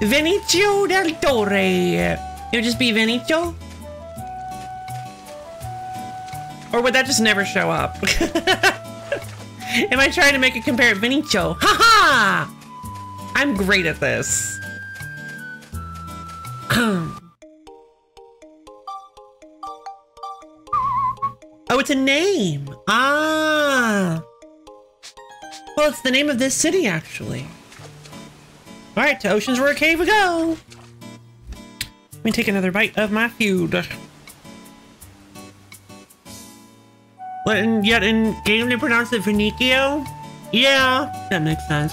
Venicio del Torre. It would just be Venicio? Or would that just never show up? Am I trying to make it compare Venicio? Haha! -ha! I'm great at this. it's a name. Ah. Well, it's the name of this city, actually. All right, to Ocean's Roar Cave we go. Let me take another bite of my food. And yet in game they pronounce it Vinicio? Yeah, that makes sense.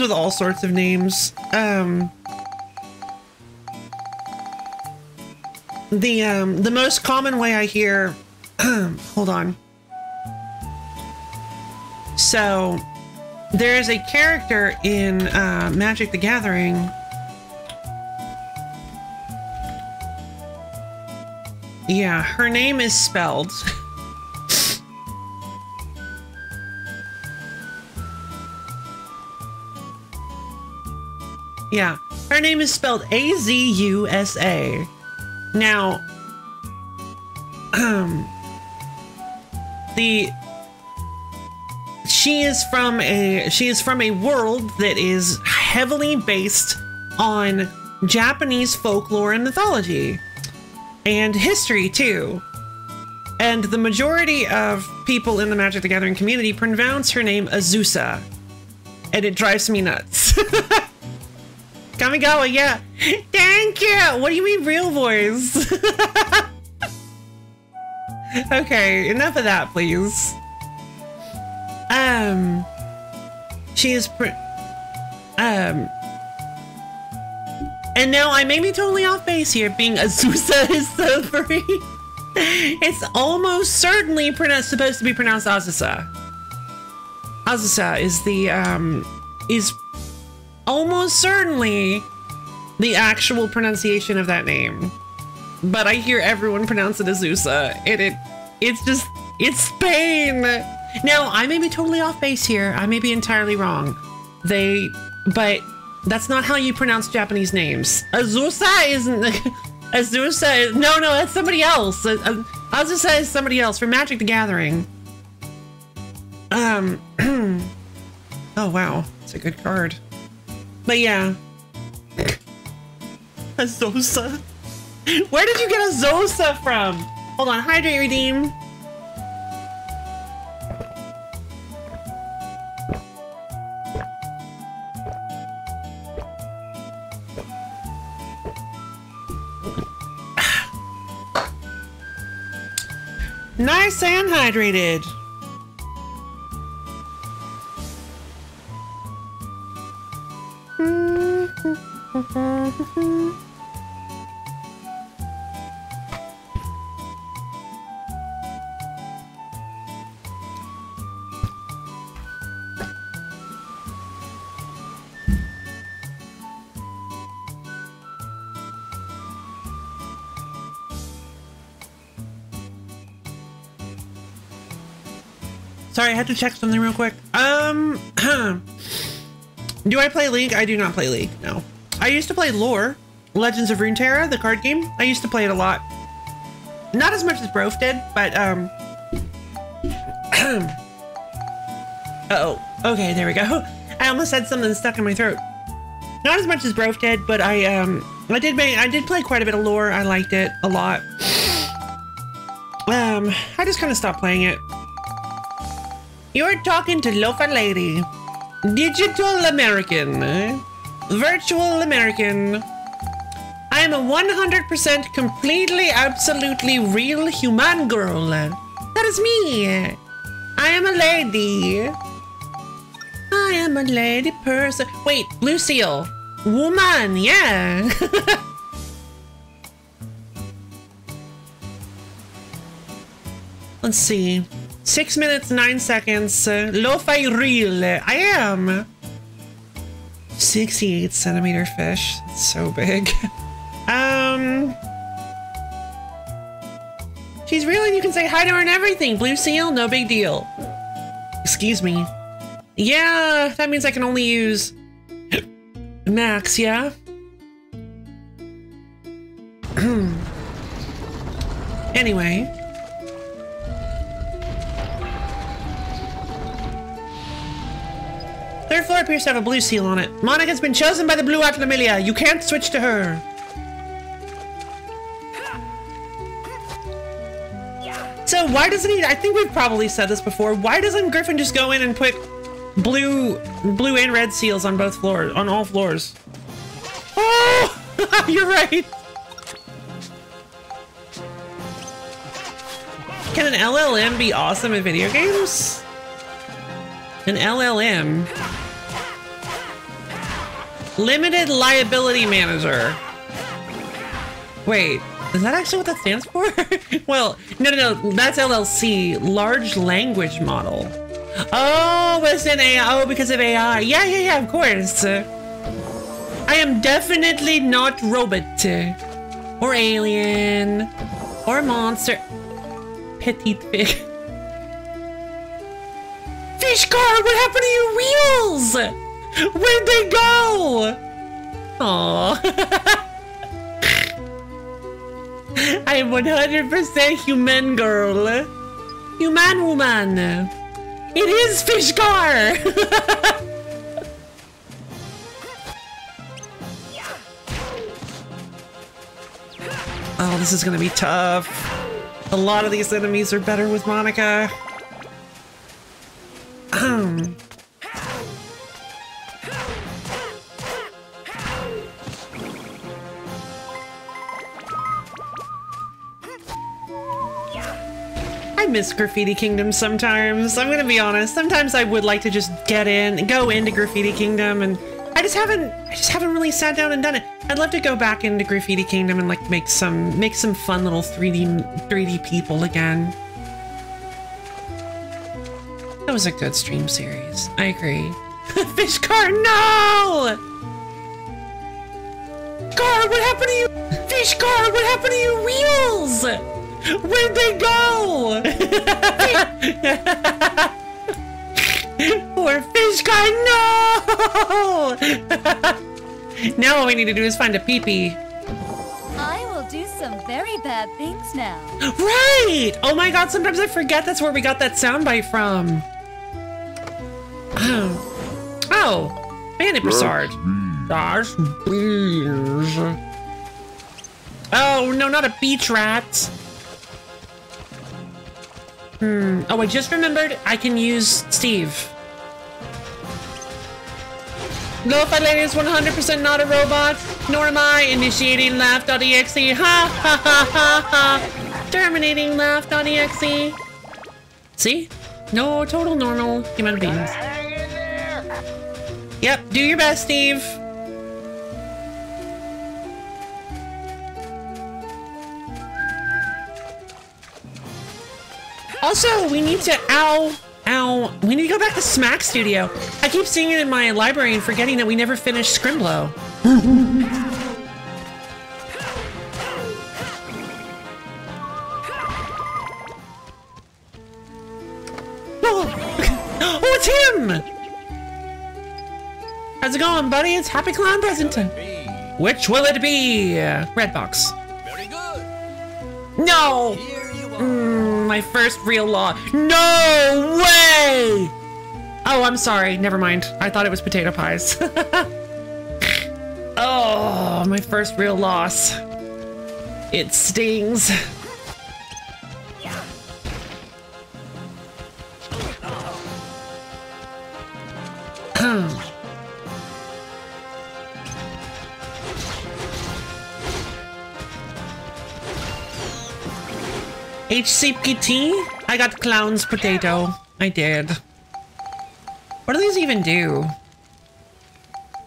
With all sorts of names. Um, the um, the most common way I hear, hold on. So, there is a character in uh, Magic the Gathering. Yeah, her name is spelled. yeah, her name is spelled A Z U S A. Now, um, the she is from a she is from a world that is heavily based on Japanese folklore and mythology and history too. And the majority of people in the Magic the Gathering community pronounce her name Azusa. And it drives me nuts. Kamigawa, yeah. Thank you. What do you mean real voice? okay, enough of that, please. Um, she is um, and now I may be totally off base here, being Azusa is so free. it's almost certainly supposed to be pronounced Azusa. Azusa is the um is almost certainly the actual pronunciation of that name. But I hear everyone pronounce it Azusa, and it it's just it's Spain. Now, I may be totally off base here. I may be entirely wrong. They, but that's not how you pronounce Japanese names. Azusa isn't. Azusa. Is, no, no, that's somebody else. Azusa is somebody else from Magic the Gathering. Um. oh wow, it's a good card. But yeah. Azosa. Where did you get Azosa from? Hold on, hydrate, redeem. Nice and hydrated. Sorry, I had to check something real quick. Um, do I play League? I do not play League. No, I used to play Lore, Legends of Runeterra, the card game. I used to play it a lot. Not as much as Brof did, but um. uh oh. Okay, there we go. I almost had something stuck in my throat. Not as much as Brof did, but I um I did make I did play quite a bit of Lore. I liked it a lot. Um, I just kind of stopped playing it. You're talking to Lo-Fi Lady. Digital American. eh? Virtual American. I am a 100% completely, absolutely real human girl. That is me. I am a lady. I am a lady person. Wait, Lucille. Woman, yeah. Let's see. Six minutes, nine seconds. Lo-fi real. I am. 68 centimeter fish. It's so big. um. She's real and you can say hi to her and everything. Blue seal, no big deal. Excuse me. Yeah, that means I can only use max, yeah? anyway. Third floor appears to have a blue seal on it. Monica's been chosen by the Blue Atlamillia. You can't switch to her. So why doesn't he? I think we've probably said this before. Why doesn't Griffon just go in and put blue, blue and red seals on both floors, on all floors? Oh, you're right. Can an LLM be awesome at video games? An LLM. Limited Liability Manager. Wait, is that actually what that stands for? well, no, no, no, that's LLC, Large Language Model. Oh, it's an AI. Oh, because of AI. Yeah, yeah, yeah, of course. I am definitely not robot. Or alien. Or monster. Petite fig. Fish car, what happened to your wheels? Where'd they go? Aww. I am 100% human girl. Human woman. It is fish car. oh, this is gonna be tough. A lot of these enemies are better with Monica. Um. I miss Graffiti Kingdom sometimes. I'm gonna be honest. Sometimes I would like to just get in, go into Graffiti Kingdom, and I just haven't. I just haven't really sat down and done it. I'd love to go back into Graffiti Kingdom and like make some make some fun little 3D 3D people again. That was a good stream series. I agree. Fish car, no! Car, what happened to you? Fish car, what happened to your wheels? Where'd they go? Poor fish guy, no! now all we need to do is find a peepee. I will do some very bad things now. Right! Oh my god, sometimes I forget that's where we got that soundbite from. Oh. Oh. Bandit Broussard. Gosh, bees. Oh, no, not a beach rat. Hmm. Oh, I just remembered I can use Steve. Lo-Fi Lady is 100% not a robot, nor am I initiating laugh.exe. Ha ha ha ha ha. Terminating laugh.exe. See? No total normal human beings. Yep, do your best, Steve. Also, we need to ow ow. We need to go back to Smack Studio. I keep seeing it in my library and forgetting that we never finished Scrimblow. oh, oh, it's him! How's it going, buddy? It's Happy Clown Present. Which will it be? Redbox. Very good. No! Mm, my first real law. No way! Oh, I'm sorry. Never mind. I thought it was potato pies. oh, my first real loss. It stings. HCPT? I got clown's potato. I did. What do these even do?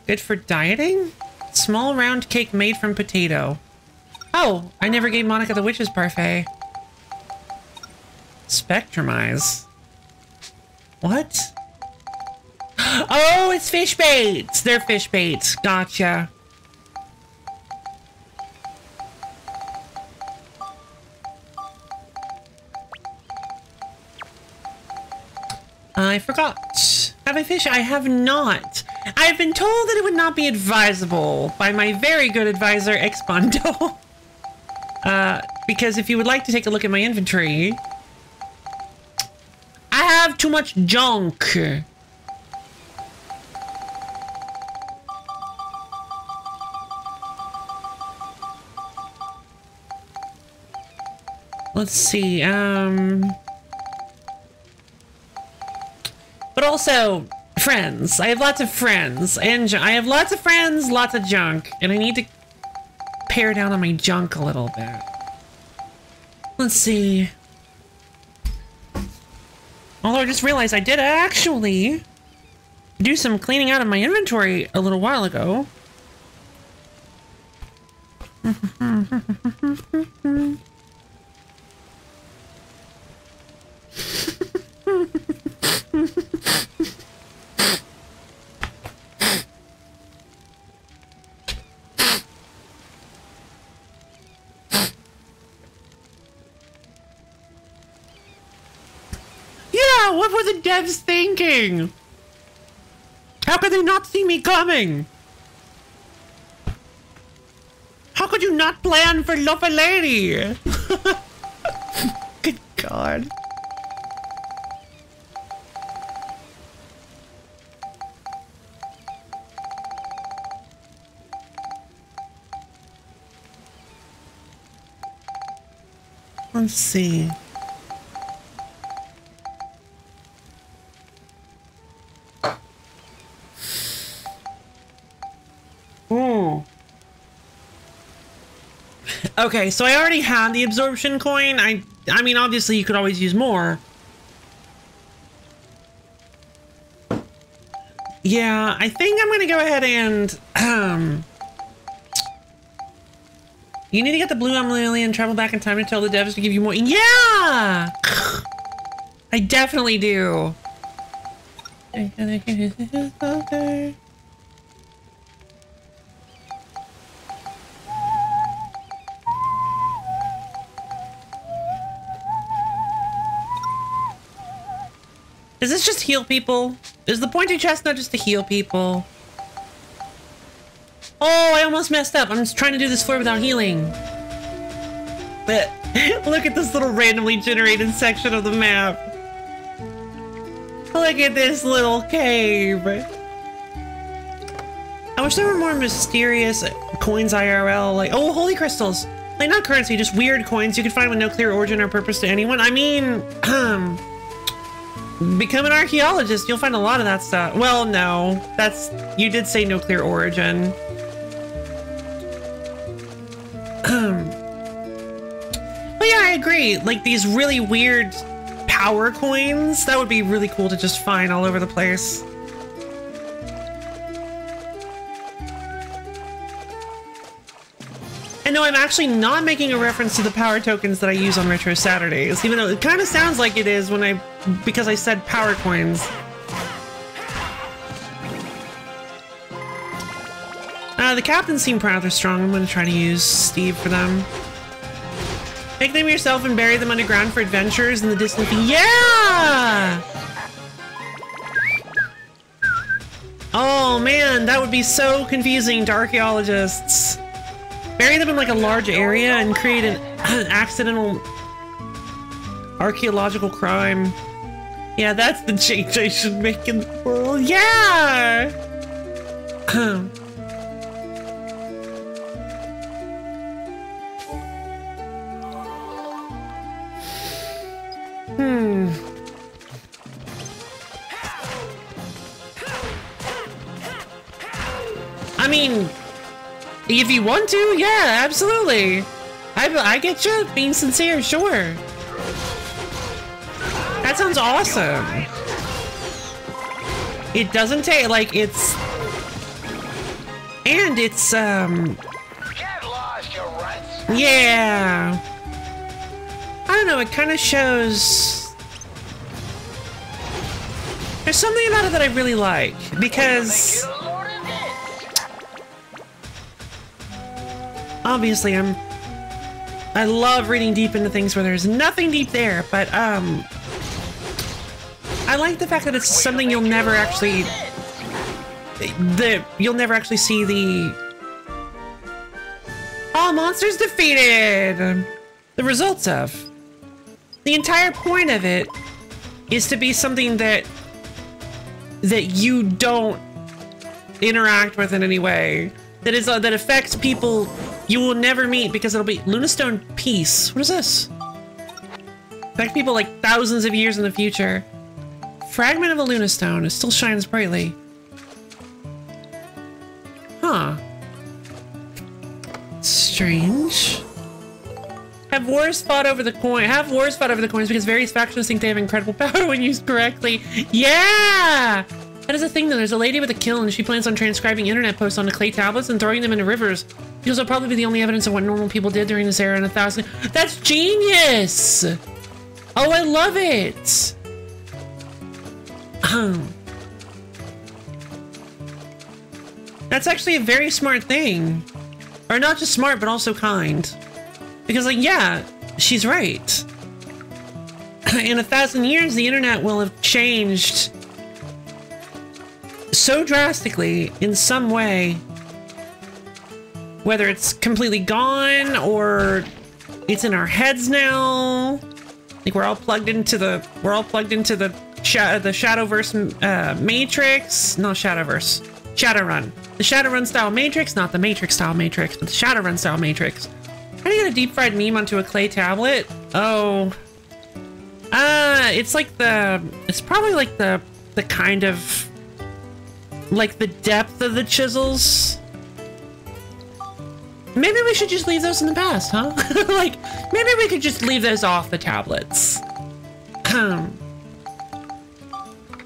Good for dieting? Small round cake made from potato. Oh, I never gave Monica the witch's parfait. Spectrumize. What? Oh, it's fish baits! They're fish baits. Gotcha. I forgot. Have I fished? I have not. I've been told that it would not be advisable by my very good advisor, Expondo. uh, because if you would like to take a look at my inventory, I have too much junk. Let's see, um... But also, friends. I have lots of friends. And I have lots of friends, lots of junk. And I need to pare down on my junk a little bit. Let's see. Although I just realized I did actually do some cleaning out of my inventory a little while ago. What were the devs thinking? How could they not see me coming? How could you not plan for Love Lady? Good God. Let's see. Okay, so I already had the absorption coin. I I mean, obviously you could always use more. Yeah, I think I'm gonna go ahead and um You need to get the blue Amelie and travel back in time to tell the devs to give you more. Yeah! I definitely do. This just heal people? Is the pointy chest not just to heal people? Oh, I almost messed up. I'm just trying to do this floor without healing. But look at this little randomly generated section of the map. Look at this little cave. I wish there were more mysterious coins IRL, like, oh, holy crystals. Like, not currency, just weird coins you could find with no clear origin or purpose to anyone. I mean, um, become an archaeologist, you'll find a lot of that stuff. Well, no, that's, you did say no clear origin. but yeah, I agree. Like, these really weird power coins, that would be really cool to just find all over the place. No, I'm actually not making a reference to the power tokens that I use on Retro Saturdays, even though it kind of sounds like it is when I, because I said power coins. Uh, the captains seem rather strong. I'm going to try to use Steve for them. Make them yourself and bury them underground for adventures in the distant... Yeah! Oh man, that would be so confusing to archaeologists. Bury them in like a large area and create an, an accidental archaeological crime. Yeah, that's the change I should make in the world. Yeah! hmm. I mean, if you want to, yeah, absolutely. I, I get you being sincere, sure. That sounds awesome. It doesn't take, like, it's... And it's, um... Get lost, you runts. Yeah. I don't know, it kind of shows... There's something about it that I really like, because... obviously I'm I love reading deep into things where there's nothing deep there, but um I like the fact that it's something you'll never actually the you'll never actually see the all monsters defeated! The results of. The entire point of it is to be something that that you don't interact with in any way. That is uh, that affects people you will never meet because it'll be Lunastone Peace. What is this? Affect people like thousands of years in the future. Fragment of a Lunastone. It still shines brightly. Huh. Strange. Have wars fought over the coin? Have wars fought over the coins because various factions think they have incredible power when used correctly. Yeah! That is a thing though. There's a lady with a kiln and she plans on transcribing internet posts onto clay tablets and throwing them into rivers. Because it'll probably be the only evidence of what normal people did during this era in a thousand. That's genius! Oh, I love it! That's actually a very smart thing. Or not just smart, but also kind. Because, like, yeah, she's right. In a thousand years, the internet will have changed so drastically in some way. Whether it's completely gone or it's in our heads now. Like we're all plugged into the we're all plugged into the the Shadowverse uh, Matrix, not Shadowverse, Shadowrun, the Shadowrun style Matrix, not the Matrix style Matrix, but the Shadowrun style Matrix. How do you get a deep fried meme onto a clay tablet? Oh, uh, it's like the it's probably like the the kind of like the depth of the chisels. Maybe we should just leave those in the past, huh? like, maybe we could just leave those off the tablets. Um.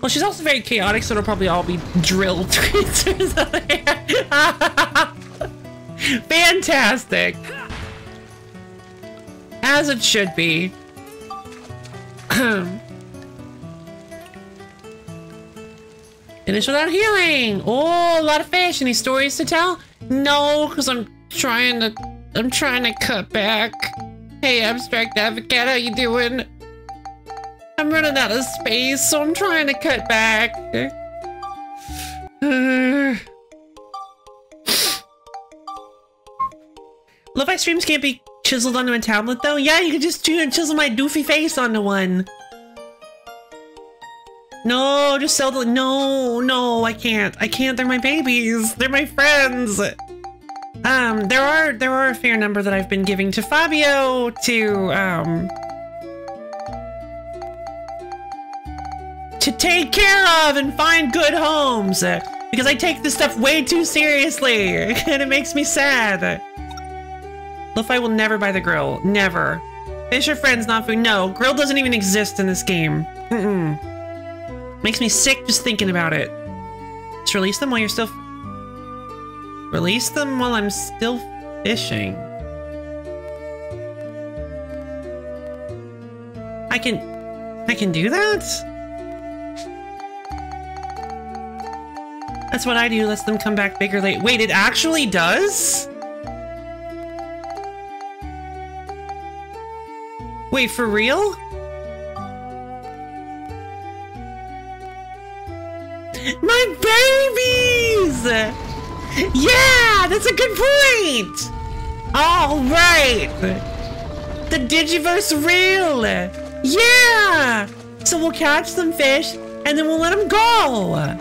well, she's also very chaotic, so it'll probably all be drilled tracers Fantastic. As it should be. Um. Finish without healing. Oh, a lot of fish. Any stories to tell? No, because I'm trying to. I'm trying to cut back. Hey, abstract advocate, how you doing? I'm running out of space, so I'm trying to cut back. Uh, Lo-fi streams can't be chiseled onto a tablet, though. Yeah, you could just ch- chisel my doofy face onto one. No, just sell the. No, no, I can't. I can't. They're my babies. They're my friends. Um, there are there are a fair number that I've been giving to Fabio to um to take care of and find good homes because I take this stuff way too seriously and it makes me sad. Lo-Fi will never buy the grill. Never. Fish are friends, not food. No, grill doesn't even exist in this game. Mm-mm. Makes me sick just thinking about it. Just release them while you're still... Release them while I'm still fishing. I can... I can do that? That's what I do, lets them come back bigger late. Wait, it actually does? Wait, for real? My babies! Yeah, that's a good point! All right! The Digiverse real! Yeah! So we'll catch some fish and then we'll let them go!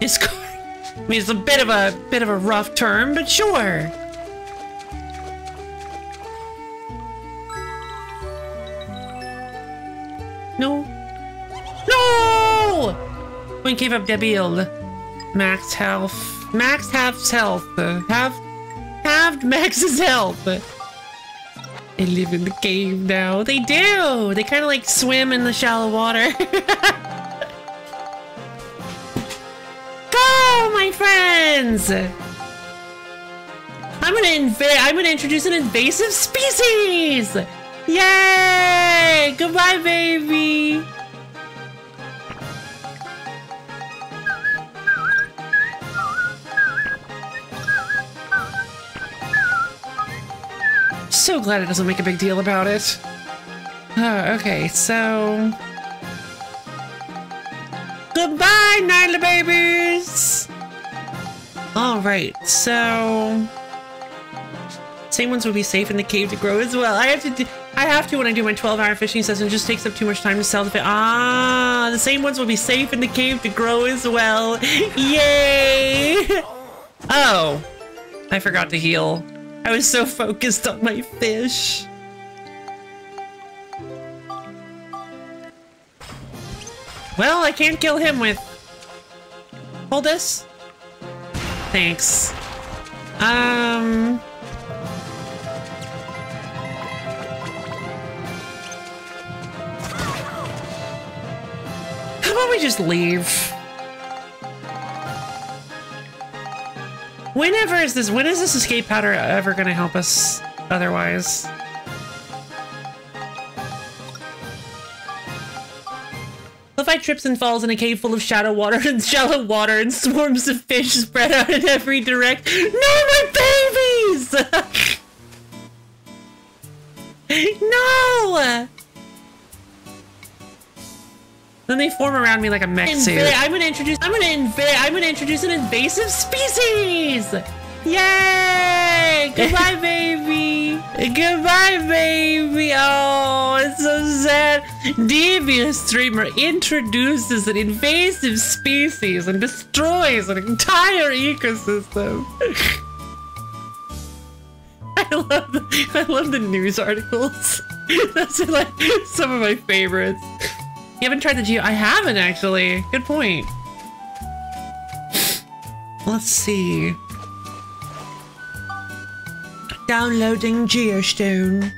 It's I mean, it's a bit of a bit of a rough term, but sure. No. No! When gave up build Max health. Max half health. Half halved Max's health. They live in the cave now. They do! They kind of like swim in the shallow water. Go, my friends! I'm gonna inv- I'm gonna introduce an invasive species! Yay! Goodbye, baby! So glad it doesn't make a big deal about it. Uh, okay, so... Goodbye, Nyla babies! Alright, so... Same ones would be safe in the cave to grow as well. I have to do, I have to when I do my 12 hour fishing session. It just takes up too much time to sell the fish. Ah, the same ones will be safe in the cave to grow as well. Yay! Oh, I forgot to heal. I was so focused on my fish. Well, I can't kill him with... Hold this. Thanks. Um... How about we just leave? Whenever is this, when is this escape powder ever gonna help us otherwise? Levi trips and falls in a cave full of shadow water and shallow water and swarms of fish spread out in every direct. No, my babies! no! Then they form around me like a mech suit. I'm gonna introduce. I'm gonna inv- I'm gonna introduce an invasive species. Yay! Goodbye, baby. Goodbye, baby. Oh, it's so sad. Devious streamer introduces an invasive species and destroys an entire ecosystem. I love the, I love the news articles. That's like some of my favorites. You haven't tried the Geo? I haven't actually. Good point. Let's see. Downloading Geostone.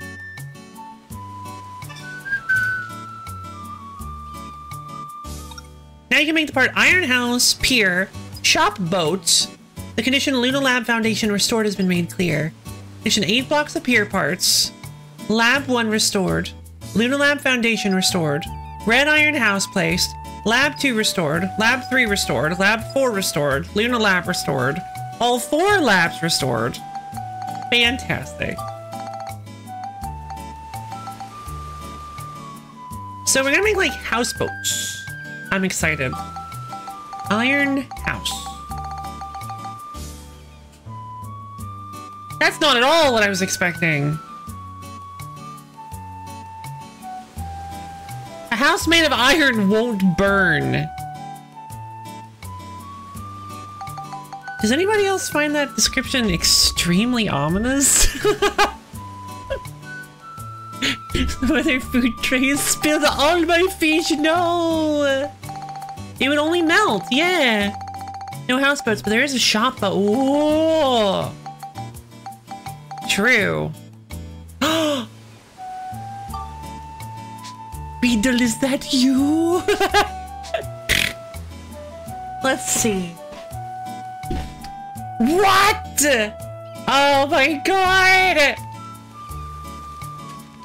Now you can make the part Iron House, Pier, Shop Boats. The condition Luna Lab Foundation restored has been made clear. Condition 8 blocks of pier parts. Lab 1 restored. Luna Lab Foundation restored. Red Iron House placed. Lab 2 restored. Lab 3 restored. Lab 4 restored. Luna Lab restored. All four labs restored. Fantastic. So we're gonna make like houseboats. I'm excited. Iron house. That's not at all what I was expecting. House made of iron won't burn. Does anybody else find that description extremely ominous? Whether food trays spilled on my fish, no! It would only melt, yeah. No houseboats, but there is a shop but Whoa! True. Oh, Beedle, is that you? Let's see. What? Oh my god!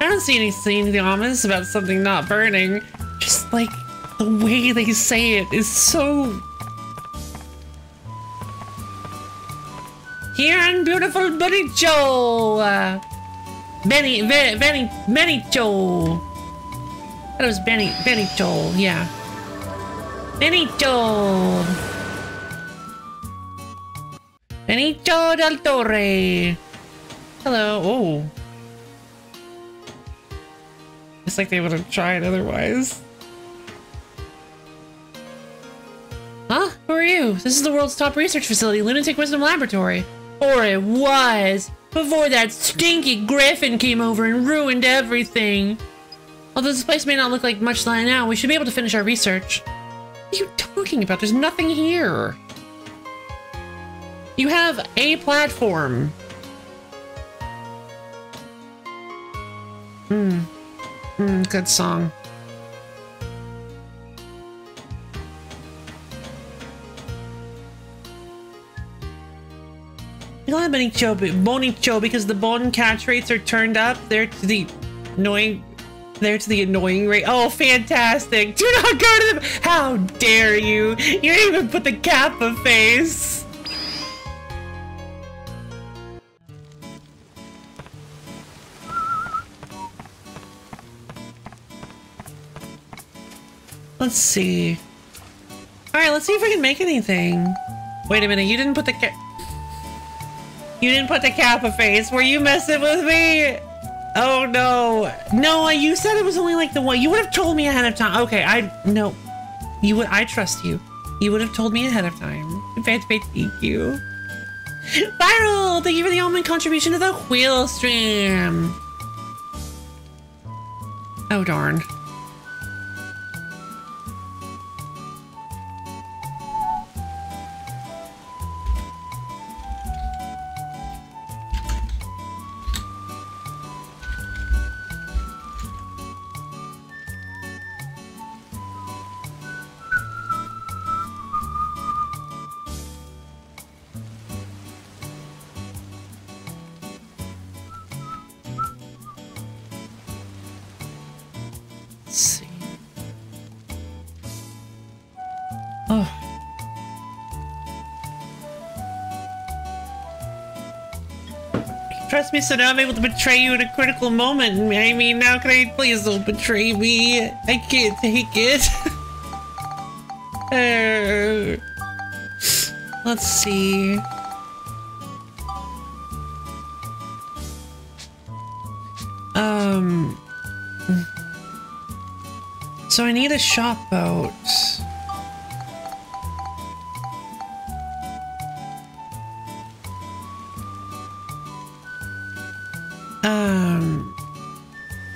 I don't see anything ominous about something not burning. Just like the way they say it is so. Here in beautiful Benicho! Uh, Benny, Benny, Benny! That was Benny, Benicho, yeah. Benicho! Benicho del Torre! Hello, oh. It's like they would have tried otherwise. Huh? Who are you? This is the world's top research facility, Lunatic Wisdom Laboratory. Or it was, before that stinky Griffon came over and ruined everything. Although this place may not look like much like now, we should be able to finish our research. What are you talking about? There's nothing here. You have a platform. Hmm. Hmm, good song. We don't have Bonicho, Bonicho because the bone catch rates are turned up. They're the annoying there to the annoying rate. Oh, fantastic. Do not go to them. How dare you? You didn't even put the Kappa face. Let's see. All right, let's see if we can make anything. Wait a minute, you didn't put the You didn't put the Kappa face. Were you messing with me? Oh no. No, you said it was only like the one. You would have told me ahead of time. Okay, I no. You would I trust you. You would have told me ahead of time. Thank you. Viral! Thank you for the almond contribution to the wheel stream. Oh darn. So now I'm able to betray you at a critical moment. I mean, now can I please don't betray me? I can't take it. Uh, let's see. Um. So I need a shop boat.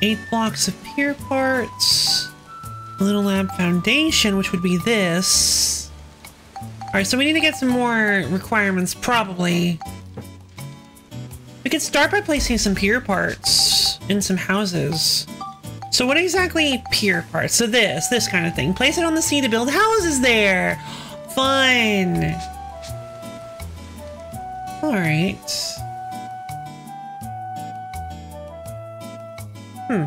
Eight blocks of pier parts, little lab foundation, which would be this. All right, so we need to get some more requirements, probably. We could start by placing some pier parts in some houses. So what exactly pier parts? So this, this kind of thing. Place it on the sea to build houses there. Fun. All Hmm.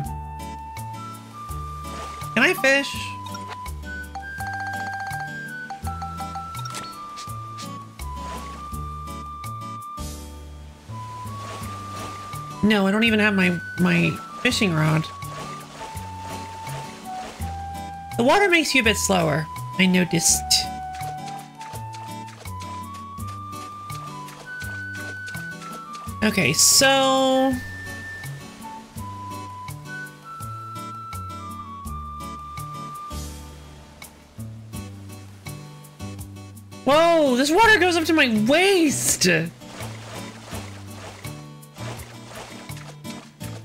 Can I fish? No, I don't even have my my fishing rod. The water makes you a bit slower. I noticed. Okay, so... Whoa, this water goes up to my waist!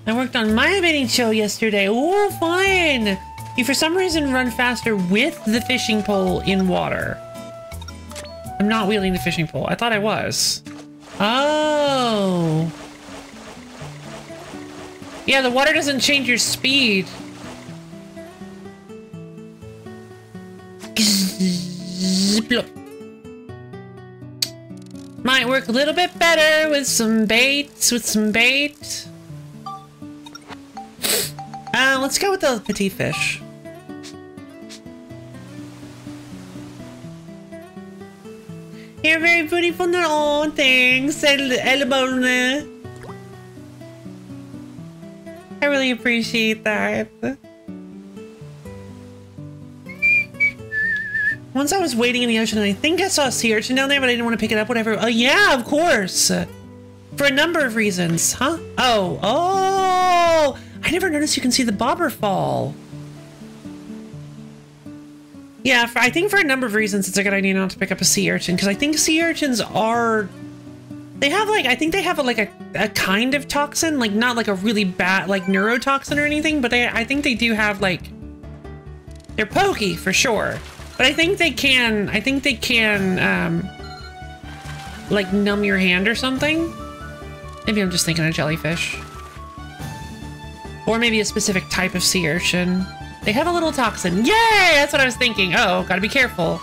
I worked on my bathing show yesterday. Oh, fun! You for some reason run faster with the fishing pole in water. I'm not wielding the fishing pole. I thought I was. Oh. Yeah, the water doesn't change your speed. Zplop. Might work a little bit better with some baits, with some bait. Uh, let's go with the petite fish. You're very beautiful. Oh, thanks, El Elbone. I really appreciate that. Once I was waiting in the ocean and I think I saw a sea urchin down there, but I didn't want to pick it up, whatever. Oh, yeah, of course. For a number of reasons, huh? Oh, oh! I never noticed you can see the bobber fall. Yeah, I think for a number of reasons, it's a good idea not to pick up a sea urchin because I think sea urchins are. They have like I think they have a, like a, a kind of toxin, like not like a really bad like neurotoxin or anything, but they I think they do have like they're pokey for sure. But I think they can I think they can um like numb your hand or something. Maybe I'm just thinking of jellyfish. Or maybe a specific type of sea urchin. They have a little toxin. Yay! That's what I was thinking. Oh, gotta be careful.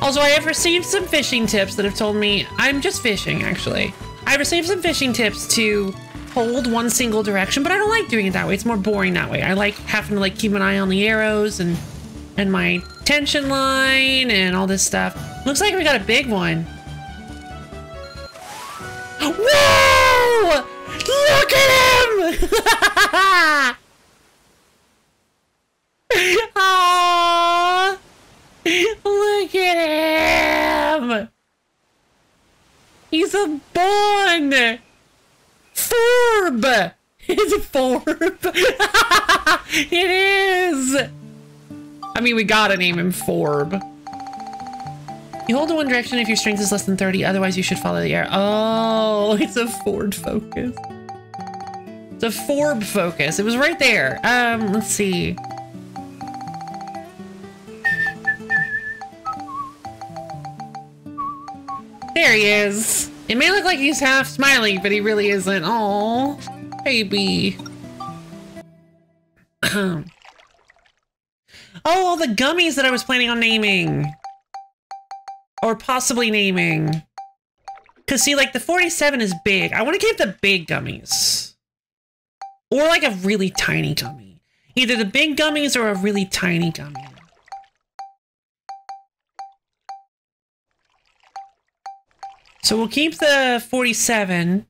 Also, I have received some fishing tips that have told me I'm just fishing, actually. I received some fishing tips to hold one single direction, but I don't like doing it that way. It's more boring that way. I like having to like keep an eye on the arrows and and my tension line and all this stuff. Looks like we got a big one. Whoa! Look at him! Aww! Look at him! He's a bun! Forb! It's a forb! it is! I mean, we gotta name him Forb. You hold in one direction if your strength is less than 30, otherwise you should follow the air. Oh, it's a Ford focus. It's a Forb focus. It was right there. Um, let's see. There he is. It may look like he's half smiling, but he really isn't. Oh, baby. oh, all the gummies that I was planning on naming. Or possibly naming. Because see, like, the 47 is big. I want to keep the big gummies. Or, like, a really tiny gummy. Either the big gummies or a really tiny gummy. So we'll keep the 47.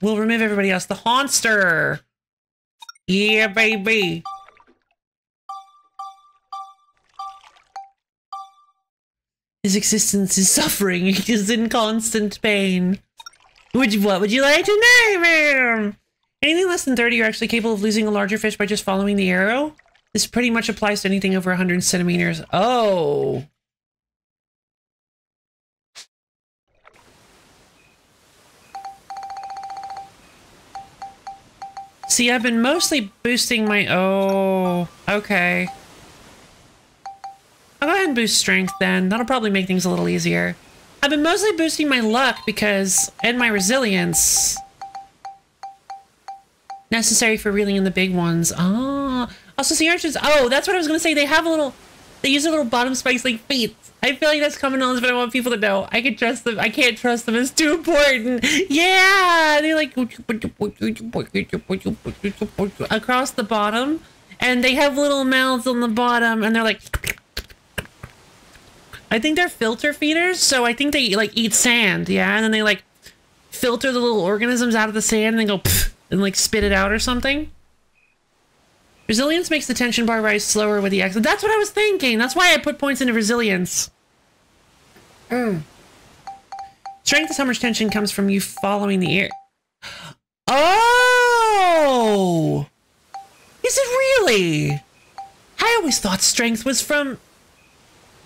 We'll remove everybody else. The Haunster. Yeah, baby. His existence is suffering. He is in constant pain. Would you, what would you like to name him? Anything less than 30, you're actually capable of losing a larger fish by just following the arrow. This pretty much applies to anything over 100 centimeters. Oh. See, I've been mostly boosting my... Oh, okay. I'll go ahead and boost strength then. That'll probably make things a little easier. I've been mostly boosting my luck because... And my resilience. Necessary for reeling in the big ones. Ah. Also, sea urchins... Oh, that's what I was going to say. They have a little... They use their little bottom spikes like feet. I feel like that's common knowledge, but I want people to know. I can trust them. I can't trust them. It's too important. Yeah! they're like... Across the bottom. And they have little mouths on the bottom. And they're like... I think they're filter feeders, so I think they like eat sand, yeah, and then they like filter the little organisms out of the sand and then go and like spit it out or something. Resilience makes the tension bar rise slower with the exit. That's what I was thinking. That's why I put points into resilience. Mm. Strength is how much tension comes from you following the air. Oh! Is it really? I always thought strength was from.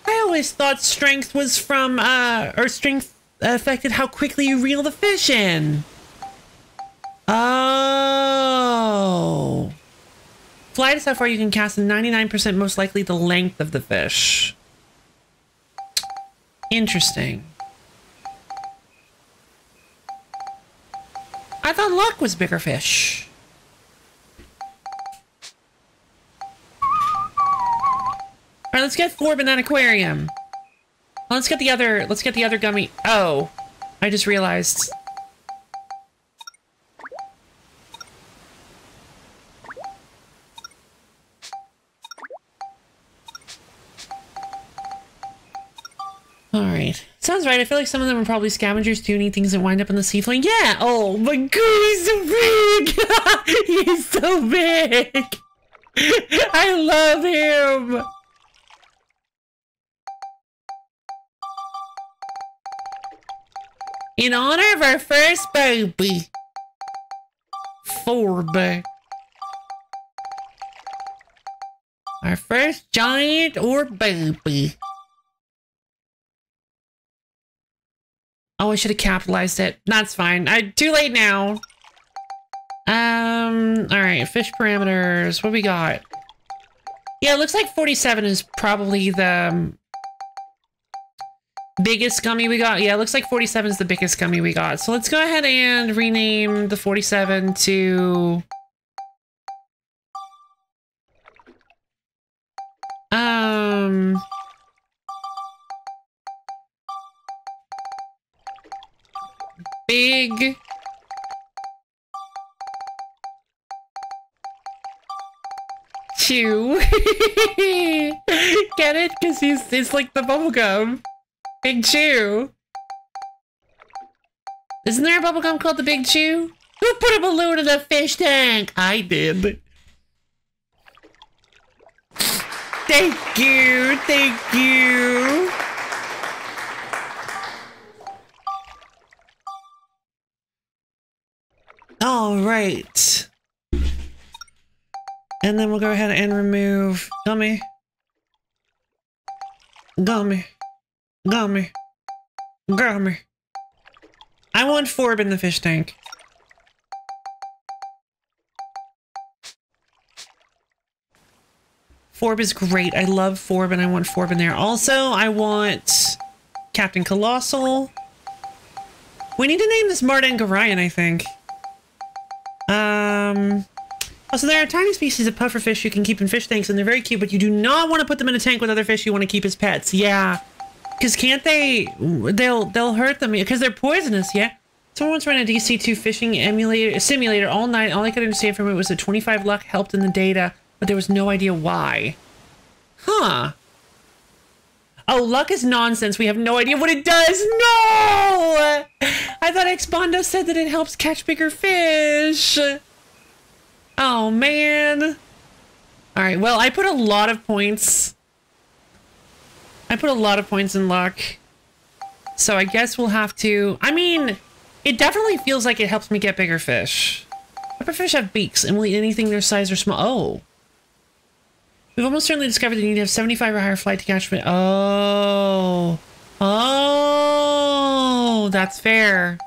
I always thought strength was from, uh, or strength affected how quickly you reel the fish in. Oh. Flight is how far you can cast, and 99% most likely the length of the fish. Interesting. I thought luck was bigger fish. Alright, let's get four that aquarium. Let's get the other, let's get the other gummy. Oh, I just realized. Alright. Sounds right. I feel like some of them are probably scavengers too, need things that wind up in the seaflame. Yeah! Oh my god, he's so big! he's so big! I love him! In honor of our first baby, Forb. Our first giant or baby. Oh, I should have capitalized it. That's fine. I too late now. Um, all right, fish parameters. What we got? Yeah, it looks like 47 is probably the um, biggest gummy we got. Yeah, it looks like 47 is the biggest gummy we got. So let's go ahead and rename the 47 to... Um... Big... Chew. Get it? Because he's it's like the bubblegum. Big Chew. Isn't there a bubblegum called the Big Chew? Who put a balloon in the fish tank? I did. Thank you. Thank you. All right. And then we'll go ahead and remove Gummy. Gummy. Gummy. Gummy. I want Forb in the fish tank. Forb is great. I love Forb and I want Forb in there. Also, I want Captain Colossal. We need to name this Mardan Garayan, I think. Um... Also, there are tiny species of pufferfish you can keep in fish tanks, and they're very cute, but you do not want to put them in a tank with other fish you want to keep as pets. Yeah. Because can't they... They'll they'll hurt them, because they're poisonous, yeah? Someone once ran a DC2 fishing emulator simulator all night. All I could understand from it was that 25 luck helped in the data, but there was no idea why. Huh. Oh, luck is nonsense. We have no idea what it does. No! I thought Expondo said that it helps catch bigger fish. Oh, man. All right, well, I put a lot of points. I put a lot of points in luck. So I guess we'll have to... I mean, it definitely feels like it helps me get bigger fish. Pufferfish have beaks and will eat anything their size or small. Oh. We've almost certainly discovered that you need to have 75 or higher flight to catch fish. Oh. Oh. That's fair.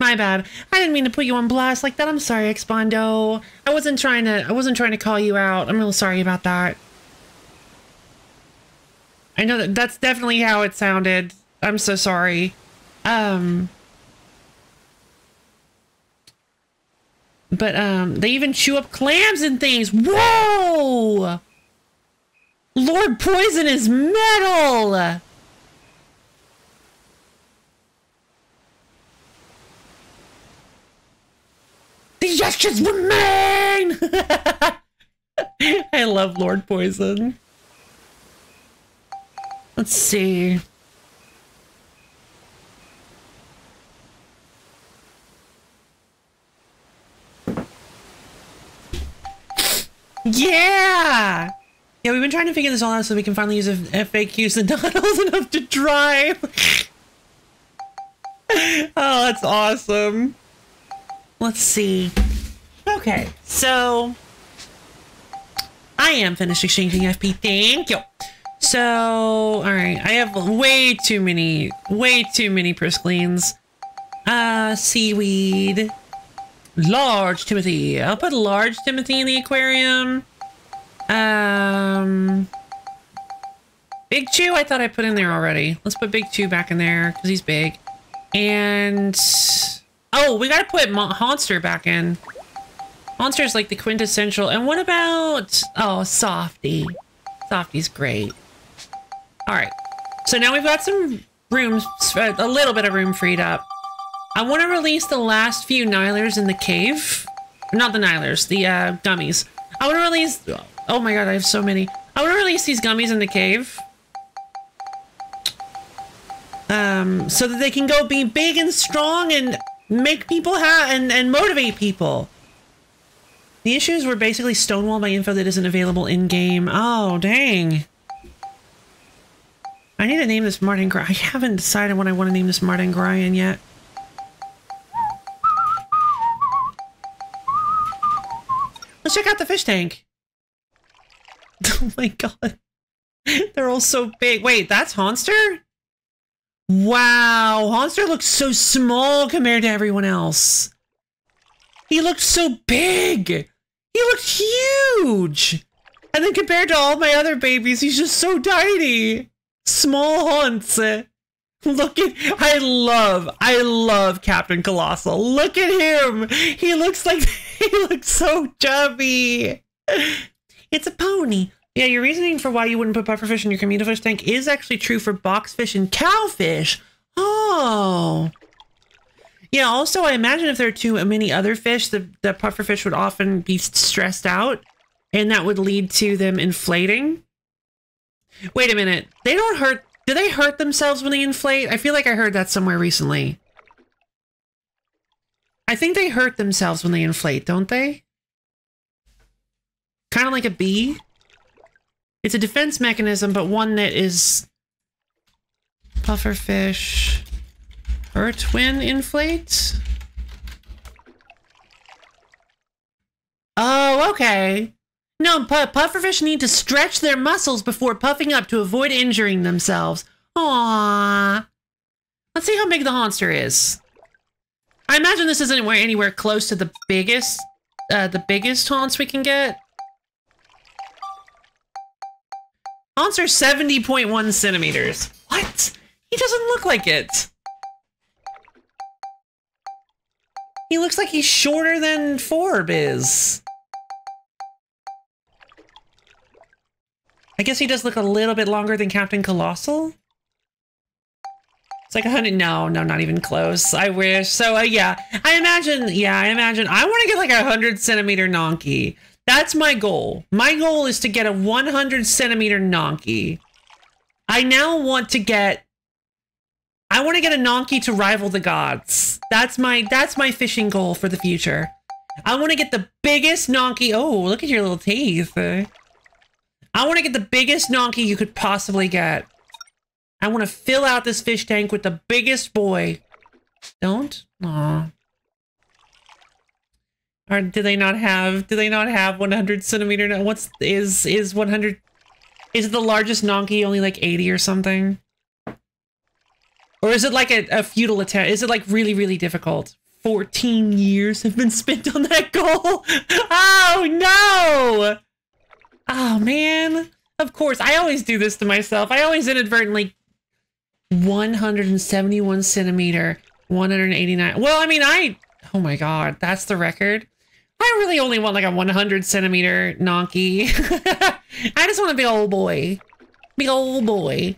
My bad. I didn't mean to put you on blast like that. I'm sorry, Expondo. I wasn't trying to I wasn't trying to call you out. I'm real sorry about that. I know that that's definitely how it sounded. I'm so sorry. Um But um they even chew up clams and things. Whoa! Lord Poison is metal! The ashes remain! I love Lord Poison. Let's see. Yeah! Yeah, we've been trying to figure this all out so we can finally use a FAQs and not old enough to drive. oh, that's awesome. Let's see. Okay, so I am finished exchanging FP. Thank you. So, all right, I have way too many, way too many Priscleans. Uh, seaweed. Large Timothy. I'll put large Timothy in the aquarium. Um, Big Chew, I thought I put in there already. Let's put Big Chew back in there because he's big. And oh, we gotta put Mon Haunster back in. Haunster's like the quintessential. And what about oh, Softy? Softy's great. All right, so now we've got some rooms, a little bit of room freed up. I want to release the last few Nilers in the cave. Not the Nilers, the uh, gummies. I want to release... Oh my god, I have so many. I want to release these gummies in the cave. Um, so that they can go be big and strong and make people have and, and motivate people. The issues were basically stonewalled by info that isn't available in-game. Oh, dang. I need to name this Martin I haven't decided what I want to name this Mardan Garayan yet. Let's check out the fish tank. Oh my god. They're all so big. Wait, that's Honster? Wow, Honster looks so small compared to everyone else. He looked so big. He looked huge. And then compared to all my other babies, he's just so tiny. Small haunts. Look at, I love, I love Captain Colossal. Look at him. He looks like, he looks so chubby. It's a pony. Yeah, your reasoning for why you wouldn't put pufferfish in your Kamino fish tank is actually true for boxfish and cowfish. Oh. Yeah, also, I imagine if there are too many other fish, the, the pufferfish would often be stressed out, and that would lead to them inflating. Wait a minute. They don't hurt do they hurt themselves when they inflate? I feel like I heard that somewhere recently. I think they hurt themselves when they inflate, don't they? Kind of like a bee. It's a defense mechanism, but one that is pufferfish hurt when inflate. Oh, okay. No, pu pufferfish need to stretch their muscles before puffing up to avoid injuring themselves. Aww. Let's see how big the Haunster is. I imagine this isn't anywhere, anywhere close to the biggest, uh, the biggest haunts we can get. Haunts are 70.1 centimeters. What? He doesn't look like it. He looks like he's shorter than Forb is. I guess he does look a little bit longer than Captain Colossal. It's like a hundred. No, no, not even close. I wish. So uh, yeah, I imagine. Yeah, I imagine. I want to get like a hundred centimeter Nonky. That's my goal. My goal is to get a 100 centimeter Nonky. I now want to get. I want to get a Nonky to rival the gods. That's my. That's my fishing goal for the future. I want to get the biggest Nonky. Oh, look at your little teeth. I want to get the biggest Nonky you could possibly get. I want to fill out this fish tank with the biggest boy. Don't? Aw. Or do they not have, do they not have 100 centimeter? No, what's, is, is 100, is the largest Nonky only like 80 or something? Or is it like a, a futile attempt? Is it like really, really difficult? 14 years have been spent on that goal. Oh no! Oh man. Of course, I always do this to myself. I always inadvertently 171 centimeter, 189. Well, I mean, I, oh my God, that's the record. I really only want like a 100 centimeter Nonky. I just want a big old boy. Big old boy.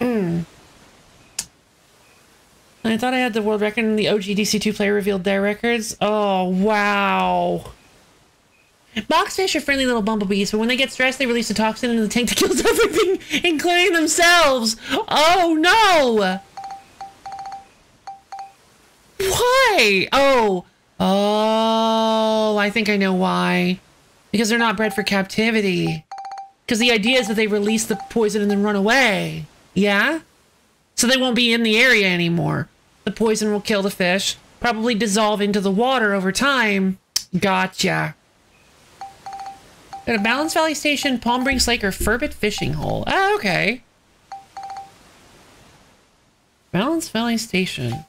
Mm. I thought I had the world record and the OG DC2 player revealed their records. Oh, wow. Boxfish are friendly little bumblebees, but when they get stressed, they release a toxin into the tank that kills everything, including themselves. Oh no! Why? Oh, oh, I think I know why. Because they're not bred for captivity. Because the idea is that they release the poison and then run away. Yeah? So they won't be in the area anymore. The poison will kill the fish, probably dissolve into the water over time. Gotcha. At a Balance Valley Station, Palm Brinks Lake, or Furbit Fishing Hole. Oh, okay. Balance Valley Station.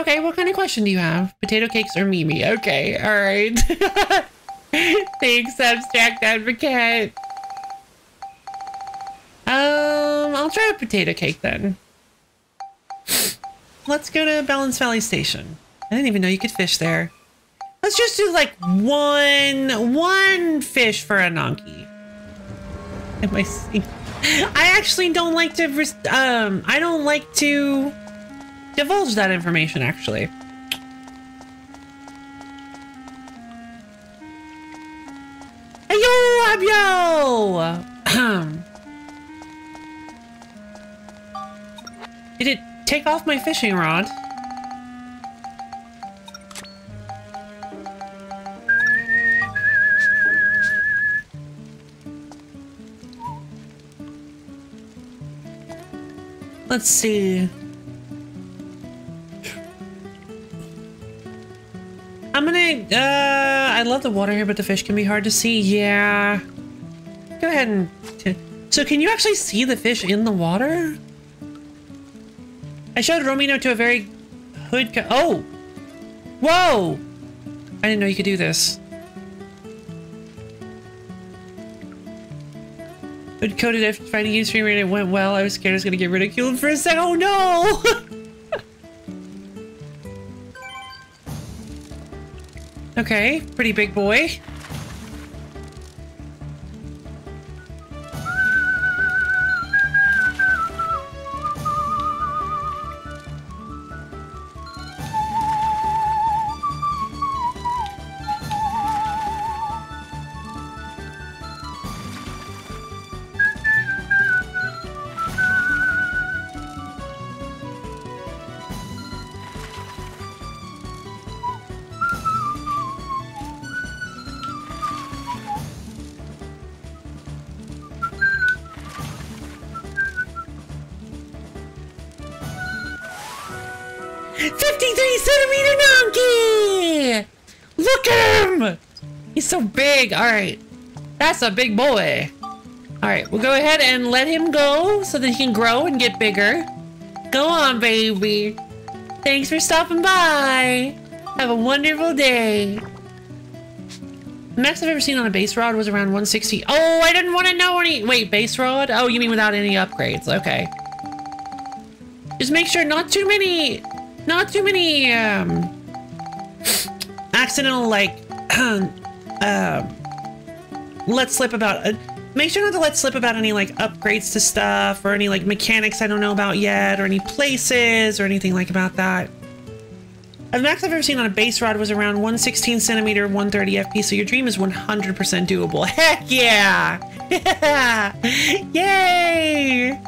Okay, what kind of question do you have? Potato cakes or Mimi? Okay, alright. Thanks, Abstract Advocate. Um, I'll try a potato cake then. Let's go to Balance Valley Station. I didn't even know you could fish there. Let's just do like one one fish for a Ananki. Am I seeing? I actually don't like to um I don't like to divulge that information actually. Hey yo, Abyo! Ahem. Did it take off my fishing rod? Let's see. I'm gonna, uh, I love the water here, but the fish can be hard to see. Yeah. Go ahead and, so can you actually see the fish in the water? I showed Romino to a very hood, oh! Whoa! I didn't know you could do this. Hood coded after to use streamer and it went well. I was scared I was gonna get ridiculed for a second. Oh no! okay, pretty big boy. Him! He's so big. All right, that's a big boy. All right, we'll go ahead and let him go so that he can grow and get bigger. Go on, baby. Thanks for stopping by. Have a wonderful day. The max I've ever seen on a base rod was around 160. Oh, I didn't want to know any. Wait, base rod? Oh, you mean without any upgrades? Okay. Just make sure not too many, not too many um, accidental like um, let slip about. Uh, make sure not to let slip about any like upgrades to stuff or any like mechanics I don't know about yet or any places or anything like about that. The max I've ever seen on a base rod was around 116 centimeter, 130 FP, so your dream is 100% doable. Heck yeah! Yay!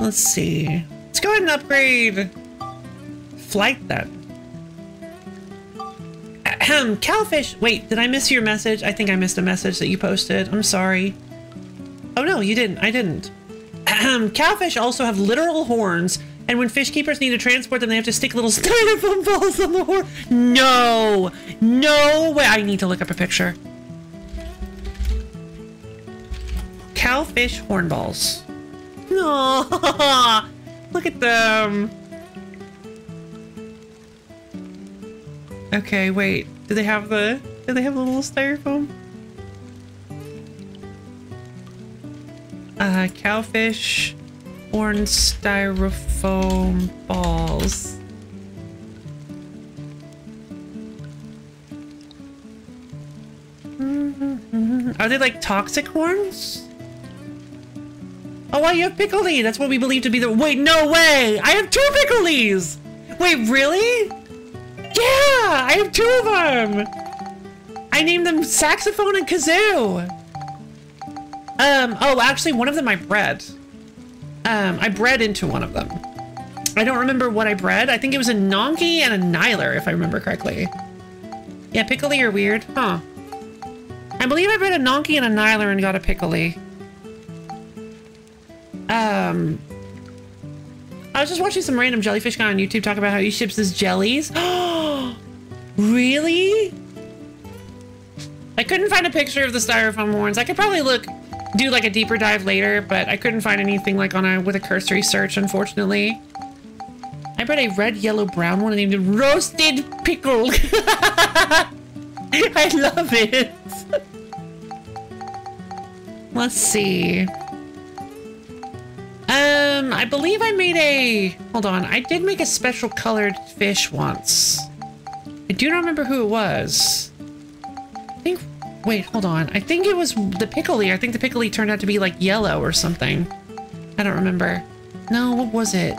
Let's see. Let's go ahead and upgrade flight then. Ahem, Cowfish. Wait, did I miss your message? I think I missed a message that you posted. I'm sorry. Oh no, you didn't. I didn't. Ahem, Cowfish also have literal horns, and when fish keepers need to transport them, they have to stick little styrofoam balls on the horn. No, no way. I need to look up a picture. Cowfish horn balls. Look at them. Okay, wait. Do they have the? Do they have the little styrofoam? Uh, cowfish, horn styrofoam balls. Are they like toxic horns? Oh, you have Pickle That's what we believe to be the- Wait, no way! I have two Pickle Wait, really? Yeah! I have two of them! I named them Saxophone and Kazoo! Um, oh, actually, one of them I bred. Um, I bred into one of them. I don't remember what I bred. I think it was a Nonky and a Niler, if I remember correctly. Yeah, Piccoli are weird. Huh. I believe I bred a Nonky and a Niler and got a Piccoli. Um... I was just watching some random jellyfish guy on YouTube talk about how he ships his jellies. really? I couldn't find a picture of the styrofoam horns. I could probably look, do like a deeper dive later, but I couldn't find anything like on a with a cursory search, unfortunately. I bred a red, yellow, brown one named Roasted Pickle. I love it. Let's see. Um, I believe I made a... Hold on. I did make a special colored fish once. I do not remember who it was. I think... Wait, hold on. I think it was the Piccoli. I think the Piccoli turned out to be like yellow or something. I don't remember. No, what was it?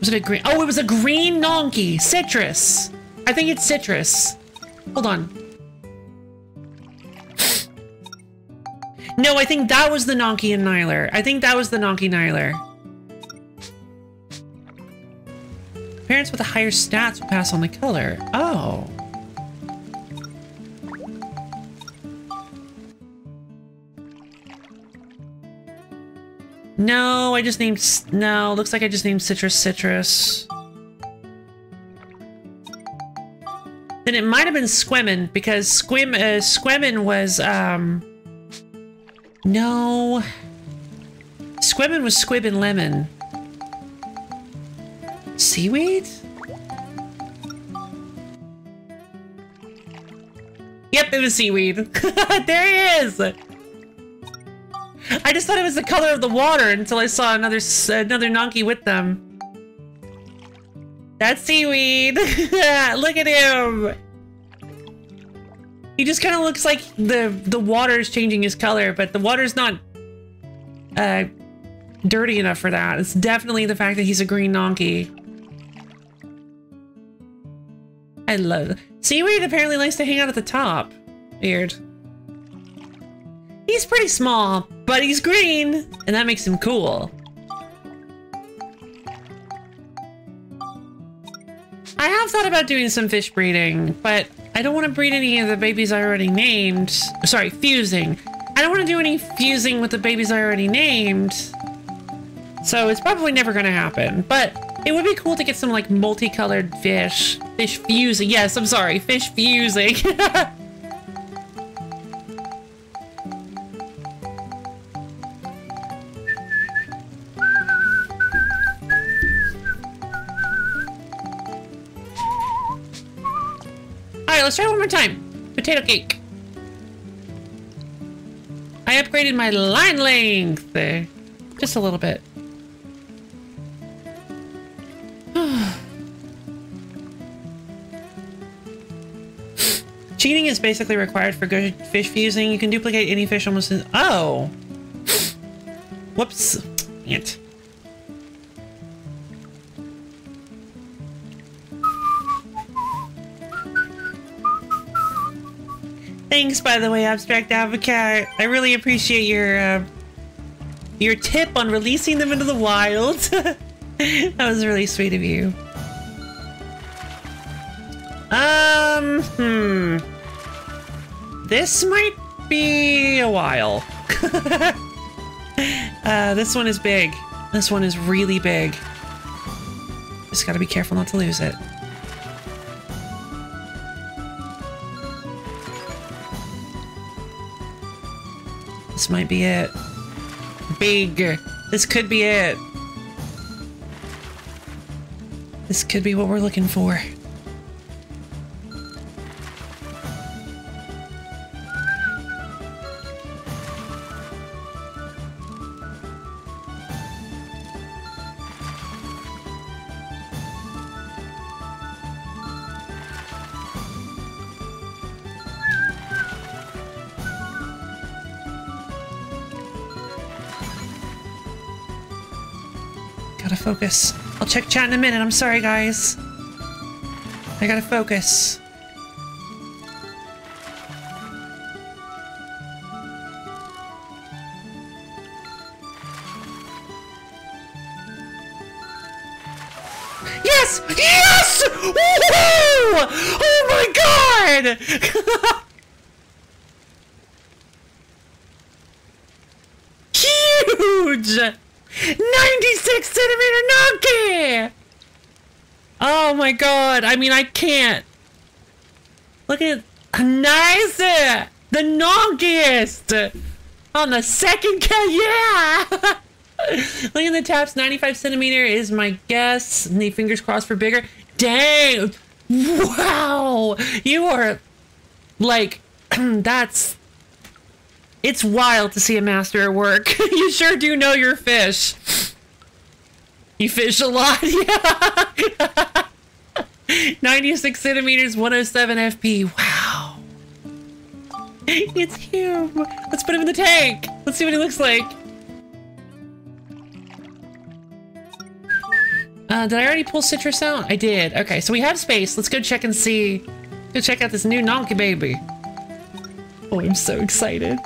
Was it a green? Oh, it was a green Nonky. Citrus. I think it's citrus. Hold on. No, I think that was the Nonky and Niler. I think that was the Nonky Niler. Parents with the higher stats will pass on the color. Oh. No, I just named... No, looks like I just named Citrus Citrus. Then it might have been Squimmin, because Squim, uh, was, um... No. Squibin was squib and lemon. Seaweed? Yep, it was seaweed. there he is! I just thought it was the color of the water until I saw another another Nonky with them. That's seaweed! Look at him! He just kind of looks like the the water is changing his color, but the water's not uh, dirty enough for that. It's definitely the fact that he's a green Nonky. I love seaweed. Apparently likes to hang out at the top. Weird. He's pretty small, but he's green, and that makes him cool. I have thought about doing some fish breeding, but I don't want to breed any of the babies I already named. Sorry, fusing. I don't want to do any fusing with the babies I already named. So it's probably never going to happen. But it would be cool to get some like multicolored fish. Fish fusing. Yes, I'm sorry. Fish fusing. Alright, let's try it one more time. Potato cake. I upgraded my line length. Uh, just a little bit. Cheating is basically required for good fish fusing. You can duplicate any fish almost in- Oh! Whoops. It. Thanks, by the way, Abstract Avocat. I really appreciate your uh, your tip on releasing them into the wild. that was really sweet of you. Um, hmm. This might be a while. uh, this one is big. This one is really big. Just gotta be careful not to lose it. This might be it. Big. This could be it. This could be what we're looking for. Focus. I'll check chat in a minute. I'm sorry, guys. I gotta focus. Yes! Yes! Woohoo! Oh my god! Huge! 96 centimeter Nonkey! Oh my god, I mean, I can't. Look at nice! The Nonkiest! On the second cut, yeah! Look at the taps, 95 centimeter is my guess. The fingers crossed for bigger. Dang! Wow! You are like, that's. It's wild to see a master at work. you sure do know your fish. You fish a lot, yeah. 96 centimeters, 107 FP. Wow. It's him. Let's put him in the tank. Let's see what he looks like. Uh, did I already pull citrus out? I did. Okay, so we have space. Let's go check and see. Go check out this new Nonky baby. Oh, I'm so excited.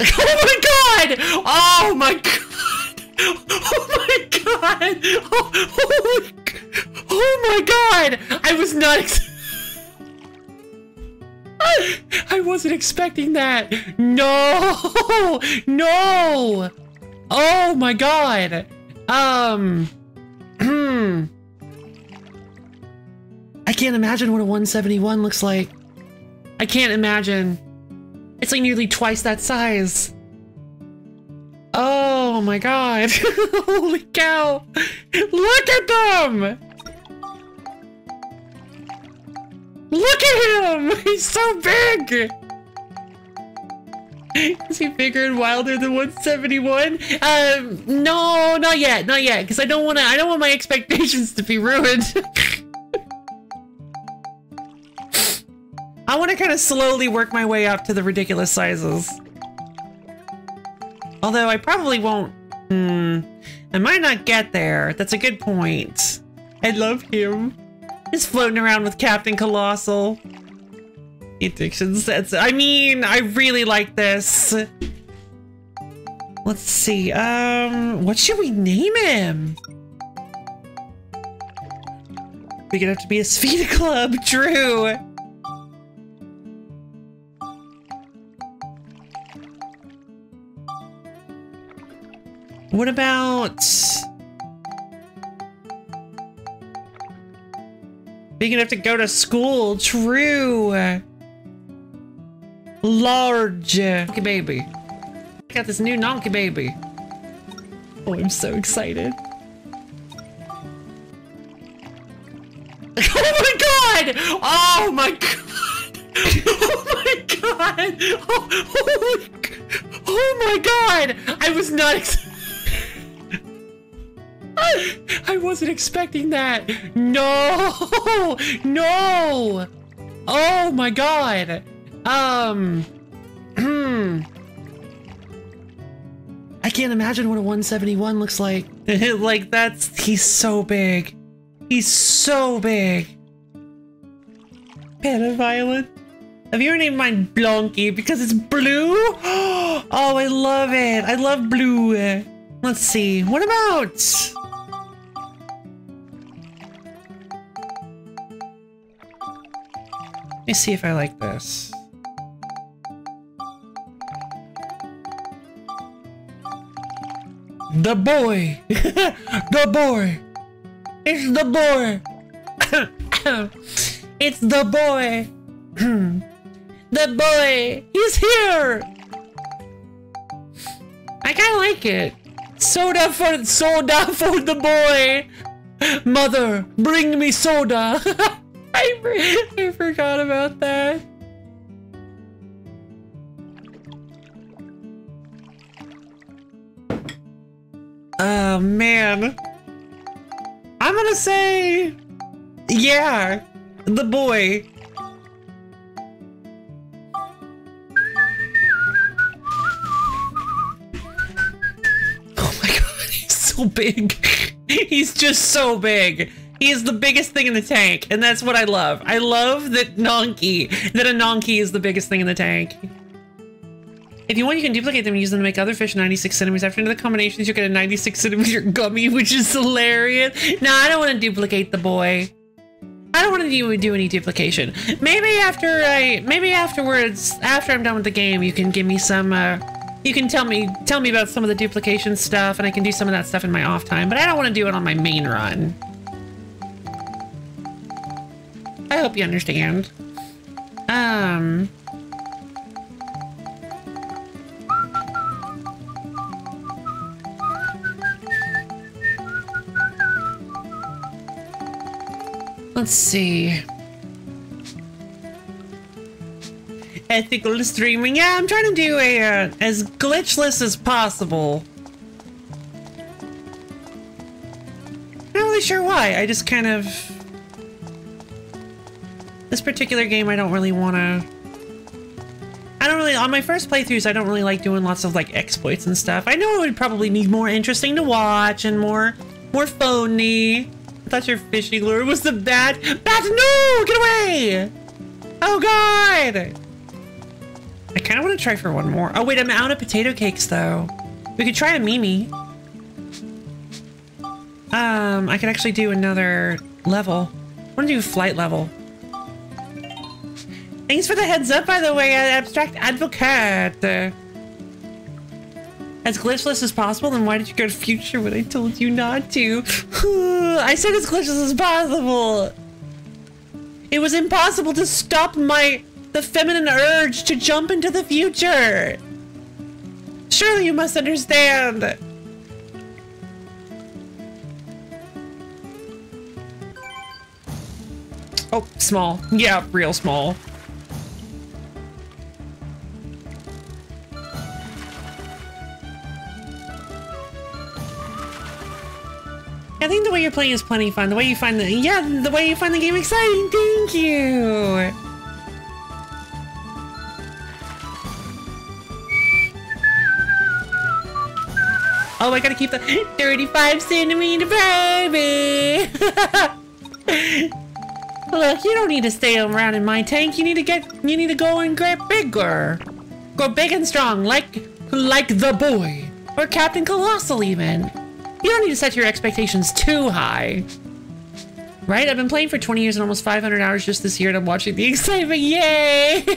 oh my god! Oh my god! Oh my god! Oh, oh, my, oh my god! I was not I wasn't expecting that! No! No! Oh my god! Um. Hmm. I can't imagine what a 171 looks like. I can't imagine. It's like nearly twice that size. Oh my god. Holy cow. Look at them! Look at him! He's so big! Is he bigger and wilder than 171? Um, no, not yet, not yet, because I don't want to. I don't want my expectations to be ruined. I want to kind of slowly work my way up to the ridiculous sizes. Although I probably won't. Hmm, I might not get there. That's a good point. I love him. Just floating around with Captain Colossal. Addiction sets. I mean, I really like this. Let's see. Um, what should we name him? We're gonna have to be a Spheda Club, true. What about... Gonna have to go to school, true. Large. Nonky baby. I got this new Nonky baby. Oh, I'm so excited. oh my god! Oh my god! Oh my god! Oh, oh, my, oh my god! I was not I wasn't expecting that! No! No! Oh my god! Um. I can't imagine what a 171 looks like. like, that's. He's so big. He's so big. Violet. Have you ever named mine Blonky because it's blue? Oh, I love it. I love blue. Let's see. What about. Me see if I like this. The boy! the boy! It's the boy! it's the boy! the boy! He's here! I kinda like it. Soda for soda for the boy! Mother, bring me soda! I, I forgot about that. Oh, man. I'm gonna say... Yeah, the boy. Oh my god, he's so big. he's just so big. He is the biggest thing in the tank, and that's what I love. I love that Nonky, that a Nonky is the biggest thing in the tank. If you want, you can duplicate them and use them to make other fish 96 centimeters. After the combinations, you get a 96 centimeter gummy, which is hilarious. No, I don't want to duplicate the boy. I don't want to do any duplication. Maybe after I, maybe afterwards, after I'm done with the game, you can give me some, uh, you can tell me, tell me about some of the duplication stuff and I can do some of that stuff in my off time, but I don't want to do it on my main run. I hope you understand. Um... Let's see. Ethical streaming. Yeah, I'm trying to do a uh, as glitchless as possible. Not really sure why. I just kind of this particular game I don't really want to I don't really on my first playthroughs I don't really like doing lots of like exploits and stuff. I know it would probably be more interesting to watch and more more phony. I thought your fishing lure was the bat. Bat, no! Get away! Oh god! I kind of want to try for one more. Oh wait, I'm out of potato cakes though. We could try a Mimi. Um, I could actually do another level. I want to do flight level. Thanks for the heads up, by the way, Abstract Advocate. As glitchless as possible, then why did you go to future when I told you not to? I said as glitchless as possible. It was impossible to stop my the feminine urge to jump into the future. Surely you must understand. Oh, small. Yeah, real small. I think the way you're playing is plenty fun. The way you find the yeah, the way you find the game exciting. Thank you. Oh, I gotta keep the 35 centimeter baby. Look, you don't need to stay around in my tank. You need to get, you need to go and get bigger. Go big and strong, like, like the boy. Or Captain Colossal even. You don't need to set your expectations too high. Right? I've been playing for 20 years and almost 500 hours just this year and I'm watching the excitement. Yay!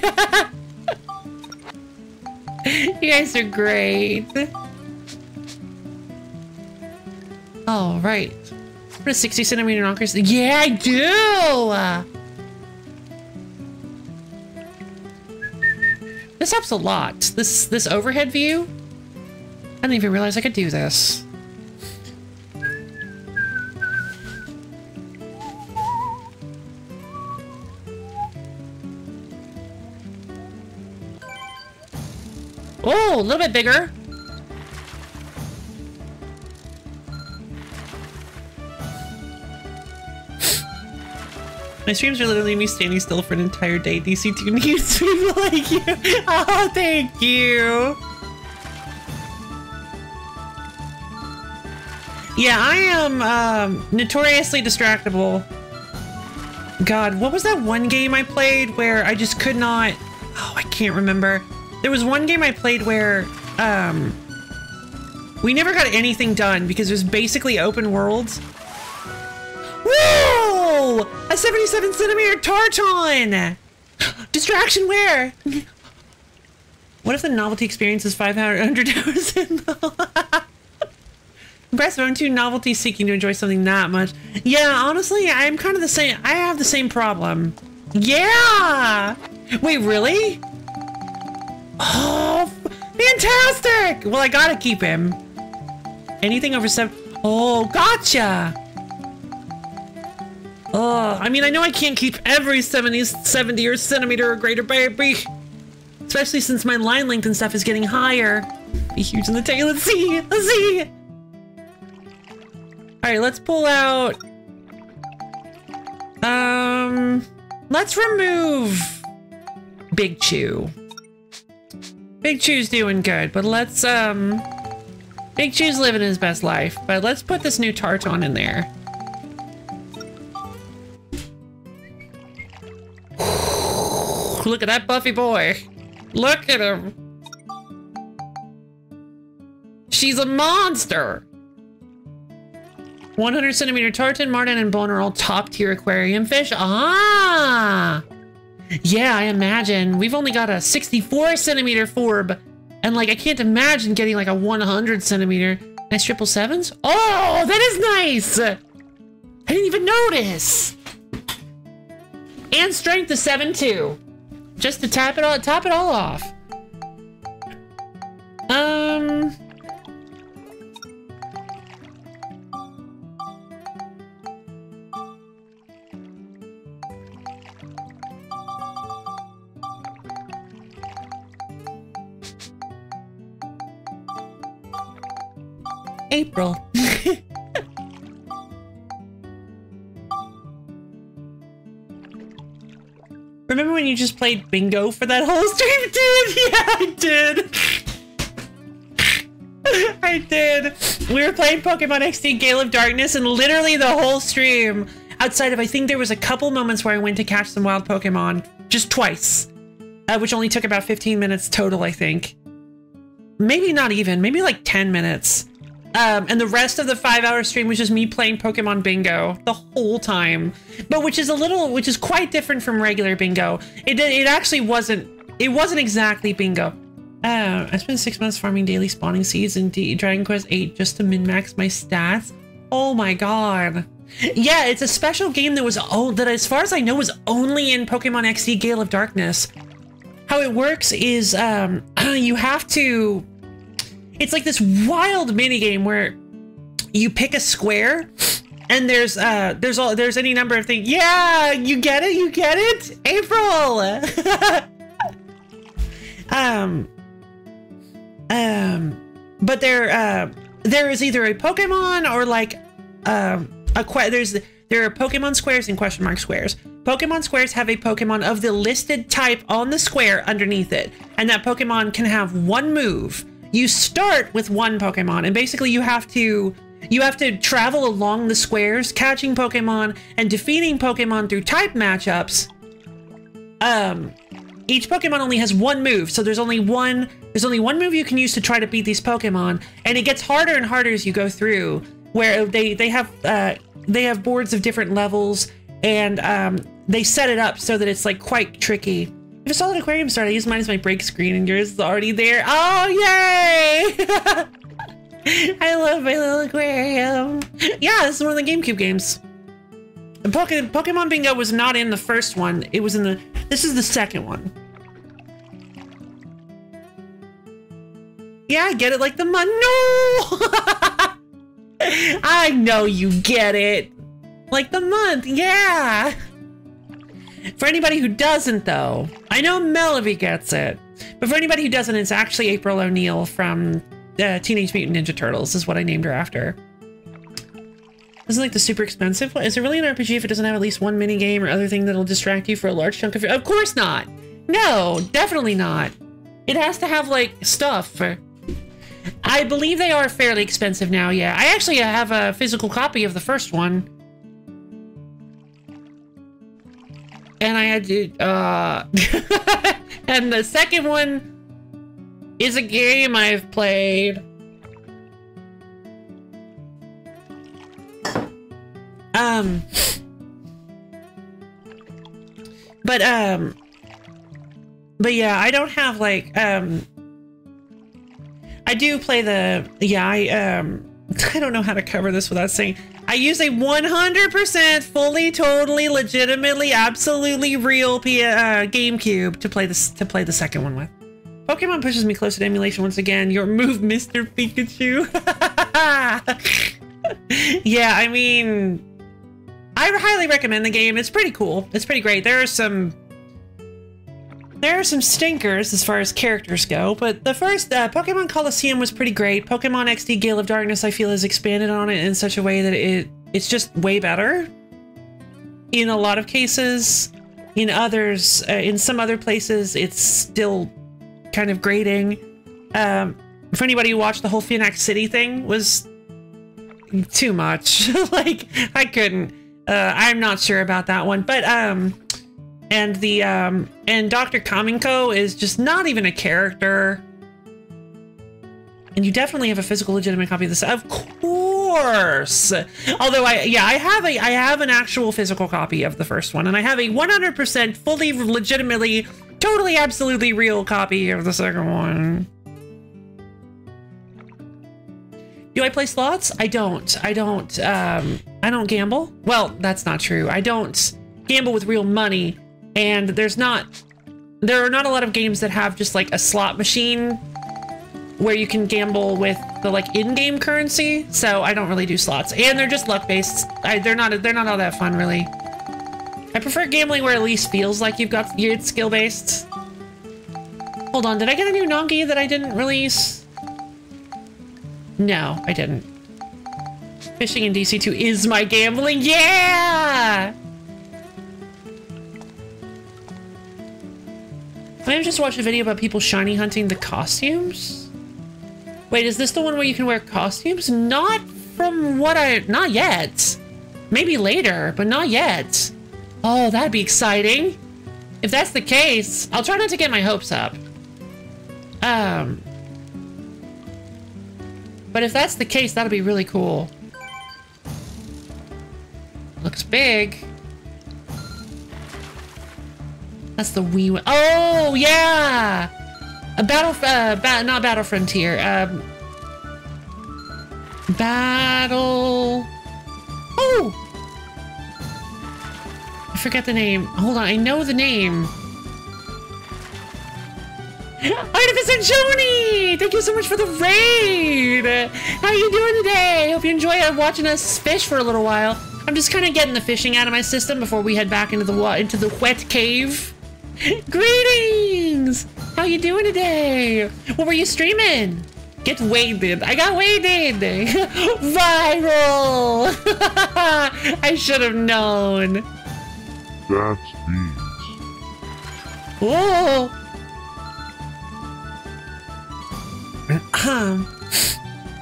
you guys are great. All right. What a 60 centimeter knockers. Yeah, I do! This helps a lot. This this overhead view. I didn't even realize I could do this. Oh, a little bit bigger. My streams are literally me standing still for an entire day. DC2 needs people like you. Oh, thank you. Yeah, I am um, notoriously distractible. God, what was that one game I played where I just could not... Oh, I can't remember. There was one game I played where um, we never got anything done because it was basically open worlds. Whoa! A 77 centimeter Tarton! Distraction where? What if the novelty experience is 500 hours in the... Impressive, I'm too novelty seeking to enjoy something that much. Yeah, honestly, I'm kind of the same. I have the same problem. Yeah! Wait, really? Oh, fantastic! Well, I gotta keep him. Anything over seven... Oh, gotcha! Oh, I mean, I know I can't keep every 70, 70 or centimeter or greater baby. Especially since my line length and stuff is getting higher. Be huge in the tail. Let's see. Let's see. All right, let's pull out. Um, let's remove Big Chew. Big Chew's doing good, but let's um, Big Chew's living his best life. But let's put this new Tarton in there. Look at that Buffy boy. Look at him. She's a monster. 100 centimeter Tarton, Mardan, and boner all top tier aquarium fish. Ah, yeah, I imagine. We've only got a 64 centimeter forb, and like I can't imagine getting like a 100 centimeter. Nice triple sevens. Oh, that is nice. I didn't even notice. And strength is seven too, just to tap it all, top it all off. Um. April. Remember when you just played bingo for that whole stream, dude? Yeah, I did. I did. We were playing Pokemon XD Gale of Darkness, and literally the whole stream, outside of I think there was a couple moments where I went to catch some wild Pokemon, just twice, uh, which only took about 15 minutes total, I think. Maybe not even, maybe like 10 minutes. Um, and the rest of the five hour stream was just me playing Pokemon Bingo the whole time. But which is a little, which is quite different from regular Bingo. It, it actually wasn't, it wasn't exactly Bingo. Uh, I spent six months farming daily spawning seeds in D Dragon Quest 8 just to min-max my stats. Oh my god. Yeah, it's a special game that was, oh, that as far as I know was only in Pokemon XD Gale of Darkness. How it works is, um, you have to it's like this wild mini game where you pick a square and there's uh there's all there's any number of things. Yeah you get it you get it? April! Um um but there uh there is either a pokemon or like um a que- there's there are pokemon squares and question mark squares. Pokemon squares have a Pokemon of the listed type on the square underneath it, and that Pokemon can have one move you start with one Pokemon, and basically you have to you have to travel along the squares, catching Pokemon and defeating Pokemon through type matchups. Um, each Pokemon only has one move, so there's only one there's only one move you can use to try to beat these Pokemon, and it gets harder and harder as you go through. Where they they have uh, they have boards of different levels, and um, they set it up so that it's like quite tricky. If a solid aquarium started, I use mine as my break screen and yours is already there. Oh, yay! I love my little aquarium. Yeah, this is one of the GameCube games. Poke Pokemon Bingo was not in the first one. It was in the... This is the second one. Yeah, I get it like the month. No! I know you get it. Like the month, yeah. For anybody who doesn't, though, I know Melody gets it, but for anybody who doesn't, it's actually April O'Neil from uh, Teenage Mutant Ninja Turtles, is what I named her after. This Isn't like the super expensive one? Is it really an RPG if it doesn't have at least one mini game or other thing that'll distract you for a large chunk of your? Of course not. No, definitely not. It has to have like stuff. I believe they are fairly expensive now. Yeah, I actually have a physical copy of the first one. And I had to, uh, and the second one is a game I've played. Um, but, um, but yeah, I don't have like, um, I do play the, yeah, I, um, I don't know how to cover this without saying I use a 100% fully, totally, legitimately, absolutely real P uh, GameCube to play this to play the second one with. Pokemon pushes me closer to emulation once again. Your move, Mr. Pikachu. yeah, I mean, I highly recommend the game. It's pretty cool. It's pretty great. There are some there are some stinkers as far as characters go, but the first uh, Pokemon Colosseum was pretty great. Pokemon XD Gale of Darkness, I feel, has expanded on it in such a way that it it's just way better. In a lot of cases, in others, uh, in some other places, it's still kind of grating. Um, for anybody who watched the whole Phenac City thing, was too much. like I couldn't. Uh, I'm not sure about that one, but um, and the um and Dr. Kaminko is just not even a character. And you definitely have a physical legitimate copy of this. Of course. Although I yeah, I have a I have an actual physical copy of the first one and I have a 100% fully legitimately totally absolutely real copy of the second one. Do I play slots? I don't. I don't um I don't gamble. Well, that's not true. I don't gamble with real money and there's not there are not a lot of games that have just like a slot machine where you can gamble with the like in-game currency. So I don't really do slots, and they're just luck-based. I, they're not they're not all that fun, really. I prefer gambling where at least feels like you've got you're skill-based. Hold on, did I get a new Nonky that I didn't release? No, I didn't. Fishing in DC2 is my gambling. Yeah! I just watched a video about people shiny hunting the costumes. Wait, is this the one where you can wear costumes? Not from what I... Not yet. Maybe later, but not yet. Oh, that'd be exciting. If that's the case, I'll try not to get my hopes up. Um... But if that's the case, that'll be really cool. Looks big. That's the wee one. Oh, yeah! A battle, uh, ba not Battle Frontier. Um, battle. Oh! I forget the name. Hold on, I know the name. Artificer Joni! Thank you so much for the raid! How are you doing today? Hope you enjoy uh, watching us fish for a little while. I'm just kind of getting the fishing out of my system before we head back into the into the wet cave. Greetings! How you doing today? What were you streaming? Get waded. I got waded! Viral! I should have known. That's beans. Whoa! Um,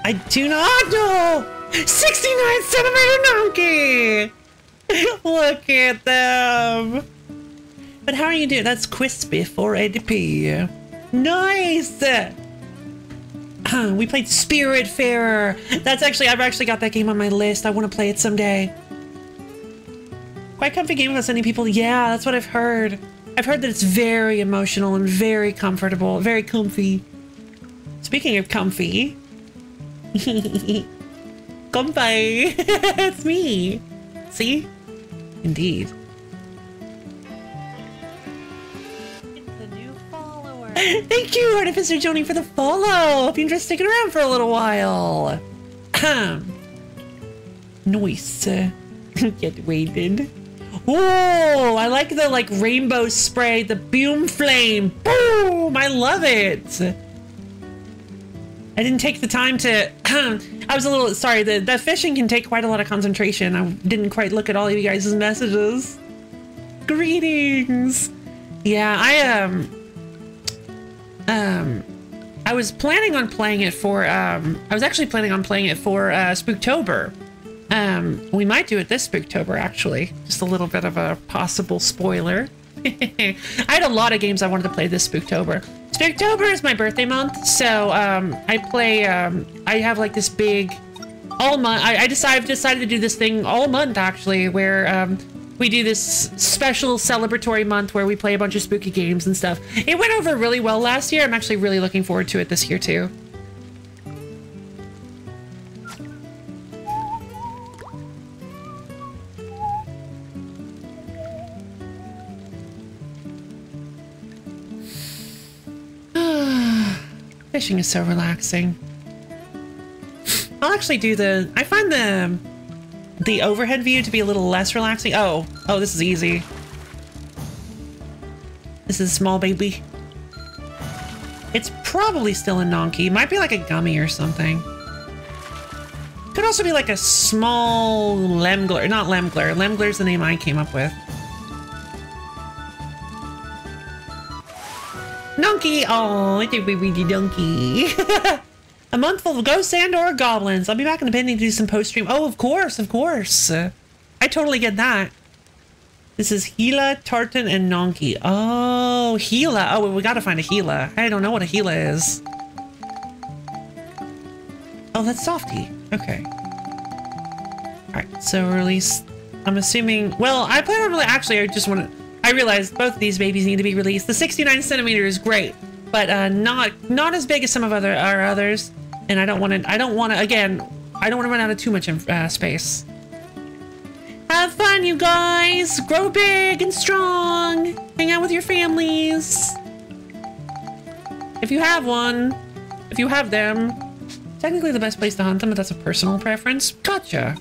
I do not know! 69 centimeter donkey! Look at them! But how are you doing? That's Quispy 480p. Nice! we played Spiritfarer. That's actually, I've actually got that game on my list. I want to play it someday. Quite comfy game without sending people. Yeah, that's what I've heard. I've heard that it's very emotional and very comfortable, very comfy. Speaking of comfy, comfy, it's me. See? Indeed. Thank you, Artificer Joni, for the follow. Hope you enjoy sticking around for a little while. nice. Get weighted. Oh, I like the like rainbow spray, the boom flame. Boom! I love it. I didn't take the time to. I was a little sorry. The the fishing can take quite a lot of concentration. I didn't quite look at all of you guys' messages. Greetings. Yeah, I um um, I was planning on playing it for, um, I was actually planning on playing it for uh, Spooktober. Um, we might do it this Spooktober, actually. Just a little bit of a possible spoiler. I had a lot of games I wanted to play this Spooktober. Spooktober is my birthday month, so um, I play, um, I have like this big, all month, I, I decided, decided to do this thing all month, actually, where um, we do this special celebratory month where we play a bunch of spooky games and stuff. It went over really well last year. I'm actually really looking forward to it this year too. Fishing is so relaxing. I'll actually do the... I find the the overhead view to be a little less relaxing. Oh, oh, this is easy. This is a small baby. It's probably still a Nonky. Might be like a gummy or something. Could also be like a small Lemgler. Not Lemgler. Lemgler's the name I came up with. Nonky! Oh, it's a baby donkey. A month full of ghosts and or goblins. I'll be back in the pending to do some post-stream. Oh, of course, of course. I totally get that. This is Heela, Tarton, and Nonky. Oh, Heela. Oh, we gotta find a Heela. I don't know what a Heela is. Oh, that's Softy. Okay. Alright, so release... I'm assuming... Well, I plan on really... Actually, I just want to... I realized both of these babies need to be released. The 69 centimeter is great, but uh, not not as big as some of other our others. And I don't want to... I don't want to... Again, I don't want to run out of too much uh, space. Have fun, you guys! Grow big and strong! Hang out with your families! If you have one, if you have them, technically the best place to hunt them, but that's a personal preference. Gotcha.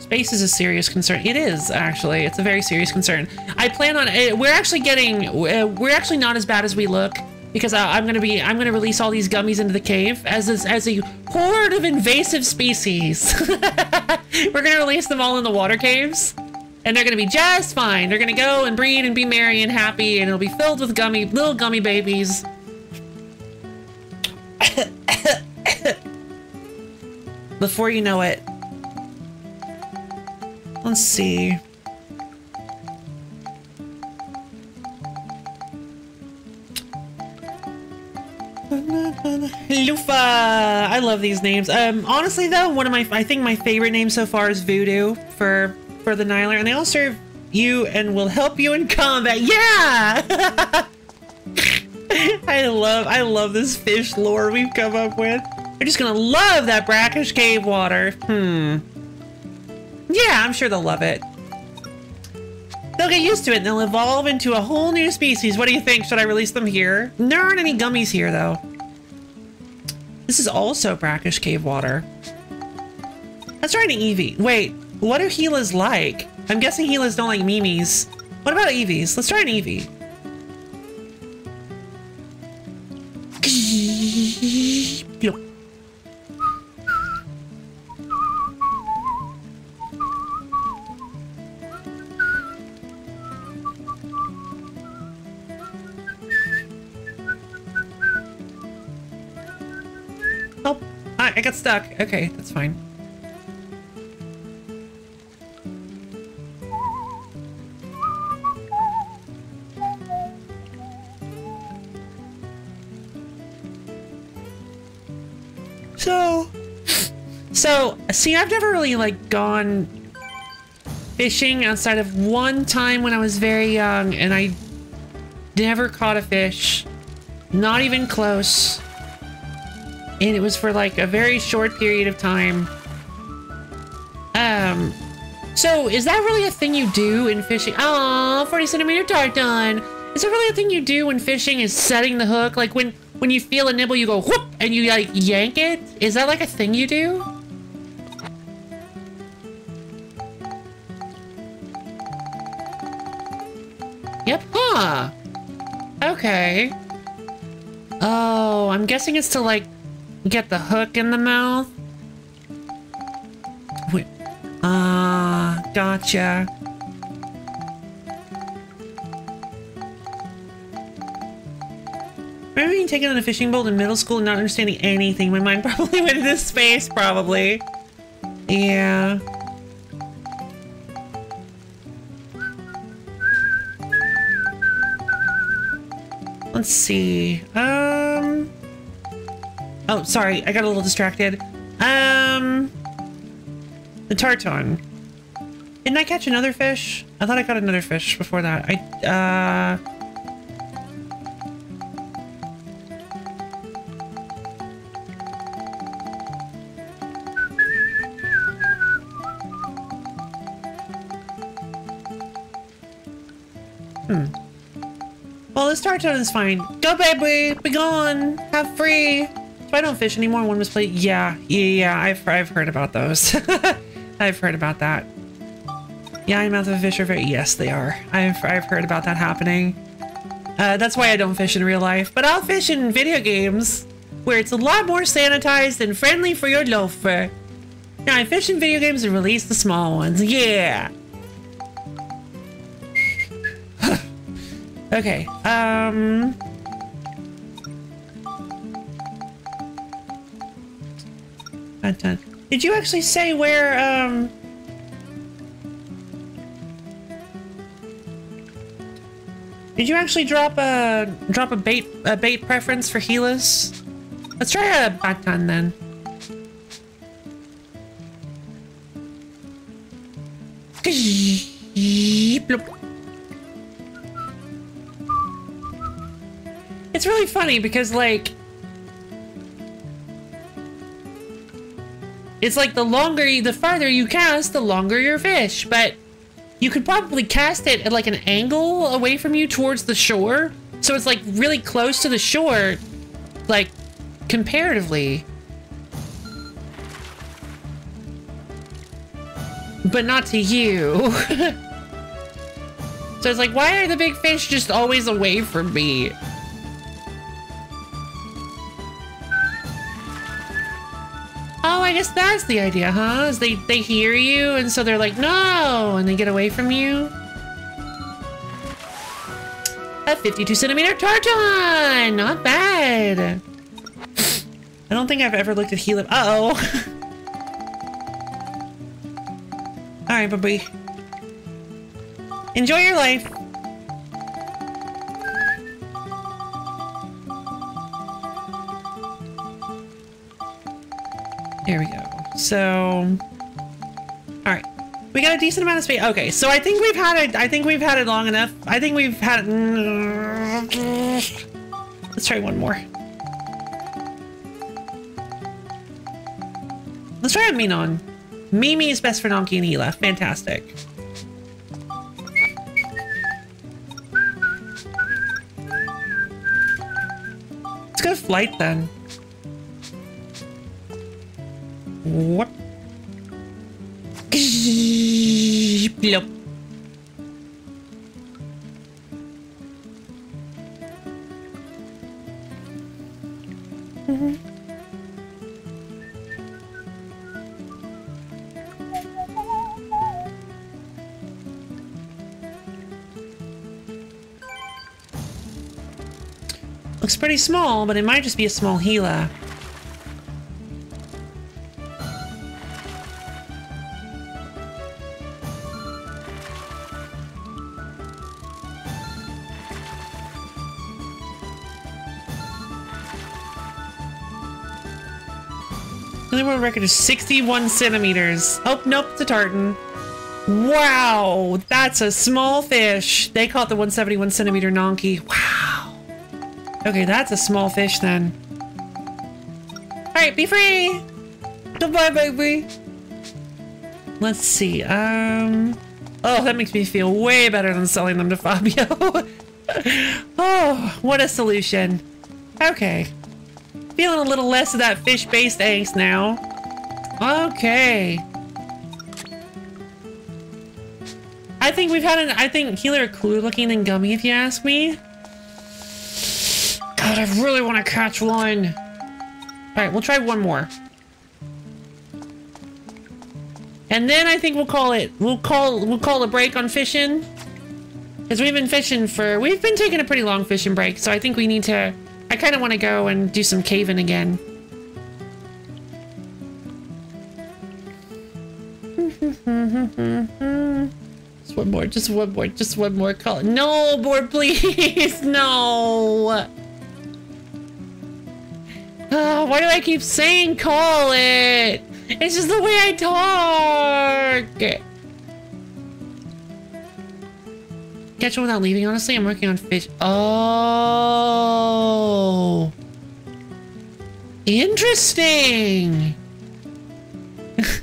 Space is a serious concern. It is, actually. It's a very serious concern. I plan on... Uh, we're actually getting... Uh, we're actually not as bad as we look because I, am gonna be I'm gonna release all these gummies into the cave as a, as a horde of invasive species. We're gonna release them all in the water caves, and they're gonna be just fine. They're gonna go and breed and be merry and happy, and it'll be filled with gummy little gummy babies. Before you know it, let's see. Lufa! I love these names. Um, honestly though, one of my, I think my favorite name so far is Voodoo for, for the Niler, and they all serve you and will help you in combat. Yeah! I love, I love this fish lore we've come up with. They're just gonna love that brackish cave water. Hmm. Yeah, I'm sure they'll love it. They'll get used to it and they'll evolve into a whole new species. What do you think? Should I release them here? There aren't any gummies here, though. This is also brackish cave water. Let's try an Evy. Wait, what are Heelas like? I'm guessing Heelas don't like Mimis. What about Evys? Let's try an Evy. I, I got stuck. Okay, that's fine. So, so, see, I've never really, like, gone fishing outside of one time when I was very young, and I never caught a fish. Not even close and it was for like a very short period of time. Um, so is that really a thing you do in fishing? Oh, 40 centimeter Tarton. Is that really a thing you do when fishing is setting the hook? Like when, when you feel a nibble, you go whoop and you like yank it? Is that like a thing you do? Yep, huh. Okay. Oh, I'm guessing it's to like Get the hook in the mouth. Wait. Ah, uh, gotcha. Remember being taken on a fishing boat in middle school and not understanding anything? My mind probably went into space, probably. Yeah. Let's see. Um... Oh, sorry, I got a little distracted. Um, the Tarton. Didn't I catch another fish? I thought I caught another fish before that. I, uh... Hmm. Well, this Tarton is fine. Go, baby! Be gone! Have free! I don't fish anymore. One was played. Yeah, yeah, yeah. I've I've heard about those. I've heard about that. Yeah, I'm out of a fisher. Very yes, they are. I've I've heard about that happening. Uh, that's why I don't fish in real life, but I'll fish in video games where it's a lot more sanitized and friendly for your loafer. Now I fish in video games and release the small ones. Yeah. okay. Um. Did you actually say where, um... Did you actually drop a drop a bait a bait preference for Heelas? Let's try a Battan then. It's really funny because like it's like the longer you, the farther you cast, the longer your fish, but you could probably cast it at like an angle away from you towards the shore. So it's like really close to the shore, like comparatively. But not to you. so it's like, why are the big fish just always away from me? Oh, I guess that's the idea, huh? Is they, they hear you and so they're like, no, and they get away from you. A 52 centimeter Tarton! Not bad. I don't think I've ever looked at Helium. Uh-oh. All right, Bubby. Enjoy your life. There we go. So, all right, we got a decent amount of space. Okay, so I think we've had it. I think we've had it long enough. I think we've had it. Let's try one more. Let's try a Minon. Mimi is best for Donkey and Heela. Fantastic. Let's go flight then. What? Mhm. Looks pretty small, but it might just be a small Heela. World record is 61 centimeters. Oh, nope, it's a Tarton. Wow, that's a small fish. They caught the 171 centimeter Nonky. Wow. Okay, that's a small fish then. Alright, be free! Goodbye, baby! Let's see, um... Oh, that makes me feel way better than selling them to Fabio. oh, what a solution. Okay. Feeling a little less of that fish-based angst now. Okay. I think we've had an- I think Healer cooler looking than Gummy if you ask me. God, I really want to catch one. Alright, we'll try one more. And then I think we'll call it, we'll call, we'll call a break on fishing. Because we've been fishing for, we've been taking a pretty long fishing break, so I think we need to, I kind of want to go and do some caving again. Just one more, just one more, just one more call. No, board, please, no. Oh, why do I keep saying call it? It's just the way I talk. Catch one without leaving. Honestly, I'm working on fish. Oh. Interesting.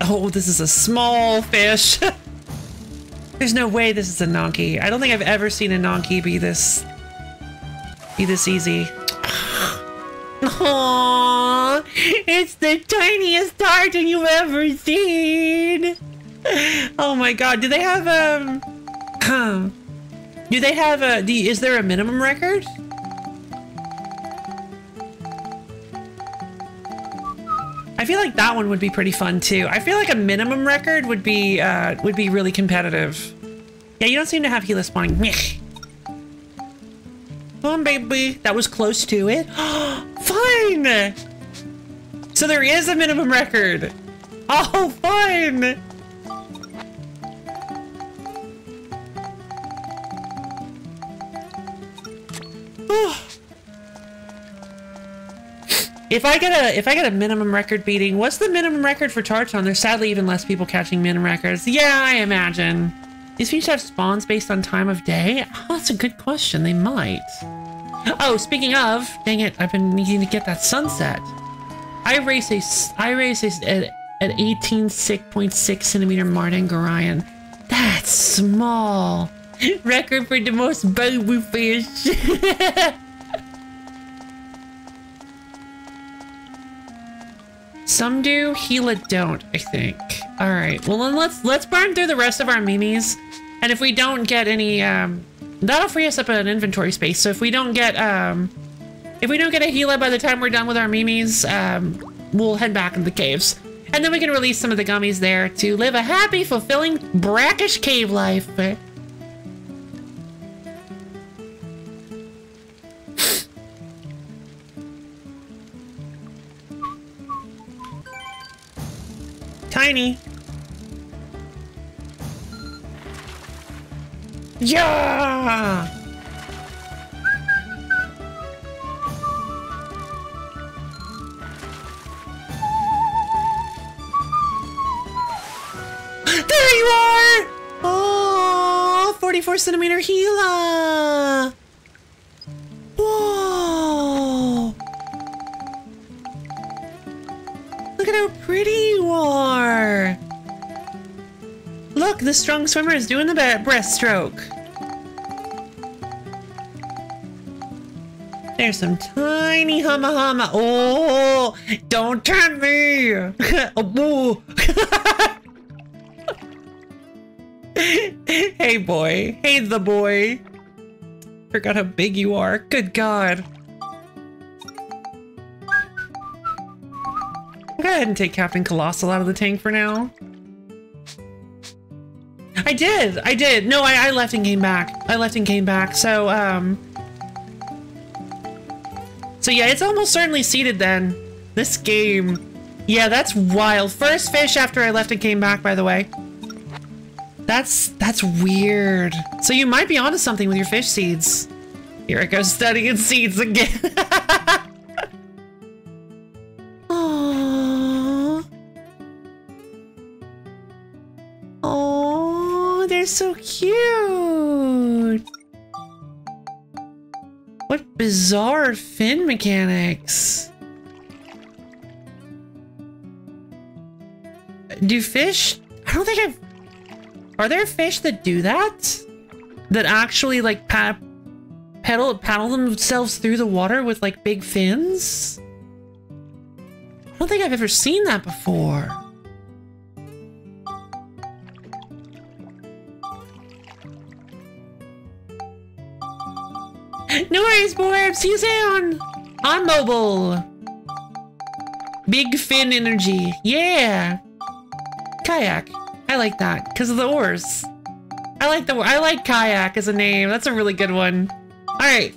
oh, this is a small fish. There's no way this is a Nonky. I don't think I've ever seen a Nonky be this... be this easy. Aww, it's the tiniest Tarton you've ever seen. Oh my god, do they have um Do they have a do, is there a minimum record? I feel like that one would be pretty fun too. I feel like a minimum record would be uh would be really competitive. Yeah, you don't seem to have Heela spawning. On, baby. That was close to it. fine! So there is a minimum record. Oh, fine! If I get a if I get a minimum record beating, what's the minimum record for Tarton? There's sadly even less people catching minimum records. Yeah, I imagine. These fish have spawns based on time of day? Oh, that's a good question. They might. Oh, speaking of, dang it, I've been needing to get that sunset. I race a I race a, at 18.6 centimeter Mardan Garayan. That's small. Record for the most baby fish. Some do, Heela don't, I think. All right, well then let's let's burn through the rest of our minis, and if we don't get any, um, that'll free us up an inventory space. So if we don't get, um, if we don't get a Heela by the time we're done with our mimis, um, we'll head back into the caves, and then we can release some of the gummies there to live a happy, fulfilling, brackish cave life. Tiny. Yeah! There you are! Oh, 44 centimeter Heela! Whoa! Look at how pretty you are! Look, the strong swimmer is doing the breaststroke. There's some tiny hama hama. Oh, don't tempt me! oh, hey, boy. Hey, the boy. Forgot how big you are. Good God. Go ahead and take Captain Colossal out of the tank for now. I did. I did. No, I, I left and came back. I left and came back. So, um... So yeah, it's almost certainly seeded then. This game. Yeah, that's wild. First fish after I left and came back, by the way. That's, that's weird. So you might be onto something with your fish seeds. Here I go studying seeds again. Aww. Oh, they're so cute. What bizarre fin mechanics. Do fish? I don't think I've... Are there fish that do that? That actually like pa pedal paddle themselves through the water with like big fins? I don't think I've ever seen that before. No worries, boy. See you soon. On mobile. Big fin energy. Yeah. Kayak. I like that because of the oars. I like the I like kayak as a name. That's a really good one. All right.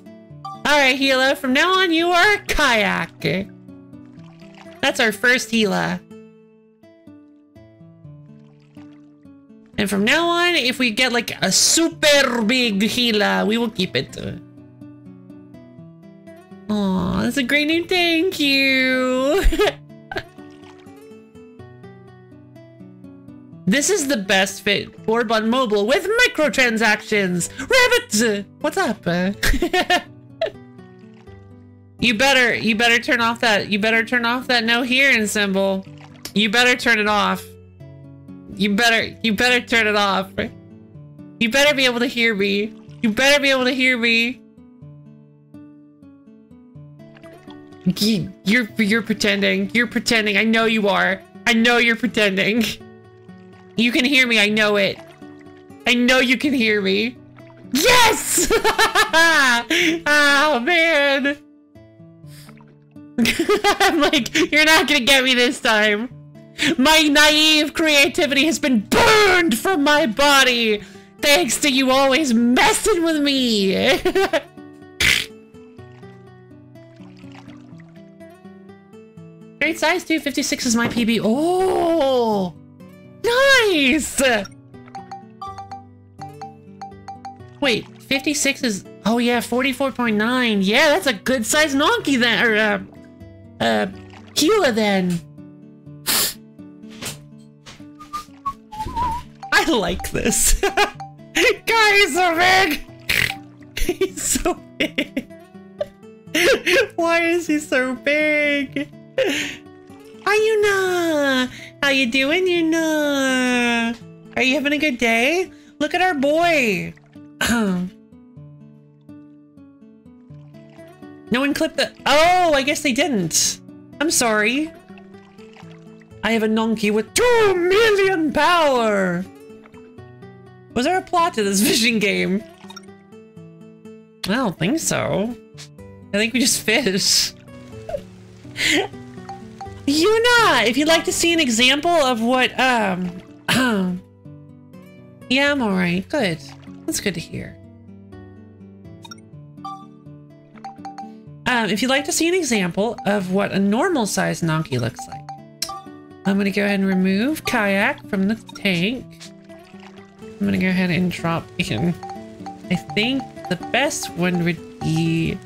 All right, Heela. From now on, you are kayak. That's our first Heela. And from now on, if we get like a super big Heela, we will keep it. Aw, that's a great name. Thank you. this is the best fit for on mobile with microtransactions. Rabbit, what's up? you better, you better turn off that. You better turn off that no hearing symbol. You better turn it off. You better, you better turn it off. You better be able to hear me. You better be able to hear me. You're you're pretending. You're pretending. I know you are. I know you're pretending. You can hear me. I know it. I know you can hear me. Yes! oh man. I'm like, you're not gonna get me this time. My naive creativity has been burned from my body thanks to you always messing with me. Great size too. 56 is my PB. Oh, nice. Wait, 56 is, oh yeah, 44.9. Yeah, that's a good size Nonky then, or, uh, uh, Heela then. I like this. Guy, he's so big. he's so big. Why is he so big? Hi, Yuna. How you doing, Yuna? Are you having a good day? Look at our boy. no one clipped the. Oh, I guess they didn't. I'm sorry. I have a Nonky with two million power. Was there a plot to this fishing game? I don't think so. I think we just fish. Yuna, if you'd like to see an example of what, um, yeah, I'm alright. Good. That's good to hear. Um, if you'd like to see an example of what a normal sized Nonky looks like, I'm gonna go ahead and remove Kayak from the tank. I'm gonna go ahead and drop in. I think the best one would be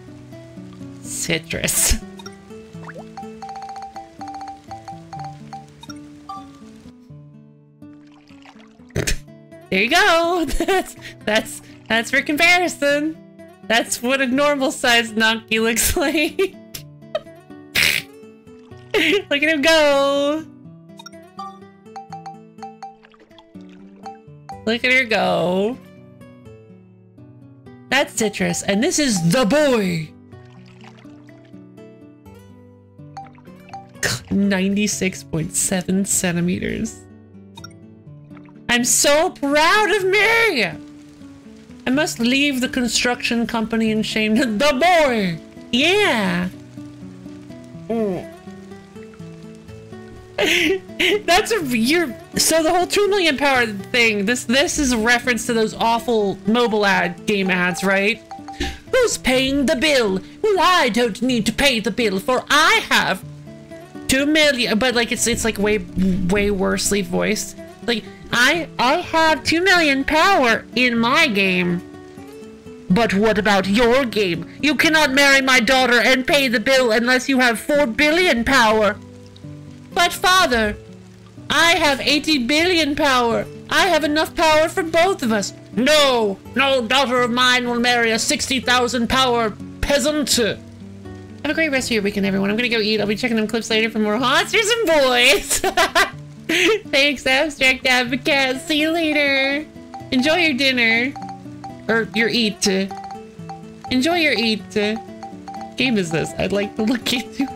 citrus. There you go. That's that's that's for comparison. That's what a normal sized Nonky looks like. Look at him go. Look at her go. That's Citrus, and this is the boy. 96.7 centimeters. I'm so proud of me! I must leave the construction company in shame. The boy! Yeah! That's a you're so the whole two million power thing. This this is a reference to those awful mobile ad game ads, right? Who's paying the bill? Well, I don't need to pay the bill, for I have two million. But like it's it's like way way worsely voiced. Like I I have two million power in my game. But what about your game? You cannot marry my daughter and pay the bill unless you have four billion power. But father, I have 80 billion power. I have enough power for both of us. No, no daughter of mine will marry a 60,000 power peasant. Have a great rest of your weekend, everyone. I'm gonna go eat. I'll be checking them clips later for more monsters and boys. Thanks, Abstract Advocate. See you later. Enjoy your dinner. Or your eat. Enjoy your eat. Game is this? I'd like to look into.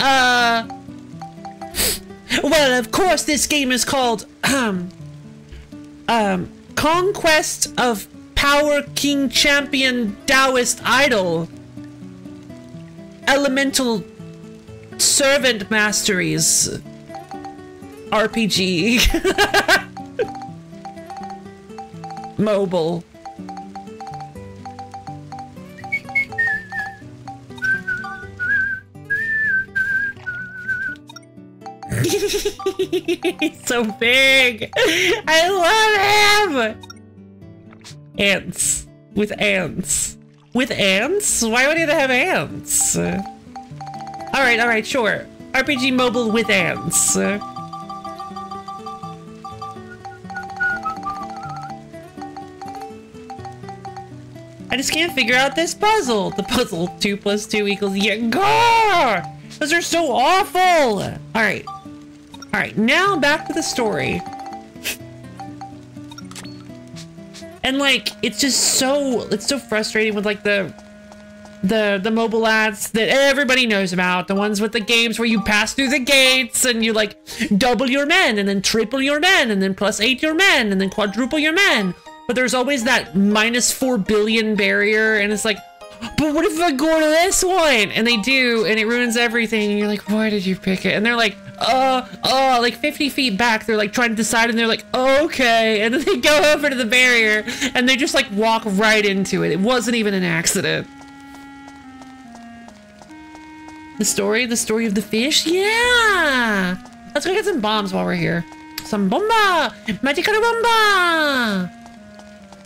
Uh... Well, of course, this game is called um, um, Conquest of Power King Champion Taoist Idol. Elemental Servant Masteries RPG. Mobile. He's so big. I love him. Ants. With ants. With ants? Why would it have ants? Alright, alright, sure. RPG mobile with ants. I just can't figure out this puzzle. The puzzle 2 plus 2 equals yeah. Gah! Those are so awful! Alright. Alright, now back to the story. and like, it's just so, it's so frustrating with like the, the, the mobile ads that everybody knows about. The ones with the games where you pass through the gates and you like double your men and then triple your men and then plus eight your men and then quadruple your men. But there's always that minus four billion barrier and it's like, but what if I go to this one? And they do, and it ruins everything. And you're like, why did you pick it? And they're like, uh, uh, like 50 feet back, they're like trying to decide, and they're like, okay. And then they go over to the barrier, and they just like walk right into it. It wasn't even an accident. The story, the story of the fish? Yeah! Let's go get some bombs while we're here. Some bomba! Magical bomba!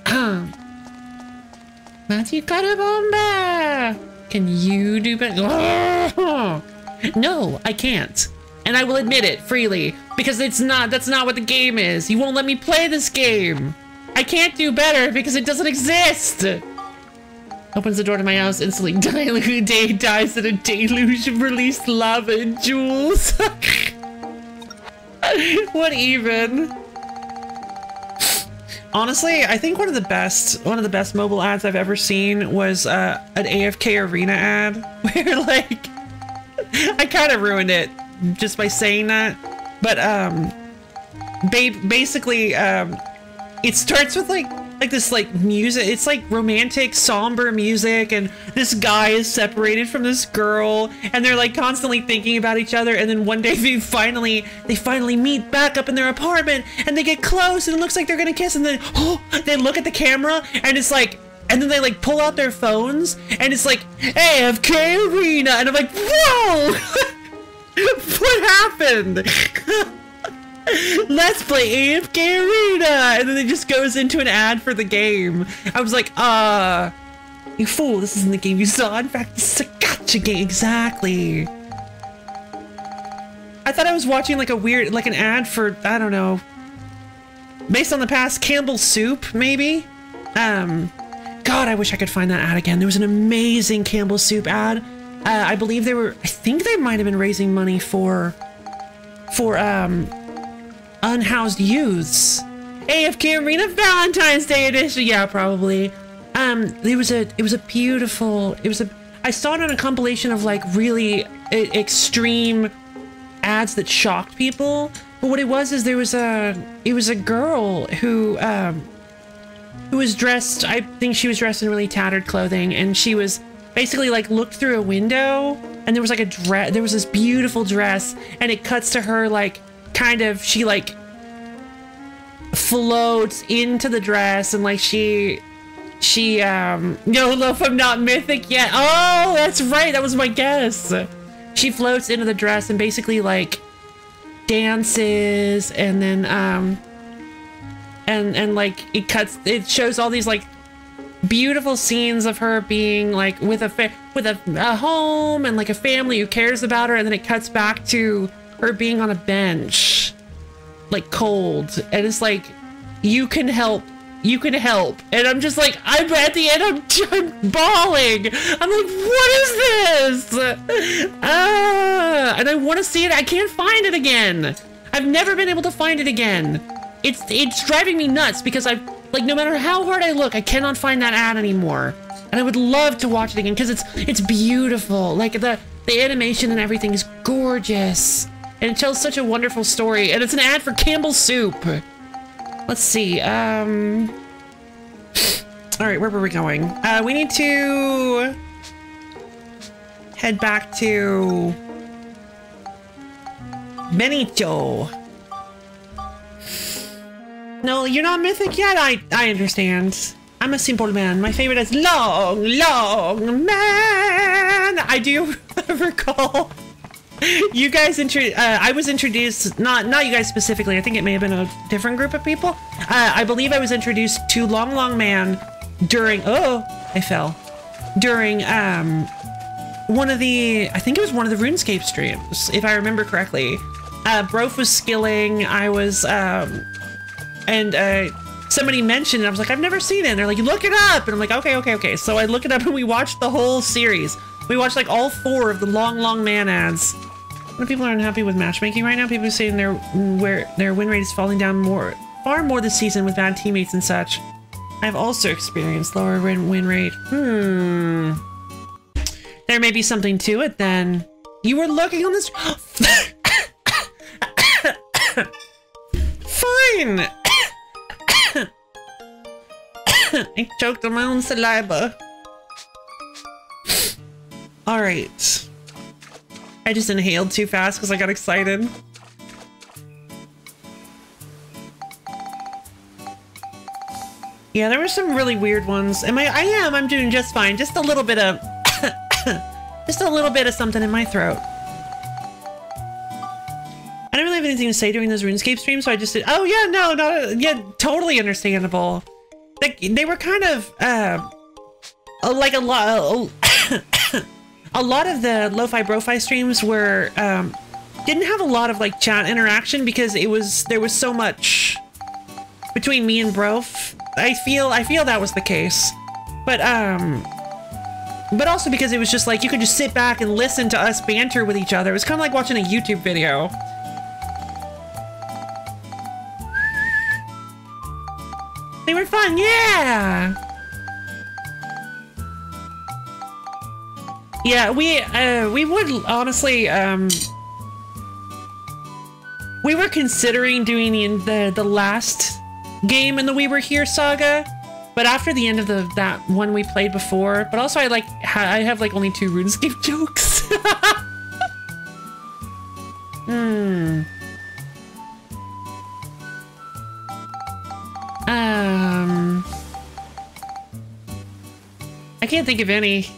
Matthew Carabomba! Can you do better? No, I can't. And I will admit it freely, because it's not, that's not what the game is. You won't let me play this game. I can't do better because it doesn't exist. Opens the door to my house, instantly Dilu- day dies in a deluge of released lava and jewels. what even? Honestly, I think one of the best one of the best mobile ads I've ever seen was uh, an AFK arena ad. Where like I kind of ruined it just by saying that, but um, ba basically um, it starts with like like this like music it's like romantic somber music and this guy is separated from this girl and they're like constantly thinking about each other and then one day they finally they finally meet back up in their apartment and they get close and it looks like they're gonna kiss and then oh they look at the camera and it's like and then they like pull out their phones and it's like AFK Arena and I'm like whoa! What happened Let's play AFK Arena! And then it just goes into an ad for the game. I was like, uh, you fool, this isn't the game you saw. In fact, this is a gacha game. Exactly. I thought I was watching like a weird, like an ad for, I don't know, based on the past Campbell's Soup, maybe? Um, God, I wish I could find that ad again. There was an amazing Campbell's Soup ad. Uh, I believe they were, I think they might have been raising money for, for, um, unhoused youths. AFK Arena Valentine's Day edition. Yeah, probably. Um, it was a it was a beautiful. It was a. I saw it on a compilation of like really extreme ads that shocked people. But what it was is there was a it was a girl who um who was dressed. I think she was dressed in really tattered clothing, and she was basically like looked through a window, and there was like a dress. There was this beautiful dress, and it cuts to her like kind of she like floats into the dress and like she she um no loaf i'm not mythic yet. Oh that's right. That was my guess. She floats into the dress and basically like dances and then um and and like it cuts it shows all these like beautiful scenes of her being like with a with a, a home and like a family who cares about her and then it cuts back to her being on a bench like cold. And it's like you can help you can help. And i'm just like i'm at the end i'm, I'm bawling. I'm like what is this? Ah, and i want to see it. I can't find it again. I've never been able to find it again. It's it's driving me nuts because i like no matter how hard i look i cannot find that ad anymore. And i would love to watch it again because it's it's beautiful. Like the the animation and everything is gorgeous and it tells such a wonderful story and it's an ad for campbell's soup. Let's see um all right where were we going? Uh we need to head back to benito. No you're not mythic yet i i understand. I'm a simple man. My favorite is long long man. I do recall you guys intro uh, I was introduced not not you guys specifically I think it may have been a different group of people. Uh, I believe I was introduced to Long Long Man during oh I fell. During um one of the I think it was one of the RuneScape streams if I remember correctly. Uh Brof was skilling I was um and uh somebody mentioned it I was like I've never seen it and they're like look it up and I'm like okay okay okay. So I look it up and we watched the whole series. We watched like all four of the Long Long Man ads lot of people are unhappy with matchmaking right now. People are saying their where their win rate is falling down more, far more this season with bad teammates and such. I've also experienced lower win, win rate. Hmm. There may be something to it then. You were looking on this. Fine. I choked on my own saliva. All right. I just inhaled too fast because I got excited. Yeah, there were some really weird ones. Am I? I am. I'm doing just fine. Just a little bit of, just a little bit of something in my throat. I don't really have anything to say during those RuneScape streams, so I just did. Oh yeah, no, no, yeah, totally understandable. Like they were kind of, uh, like a lot, a lot of the lo-fi bro-fi streams were um, didn't have a lot of like chat interaction because it was there was so much between me and Brof. I feel I feel that was the case, but um, but also because it was just like you could just sit back and listen to us banter with each other. It was kind of like watching a YouTube video. They were fun, yeah. Yeah, we uh, we would honestly um, we were considering doing the, the the last game in the We Were Here saga, but after the end of the that one we played before, but also I like ha I have like only two RuneScape jokes. hmm. Um, I can't think of any.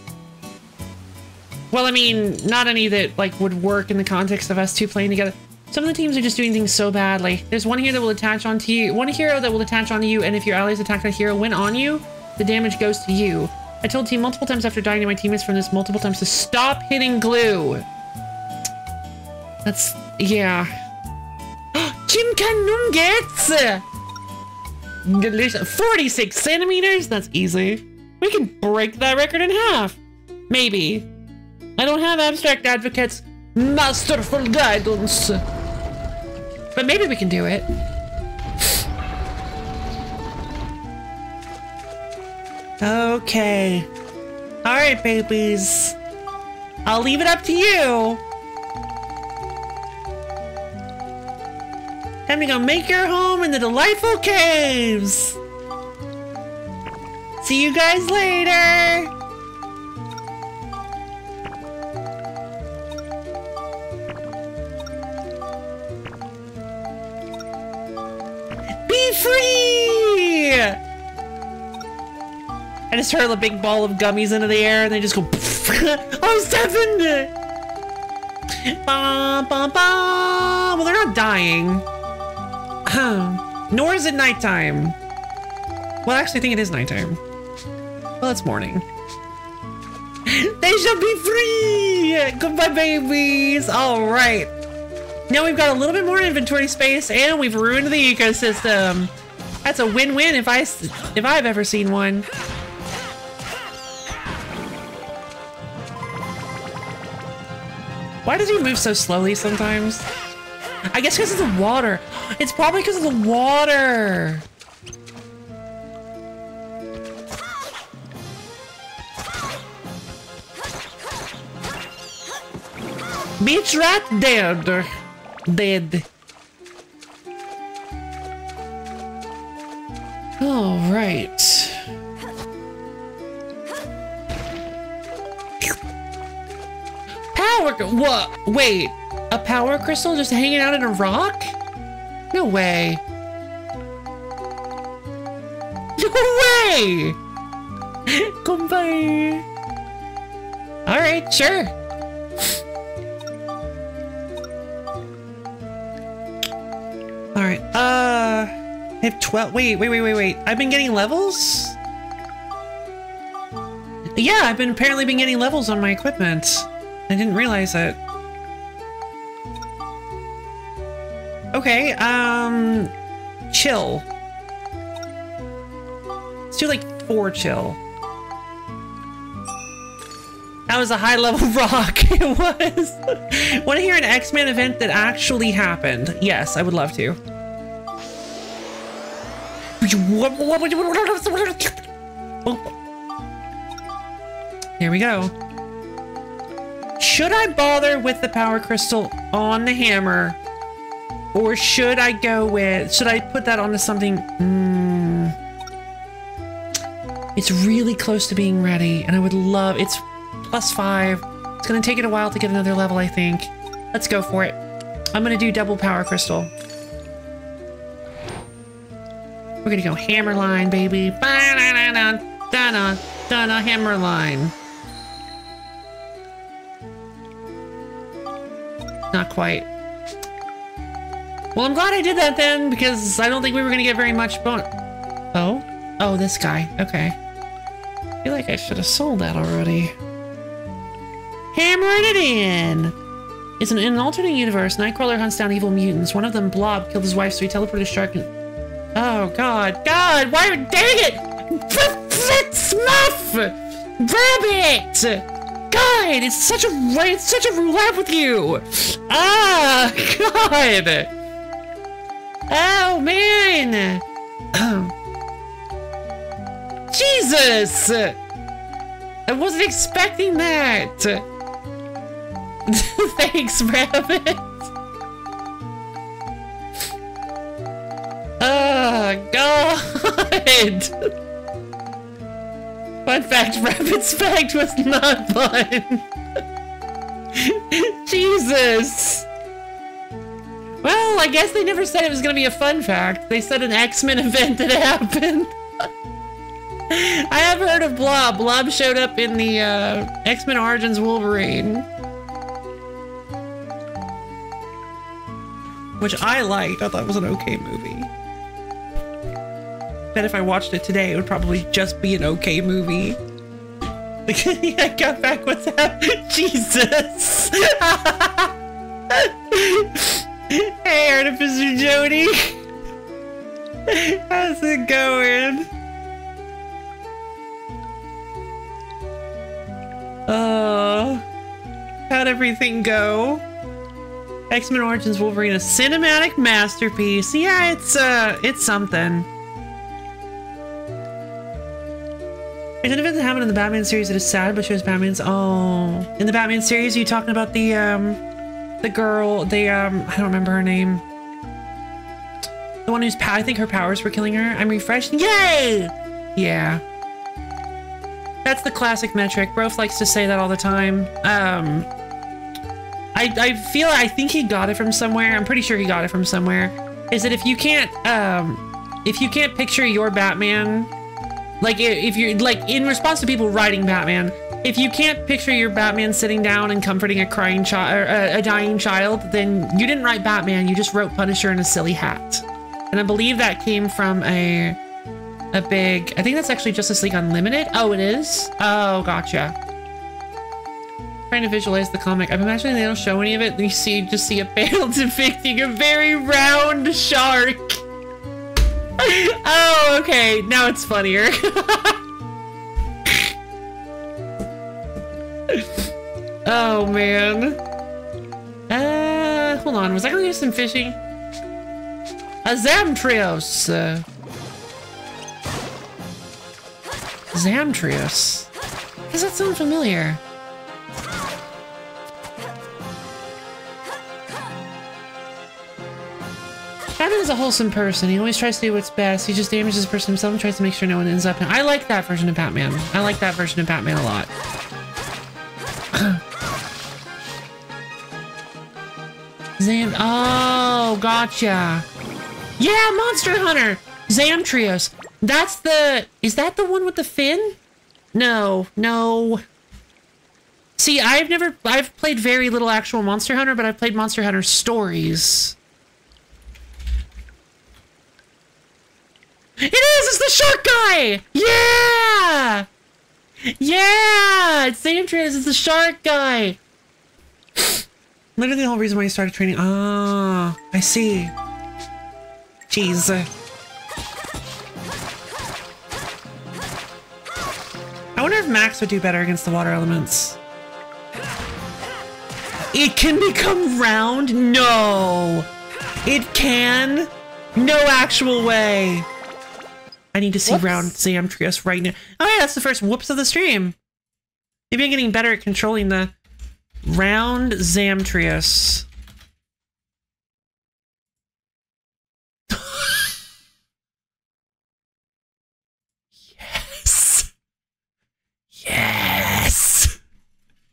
Well, I mean, not any that like would work in the context of us two playing together. Some of the teams are just doing things so badly. There's one here that will attach onto you, one hero that will attach onto you, and if your allies attack that hero when on you, the damage goes to you. I told team multiple times after dying to my teammates from this multiple times to stop hitting glue. That's yeah. Chimka nuggets! Delicious. 46 centimeters? That's easy. We can break that record in half. Maybe. I don't have abstract advocates masterful guidance. But maybe we can do it. Okay. Alright, babies. I'll leave it up to you. Time to go make your home in the delightful caves. See you guys later. Just hurl a big ball of gummies into the air and they just go Oh, seven! Ba, ba, ba. Well, they're not dying. Nor is it nighttime. Well, I actually think it is nighttime. Well, it's morning. they shall be free! Goodbye, babies! Alright. Now we've got a little bit more inventory space and we've ruined the ecosystem. That's a win-win if I if I've ever seen one. Why does he move so slowly sometimes? I guess because of the water. It's probably because of the water. Beach rat dead. Dead. All right. Power. What? Wait. A power crystal just hanging out in a rock? No way. No way! Goodbye. Alright, sure. Alright, uh... I have 12- wait, wait, wait, wait, wait. I've been getting levels? Yeah, I've been apparently been getting levels on my equipment. I didn't realize it. Okay, um, chill. Let's do like four chill. That was a high level rock. It was. Want to hear an X-Men event that actually happened? Yes, I would love to. Here we go. Should I bother with the power crystal on the hammer? Or should I go with, should I put that onto something? Mm, it's really close to being ready and I would love, it's plus five. It's gonna take it a while to get another level, I think. Let's go for it. I'm gonna do double power crystal. We're gonna go hammer line, baby. Da-da-da-da, da-da, hammer line. Not quite. Well, I'm glad I did that then, because I don't think we were gonna get very much bon- Oh? Oh, this guy. Okay. I feel like I should have sold that already. Hammering it in! It's an, in an alternate universe. Nightcrawler hunts down evil mutants. One of them, Blob, killed his wife, so he teleported a Shark. And, oh God, God! Why? Dang it! Smuff! Rabbit! God, it's such a it's such a roulette with you. Ah, God! Oh man! Jesus! I wasn't expecting that. Thanks, Rabbit. Oh, God. Fun fact, Rabbit's fact was not fun. Jesus. Well, I guess they never said it was going to be a fun fact. They said an X-Men event that happened. I have heard of Blob. Blob showed up in the uh, X-Men Origins Wolverine. Which I liked. I thought it was an okay movie. Bet if I watched it today, it would probably just be an okay movie. I got back what's up. Jesus. hey, Artificer Jody. How's it going? Oh, how'd everything go? X-Men Origins Wolverine, a cinematic masterpiece. Yeah, it's uh, it's something. There's an event that happened in the Batman series that is sad, but shows Batman's. Oh, in the Batman series, are you talking about the um, the girl? The um, I don't remember her name. The one who's I think her powers were killing her. I'm refreshed. Yay! Yeah. That's the classic metric. Brof likes to say that all the time. Um, I, I feel, I think he got it from somewhere. I'm pretty sure he got it from somewhere. Is that if you can't, um, if you can't picture your Batman, like if you're, like in response to people writing Batman, if you can't picture your Batman sitting down and comforting a crying child, a, uh, a dying child, then you didn't write Batman. You just wrote Punisher in a silly hat. And I believe that came from a a big I think that's actually Justice League Unlimited. Oh, it is? Oh, gotcha. Trying to visualize the comic. I'm imagining they don't show any of it. You see just see a panel depicting a very round shark. Oh, okay. Now it's funnier. oh man. Uh hold on, was I gonna do some fishing? A Zamtrios. Uh, Zamtrios. Does that sound familiar? Batman is a wholesome person. He always tries to do what's best. He just damages the person himself and tries to make sure no one ends up in. I like that version of Batman. I like that version of Batman a lot. Zam. Oh, gotcha. Yeah, Monster Hunter. Zamtrios. That's the... Is that the one with the fin? No, no. See, I've never... I've played very little actual Monster Hunter, but I've played Monster Hunter stories. It is! It's the shark guy! Yeah! Yeah! It's Zamtrios. It's the shark guy. Literally the whole reason why you started training. Ah, I see. Jeez. I wonder if Max would do better against the water elements. It can become round? No! It can? No actual way! I need to see Whoops. round Zamtrios right now. Oh yeah, that's the first whoops of the stream. Maybe I'm getting better at controlling the round Zamtrios. yes! Yes!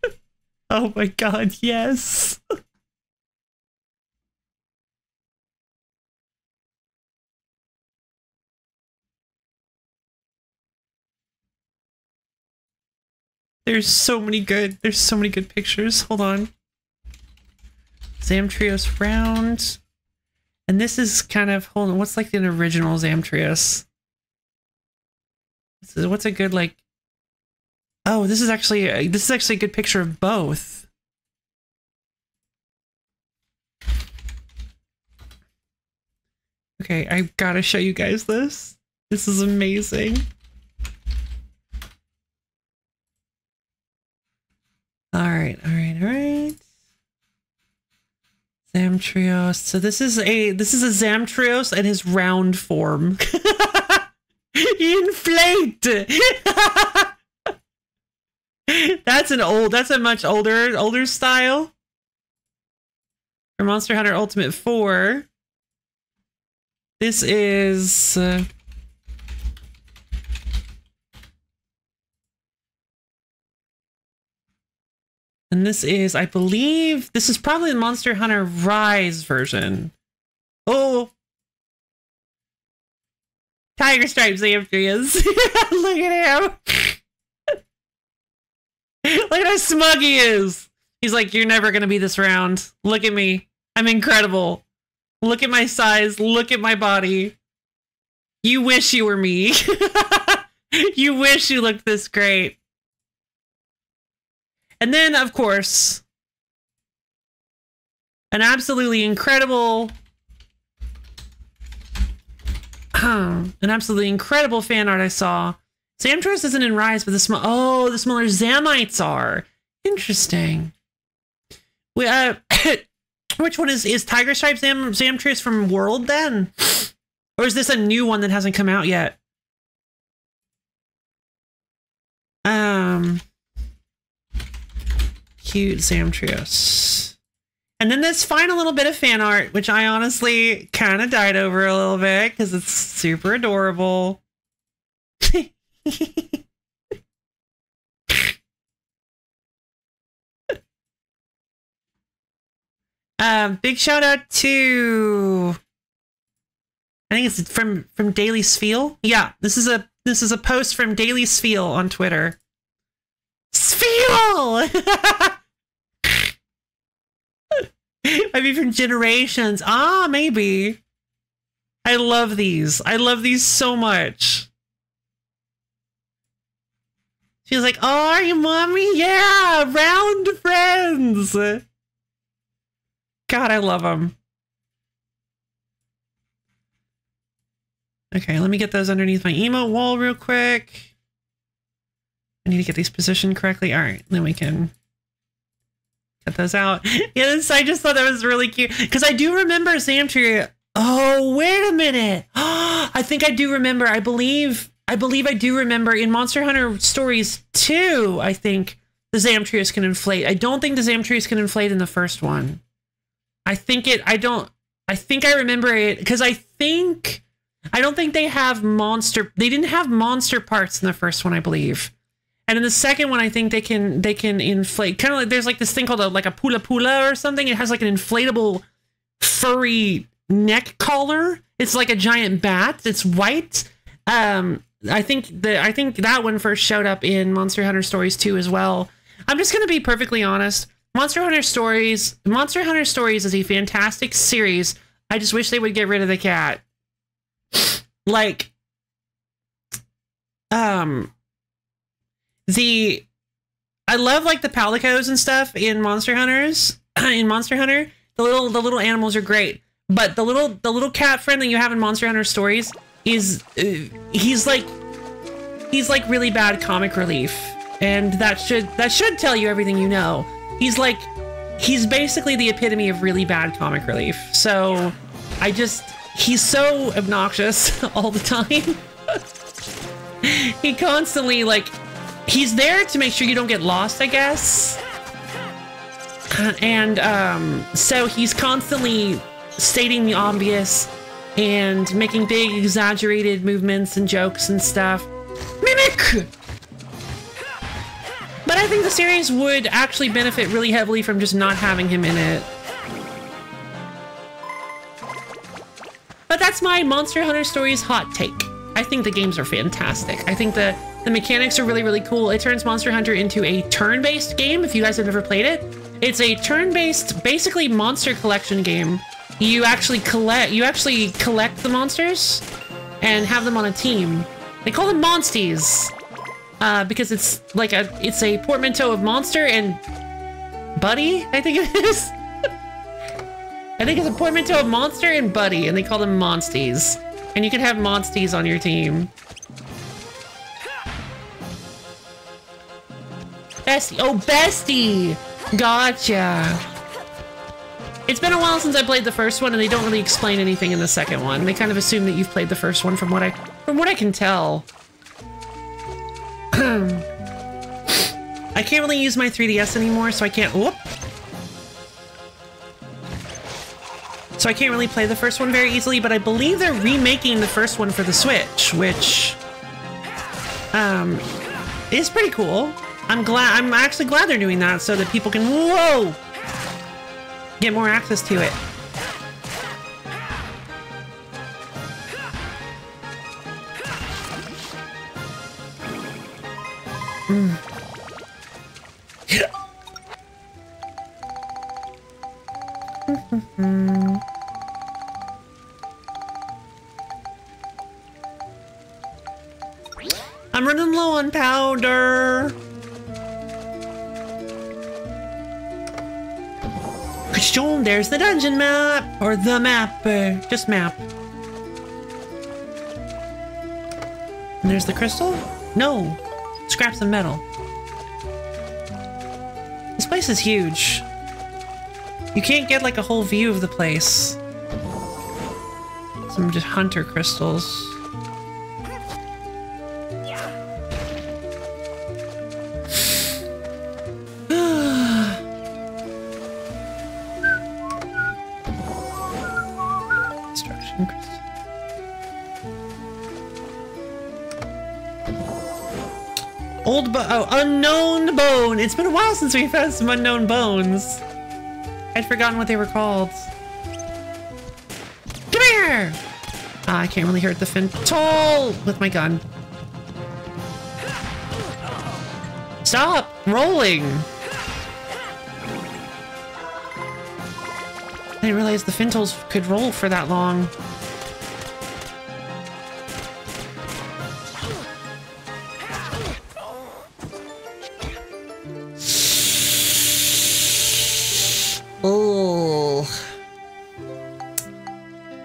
oh my god, yes! There's so many good, there's so many good pictures. Hold on. Zamtrios round. And this is kind of, hold on, what's like an original Zamtrios? This is, what's a good, like, Oh, this is actually uh, this is actually a good picture of both. Okay, I gotta show you guys this. This is amazing. All right, all right, all right. Zamtrios. So this is a this is a Zamtrios and his round form. Inflate. that's an old. That's a much older older style. For Monster Hunter Ultimate Four. This is. Uh, and this is, I believe, this is probably the Monster Hunter Rise version. Oh, Tiger Stripe Zamtrios. Look at him. Look at how smug he is. He's like, You're never going to be this round. Look at me. I'm incredible. Look at my size. Look at my body. You wish you were me. you wish you looked this great. And then, of course, an absolutely incredible an absolutely incredible fan art I saw. Zamtrios isn't in Rise, but the small oh, the smaller Zamites are. Interesting. We uh which one is is Tiger Stripe Zam Zamtrios from World then? Or is this a new one that hasn't come out yet? Um cute Zamtrios. And then this final little bit of fan art, which I honestly kind of died over a little bit because it's super adorable. um, big shout out to I think it's from from Daily Sfeel. Yeah, this is a this is a post from Daily Sfeel on Twitter. Sfeel. maybe from generations. Ah, maybe. I love these. I love these so much. She's like, "Oh, are you mommy? Yeah, round friends." God, I love them. Okay, let me get those underneath my emote wall real quick. I need to get these positioned correctly. All right, then we can cut those out. Yes, I just thought that was really cute because I do remember Zamtree. Oh, wait a minute. I think I do remember. I believe. I believe I do remember in Monster Hunter Stories 2, I think the Zamtrios can inflate. I don't think the Zamtrios can inflate in the first one. I think it, I don't, I think I remember it because I think, I don't think they have monster, they didn't have monster parts in the first one, I believe. And in the second one, I think they can they can inflate. Kind of like there's like this thing called a like a pula pula or something. It has like an inflatable furry neck collar. It's like a giant bat. It's white. Um, I think the I think that one first showed up in Monster Hunter Stories 2 as well. I'm just gonna be perfectly honest. Monster Hunter Stories, Monster Hunter Stories is a fantastic series. I just wish they would get rid of the cat. Like, um, the I love like the palicos and stuff in Monster Hunters. in Monster Hunter, the little the little animals are great, but the little the little cat friend that you have in Monster Hunter stories is uh, he's like he's like really bad comic relief, and that should that should tell you everything you know. He's like he's basically the epitome of really bad comic relief. So I just he's so obnoxious all the time. he constantly like he's there to make sure you don't get lost, I guess. And um, so he's constantly stating the obvious and making big exaggerated movements and jokes and stuff. Mimic! But I think the series would actually benefit really heavily from just not having him in it. But that's my Monster Hunter Stories hot take. I think the games are fantastic. I think the the mechanics are really, really cool. It turns Monster Hunter into a turn-based game, if you guys have ever played it. It's a turn-based, basically monster collection game. You actually collect you actually collect the monsters and have them on a team. They call them monsties. uh, because it's like a it's a portmanteau of monster and buddy. I think it is. I think it's a portmanteau of monster and buddy, and they call them monsties. And you can have monsties on your team. Bestie. Oh, bestie. Gotcha. It's been a while since I played the first one, and they don't really explain anything in the second one. They kind of assume that you've played the first one, from what I from what I can tell. I can't really use my 3DS anymore, so I can't. Whoop. So I can't really play the first one very easily, but I believe they're remaking the first one for the Switch, which um is pretty cool. I'm glad I'm actually glad they're doing that so that people can whoa get more access to it. Mm. I'm running low on powder. Question, there's the dungeon map. Or the map. Just map. And there's the crystal? No. Scraps of metal. This place is huge. You can't get like a whole view of the place. Some just hunter crystals. Oh, unknown bone. It's been a while since we found some unknown bones. I'd forgotten what they were called. Come here! Ah, I can't really hurt the Fintol with my gun. Stop rolling! I didn't realize the Fintols could roll for that long.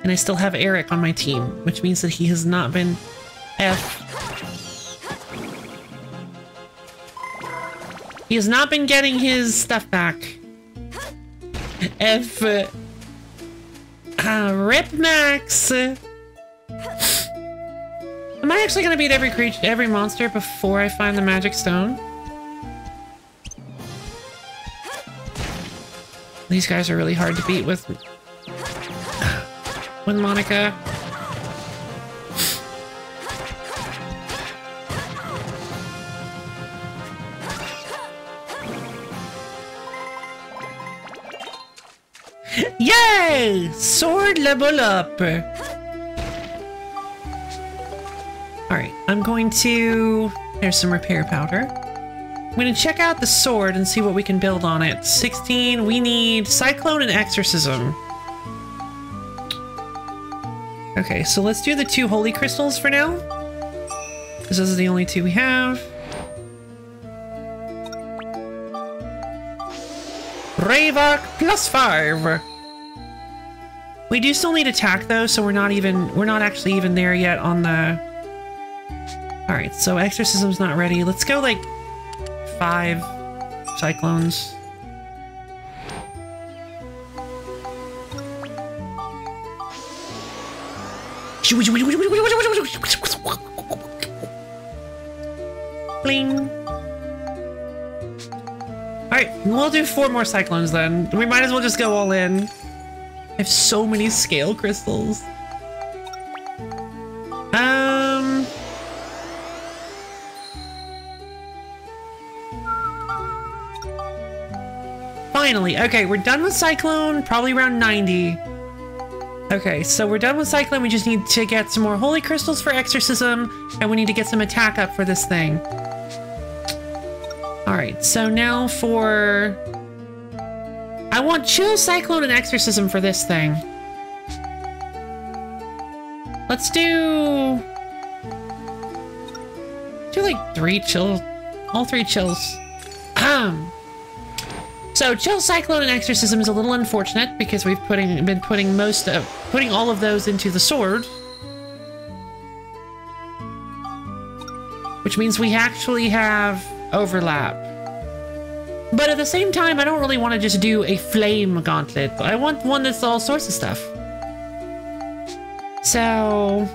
And I still have Eric on my team, which means that he has not been F. He has not been getting his stuff back. F. Uh, rip Max. Am I actually gonna beat every creature, every monster before I find the magic stone? These guys are really hard to beat with with Monica. Yay! Sword level up. Alright, I'm going to... There's some repair powder. I'm going to check out the sword and see what we can build on it. 16, we need Cyclone and Exorcism. Okay, so let's do the two Holy Crystals for now. Because those are the only two we have. Ravok plus five. We do still need attack though, so we're not even, we're not actually even there yet on the... Alright, so Exorcism's not ready. Let's go like five Cyclones. Bling. Alright, we'll do four more Cyclones then. We might as well just go all in. I have so many scale crystals. Um... Finally. Okay, we're done with Cyclone, probably around 90. Okay, so we're done with Cyclone. We just need to get some more Holy Crystals for Exorcism, and we need to get some attack up for this thing. Alright, so now for... I want Chill, Cyclone, and Exorcism for this thing. Let's do... Do like three chill, all three chills. Um. So chill, cyclone, and exorcism is a little unfortunate because we've putting been putting most of putting all of those into the sword, which means we actually have overlap. But at the same time, I don't really want to just do a flame gauntlet. I want one that's all sorts of stuff. So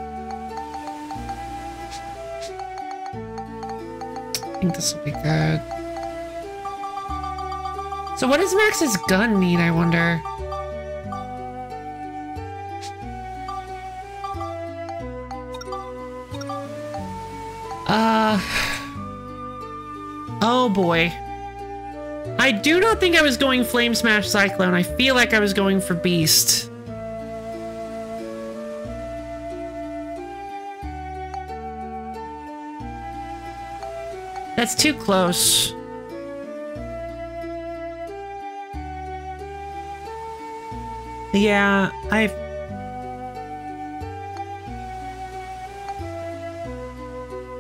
I think this will be good. So what does Max's gun need, I wonder? Uh... Oh boy. I do not think I was going Flame Smash Cyclone. I feel like I was going for Beast. That's too close. Yeah, I've...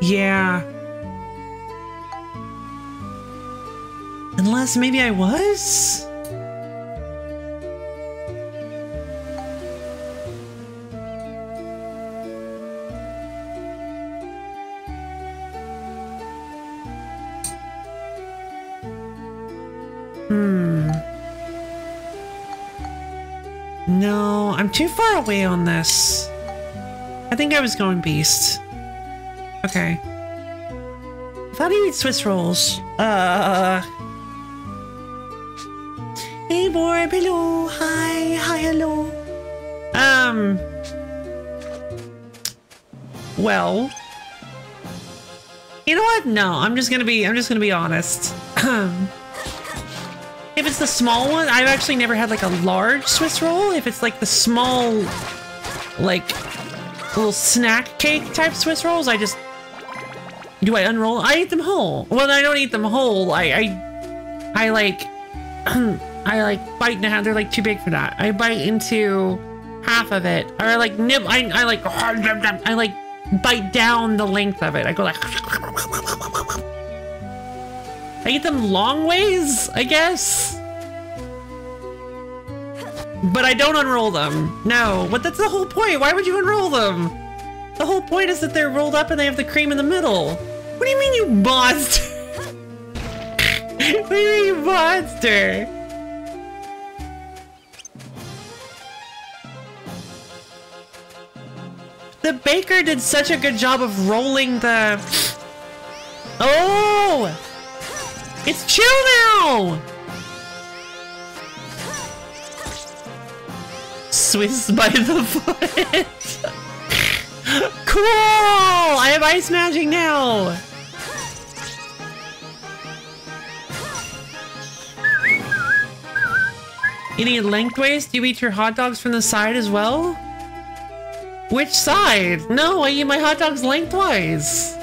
Yeah. Unless maybe I was? No, I'm too far away on this. I think I was going beast. Okay. How do you eat Swiss rolls? Uh. Hey, boy, hello. Hi, hi, hello. Um. Well. You know what? No, I'm just gonna be. I'm just gonna be honest. If it's the small one, I've actually never had like a large Swiss roll. If it's like the small, like little snack cake type Swiss rolls, I just do I unroll? I eat them whole. Well, I don't eat them whole. I I, I like I like bite in half. They're like too big for that. I bite into half of it, or I like nib. I I like I like bite down the length of it. I go like. I eat them long ways, I guess. But I don't unroll them. No, but that's the whole point. Why would you unroll them? The whole point is that they're rolled up and they have the cream in the middle. What do you mean, you monster? what do you mean, you monster? The baker did such a good job of rolling the... Oh! It's chill now! Swiss by the foot. cool! I have ice magic now! Eating it lengthways? Do you eat your hot dogs from the side as well? Which side? No, I eat my hot dogs lengthwise.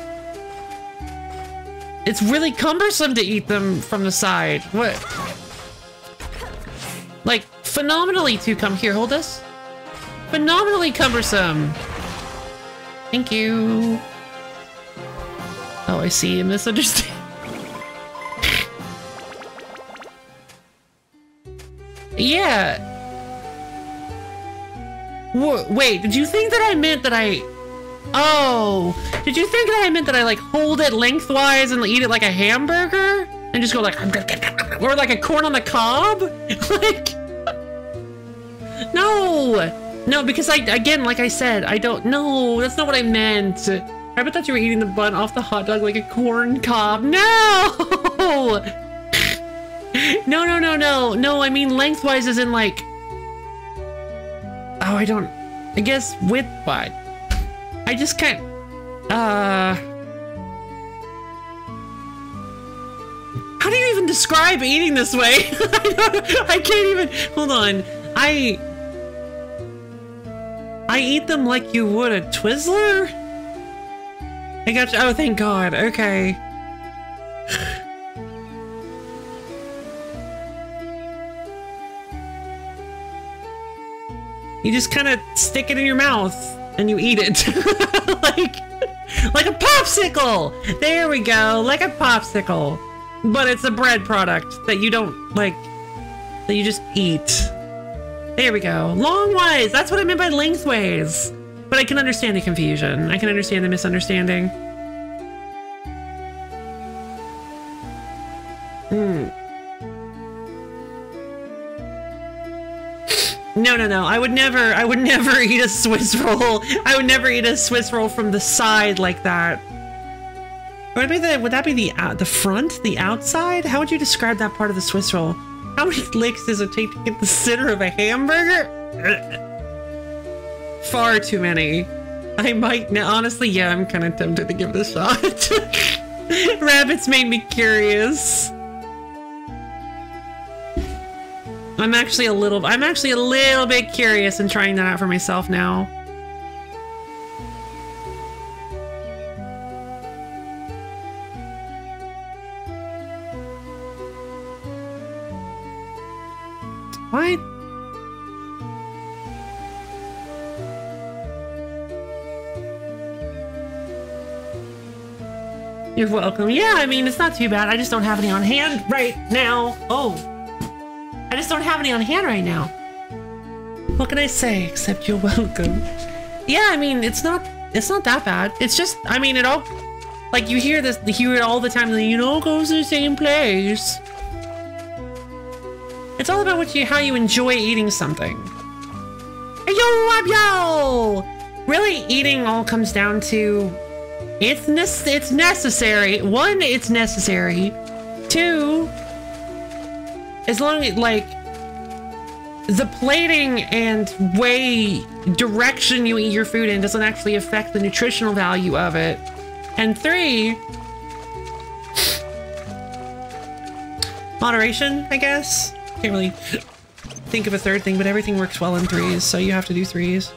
It's really cumbersome to eat them from the side. What? Like, phenomenally to come here, hold this. Phenomenally cumbersome. Thank you. Oh, I see. A misunderstanding. yeah. Wh wait, did you think that I meant that I... Oh, did you think that I meant that I like hold it lengthwise and eat it like a hamburger? And just go like... Or like a corn on the cob? like... No! No, because I, again, like I said, I don't, no, that's not what I meant. I thought you were eating the bun off the hot dog like a corn cob. No! no, no, no, no. No, I mean lengthwise as in like... Oh, I don't... I guess widthwise. I just can't... Uh... How do you even describe eating this way? I can't even... Hold on. I... I eat them like you would a Twizzler? I got you. Oh, thank God. Okay. You just kind of stick it in your mouth and you eat it. like, like a popsicle. There we go, like a popsicle. But it's a bread product that you don't like, that you just eat. There we go. Long ways. That's what I meant by lengthways. But I can understand the confusion. I can understand the misunderstanding. No, no, no. I would never, I would never eat a Swiss roll. I would never eat a Swiss roll from the side like that. Would, be the, would that be the the front, the outside? How would you describe that part of the Swiss roll? How many licks does it take to get the center of a hamburger? Far too many. I might, now, honestly, yeah, I'm kind of tempted to give it a shot. Rabbits made me curious. I'm actually a little, I'm actually a little bit curious and trying that out for myself now. What? You're welcome. Yeah, I mean, it's not too bad. I just don't have any on hand right now. Oh. I just don't have any on hand right now. What can I say except you're welcome? Yeah, I mean, it's not it's not that bad. It's just I mean, it all like you hear this you hear it all the time you know goes to the same place. It's all about what you how you enjoy eating something. Hey, yo, yo! Really, eating all comes down to it's ne- it's necessary. One, it's necessary. Two, as long as like the plating and way direction you eat your food in doesn't actually affect the nutritional value of it. And three, moderation, I guess. Can't really think of a third thing, but everything works well in threes, so you have to do threes.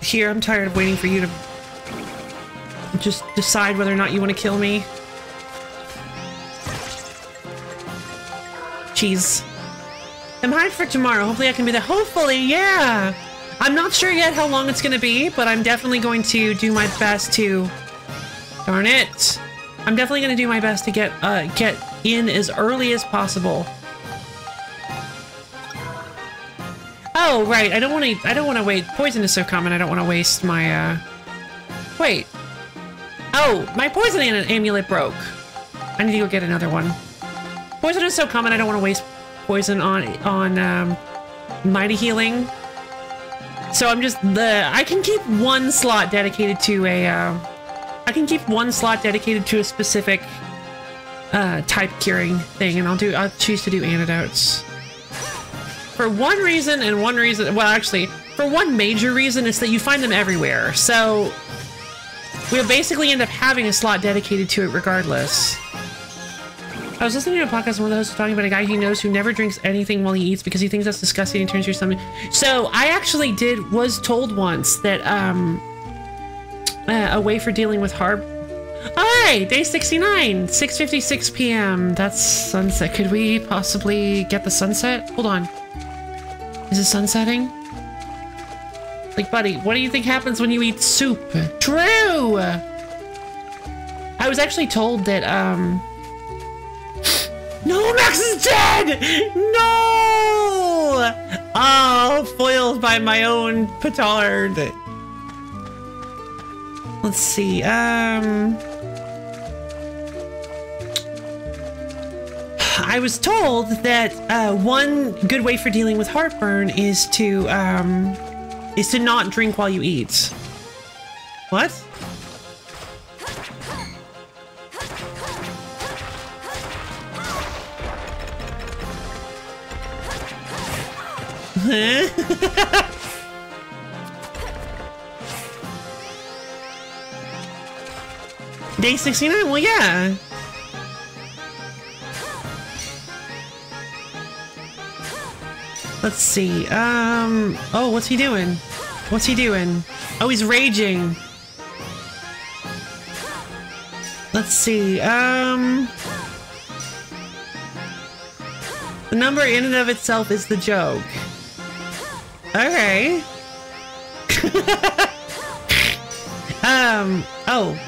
Here, I'm tired of waiting for you to just decide whether or not you want to kill me. Cheese. I'm hyped for tomorrow. Hopefully I can be there. Hopefully, yeah! I'm not sure yet how long it's to be, but I'm definitely going to do my best to... Darn it! I'm definitely going to do my best to get uh, get in as early as possible. Oh, right. I don't want to... I don't want to wait. Poison is so common. I don't want to waste my, uh... Wait. Oh, my poison amulet broke. I need to go get another one. Poison is so common, I don't want to waste poison on on um, mighty healing. So I'm just the I can keep one slot dedicated to a uh, I can keep one slot dedicated to a specific uh, type curing thing, and I'll do I'll choose to do antidotes. For one reason and one reason, well, actually, for one major reason, is that you find them everywhere. So we'll basically end up having a slot dedicated to it regardless. I was listening to a podcast and one of the hosts was talking about a guy he knows who never drinks anything while he eats because he thinks that's disgusting and turns your stomach. So I actually did, was told once that um, uh, a way for dealing with harp. Alright, day 69, 6.56 p.m. That's sunset. Could we possibly get the sunset? Hold on. Is it sunsetting? Like, buddy, what do you think happens when you eat soup? True! I was actually told that, um... No, Max is dead! No! Oh, foiled by my own petard. Let's see, um... I was told that uh, one good way for dealing with heartburn is to, um, is to not drink while you eat. What? Day 69? Well, yeah. Let's see. Um. Oh, what's he doing? What's he doing? Oh, he's raging. Let's see. Um. The number in and of itself is the joke. Okay. um. Oh,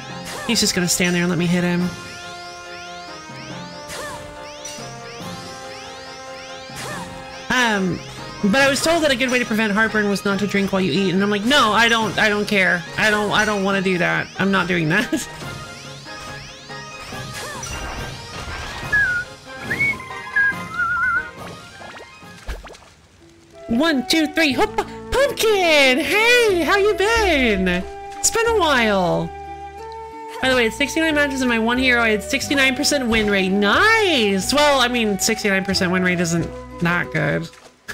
he's just gonna stand there and let me hit him. Um, but I was told that a good way to prevent heartburn was not to drink while you eat, and I'm like, no, I don't, I don't care. I don't, I don't want to do that. I'm not doing that. One, two, three, pumpkin! Hey, how you been? It's been a while. By the way, it's 69 matches in my one hero. I had 69% win rate. Nice! Well, I mean, 69% win rate isn't not good.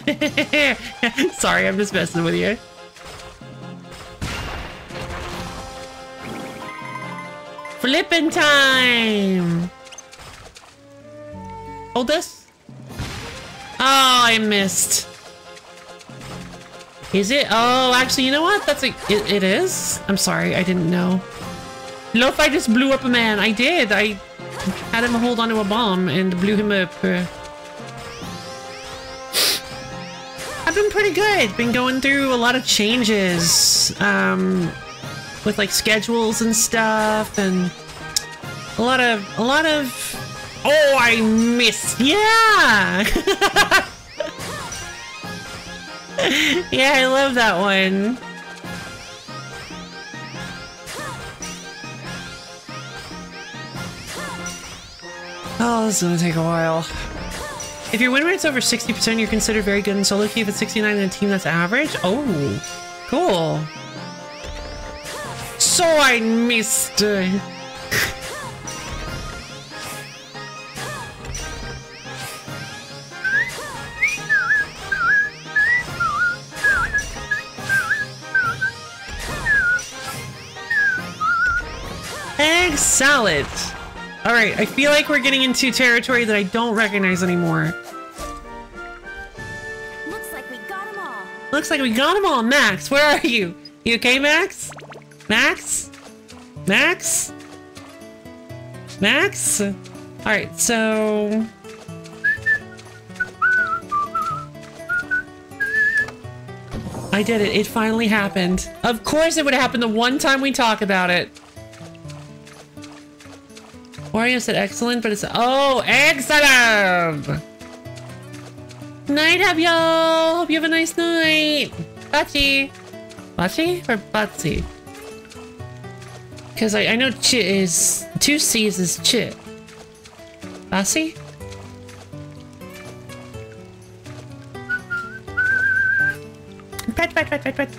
Sorry, I'm just messing with you. Flipping time! Hold this. Oh, I missed. Is it? Oh, actually, you know what? That's a. It, it is? I'm sorry, I didn't know. Loaf, I just blew up a man. I did. I had him hold onto a bomb and blew him up. I've been pretty good. Been going through a lot of changes. Um, with like schedules and stuff and a lot of, a lot of, oh, I missed. Yeah. yeah, I love that one. Oh, this is gonna take a while. If your win rate's over 60%, you're considered very good in solo queue. If it's 69 in a team that's average, oh, cool. So I missed. Egg salad. All right, I feel like we're getting into territory that I don't recognize anymore. Looks like we got them all. Looks like we got them all. Max, where are you? You okay, Max? Max? Max? Max? All right, so... I did it. It finally happened. Of course it would happen the one time we talk about it. Wario said excellent, but it's... Oh, excellent! Night, have y'all! Hope you have a nice night! Bachi! Bachi or Batsy? Because I, I know chit is... Two C's is chit. Batsy?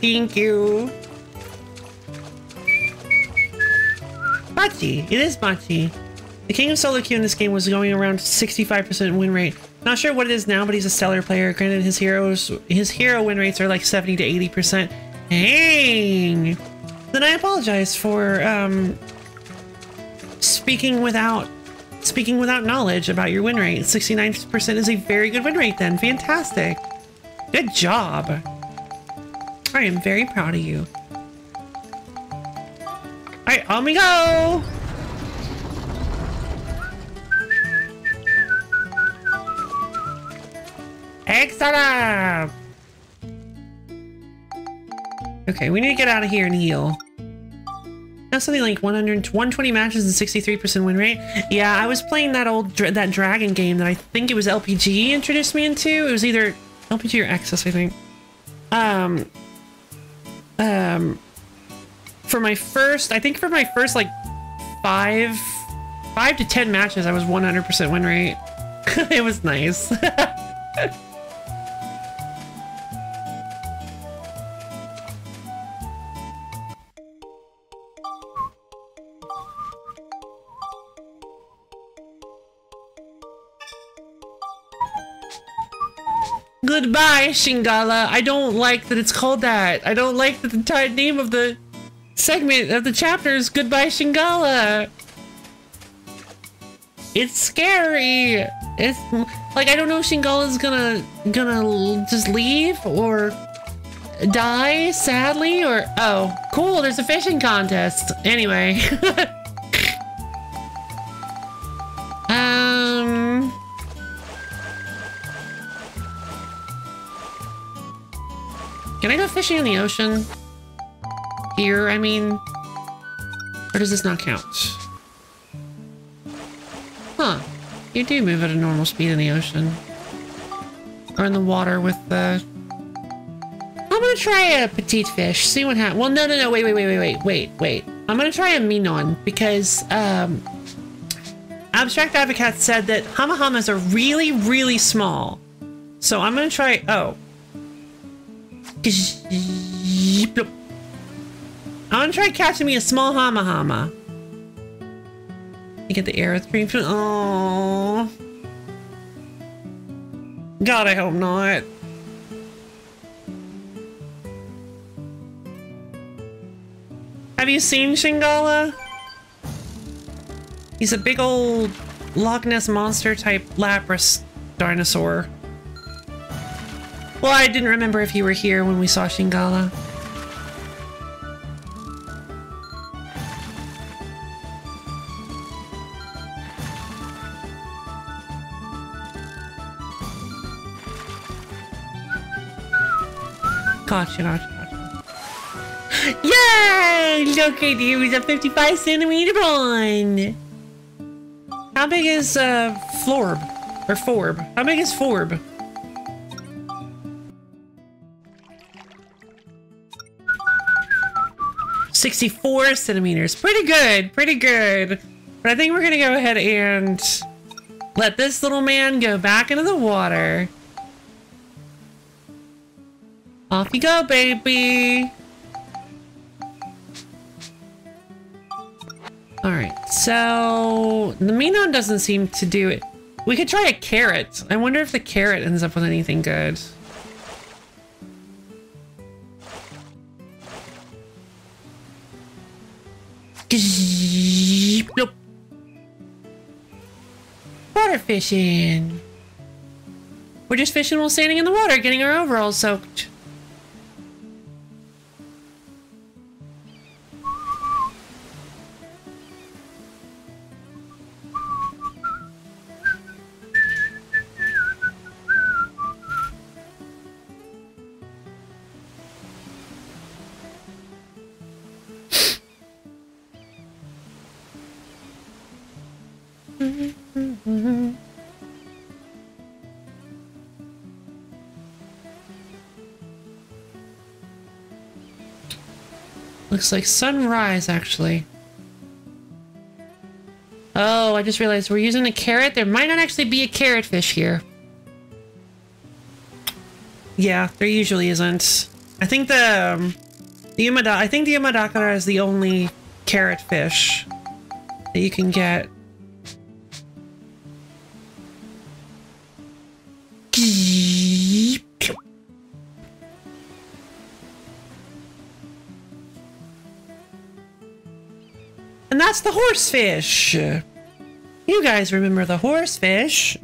Thank you. Bachi. It is Bachi. The king of solo queue in this game was going around 65% win rate. Not sure what it is now, but he's a stellar player. Granted, his heroes, his hero win rates are like 70 to 80%. Dang! Then I apologize for um, speaking without speaking without knowledge about your win rate. 69% is a very good win rate. Then fantastic. Good job. I am very proud of you. All right, on we go. Excellent! Okay, we need to get out of here and heal. Now something like 100, 120 matches and 63% win rate. Yeah, I was playing that old that dragon game that I think it was LPG introduced me into. It was either LPG or Access, I think. Um, um, for my first, I think for my first like five, five to 10 matches, I was 100% win rate. it was nice. Goodbye, Shingala. I don't like that it's called that. I don't like that the entire name of the segment of the chapter is Goodbye, Shingala. It's scary. It's like I don't know if Shingala's gonna gonna just leave or die sadly or oh cool there's a fishing contest anyway um Can I go fishing in the ocean? Here, I mean. Or does this not count? Huh. You do move at a normal speed in the ocean. Or in the water with the... I'm gonna try a petite fish, see what happens. Well, no, no, no, wait, wait, wait, wait, wait, wait, wait. I'm gonna try a Minon because, um... Abstract Advocate said that Hamahamas are really, really small. So I'm gonna try... Oh. I'm gonna try catching me a small Hama Hama. You get the arrow screen. Oh. God, I hope not. Have you seen Shingala? He's a big old Loch Ness monster type Lapras dinosaur. Well, I didn't remember if you were here when we saw Shingala. Gotcha, gotcha, gotcha. Yay! Look at you, he's a 55 centimeter one! How big is, uh, Florb? Or Forb? How big is Forb? Sixty-four centimeters. Pretty good, pretty good. But I think we're gonna go ahead and let this little man go back into the water. Off you go, baby. All right, so the Minon doesn't seem to do it. We could try a carrot. I wonder if the carrot ends up with anything good. Nope. Water fishing. We're just fishing while standing in the water, getting our overalls soaked. Looks like sunrise, actually. Oh, I just realized we're using a carrot. There might not actually be a carrot fish here. Yeah, there usually isn't. I think the um, the Umada I think the Umadakara is the only carrot fish that you can get. That's the horsefish. You guys remember the horsefish?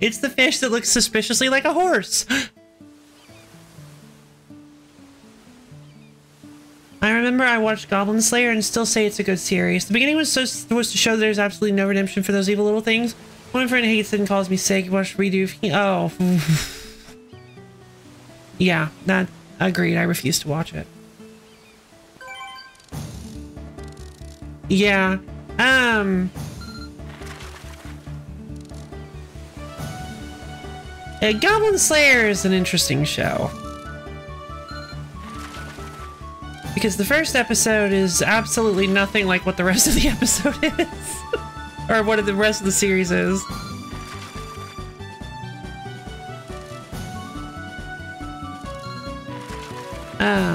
It's the fish that looks suspiciously like a horse. I remember I watched Goblin Slayer and still say it's a good series. The beginning was so was to show there's absolutely no redemption for those evil little things. One friend hates it and calls me sick. Watch redo. Oh. yeah, that agreed. I refuse to watch it. Yeah. Um. Uh, Goblin Slayer is an interesting show. Because the first episode is absolutely nothing like what the rest of the episode is. or what the rest of the series is.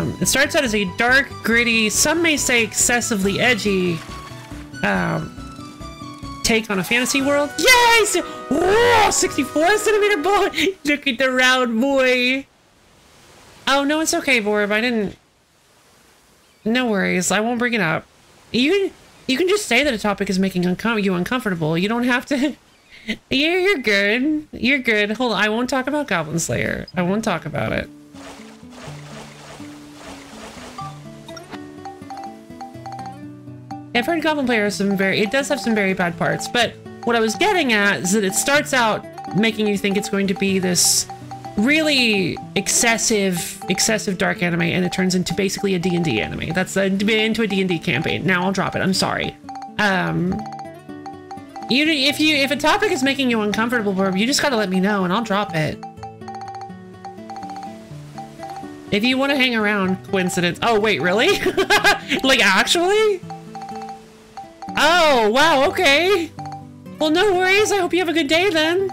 Um, it starts out as a dark, gritty, some may say excessively edgy um, take on a fantasy world. Yes! Whoa, 64 centimeter boy! Look at the round boy! Oh, no, it's okay, Vorb. I didn't... No worries. I won't bring it up. You can, you can just say that a topic is making uncom you uncomfortable. You don't have to... you're, you're good. You're good. Hold on. I won't talk about Goblin Slayer. I won't talk about it. I've heard Goblin Slayer has some very, it does have some very bad parts, but what I was getting at is that it starts out making you think it's going to be this really excessive excessive dark anime and it turns into basically a D&D anime. That's a, into a D&D campaign. Now I'll drop it. I'm sorry. Um you if you if a topic is making you uncomfortable, you just got to let me know and I'll drop it. If you want to hang around, coincidence. Oh, wait, really? like actually? Oh, wow, okay. Well, no worries. I hope you have a good day then.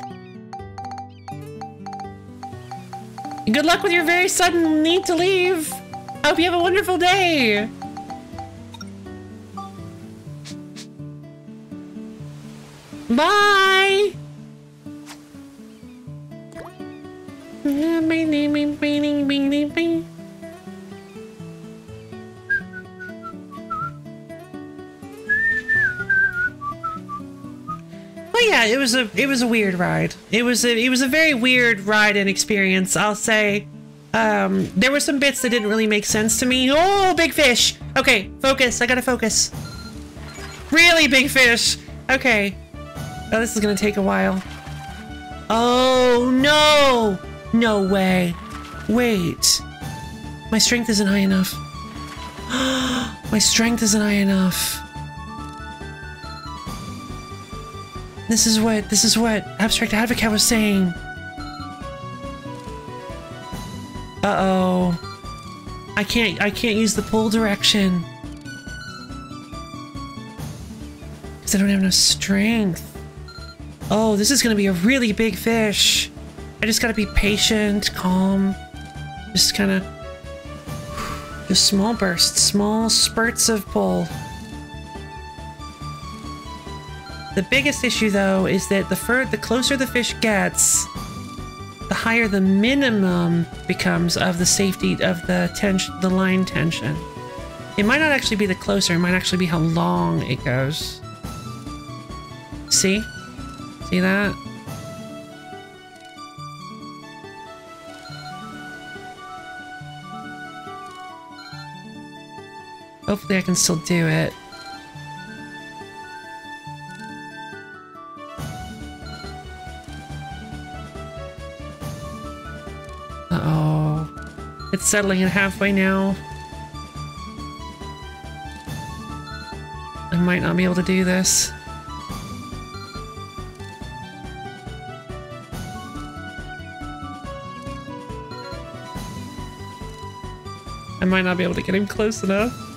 Good luck with your very sudden need to leave. I hope you have a wonderful day. Bye. Well, yeah, it was a it was a weird ride. It was a it was a very weird ride and experience. I'll say. Um, there were some bits that didn't really make sense to me. Oh, big fish. Okay, focus. I gotta focus. Really big fish. Okay. Oh, this is gonna take a while. Oh no! No way. Wait. My strength isn't high enough. My strength isn't high enough. This is what this is what Abstract Advocate was saying. Uh-oh. I can't I can't use the pull direction. Cause I don't have enough strength. Oh, this is gonna be a really big fish. I just gotta be patient, calm. Just kinda just small bursts, small spurts of pull. The biggest issue though is that the fur the closer the fish gets, the higher the minimum becomes of the safety of the tension the line tension. It might not actually be the closer, it might actually be how long it goes. See? See that? Hopefully I can still do it. Uh-oh. It's settling at halfway now. I might not be able to do this. I might not be able to get him close enough.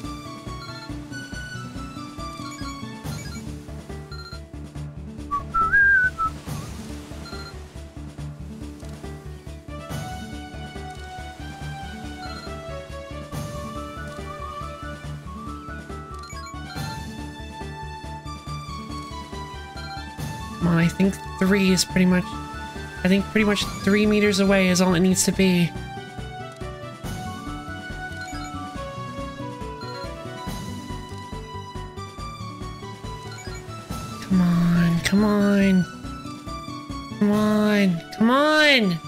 Think three is pretty much... I think pretty much three meters away is all it needs to be. Come on, come on. Come on, come on!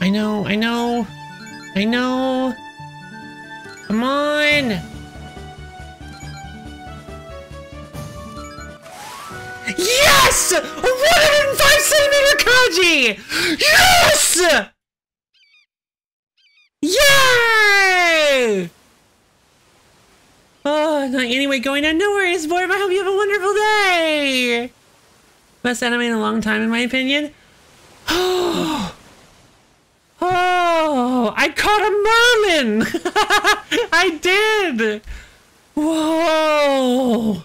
I know, I know, I know. Come on! Yes! A 105 centimeter Kaji! Yes! Yay! Oh, no, anyway, going on. No worries, boy. I hope you have a wonderful day. Best anime in a long time, in my opinion. Oh, oh! I caught a merlin. I did. Whoa!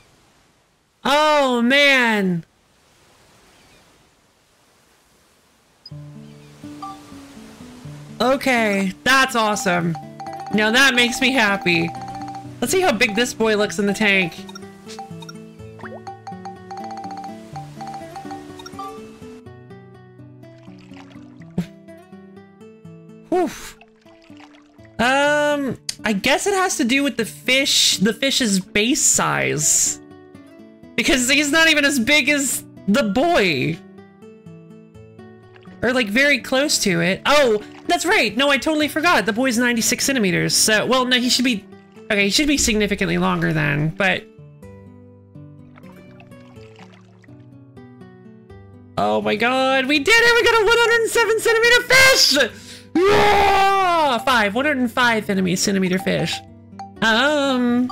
Oh man! Okay, that's awesome. Now that makes me happy. Let's see how big this boy looks in the tank. Oof. Um, I guess it has to do with the fish, the fish's base size. Because he's not even as big as the boy. Or like very close to it. Oh, that's right. No, I totally forgot. The boy's 96 centimeters. So, well, no, he should be, okay, he should be significantly longer then, but. Oh my God, we did it. We got a 107 centimeter fish. Yeah! Five, 105 centimeter centimeter fish. Um.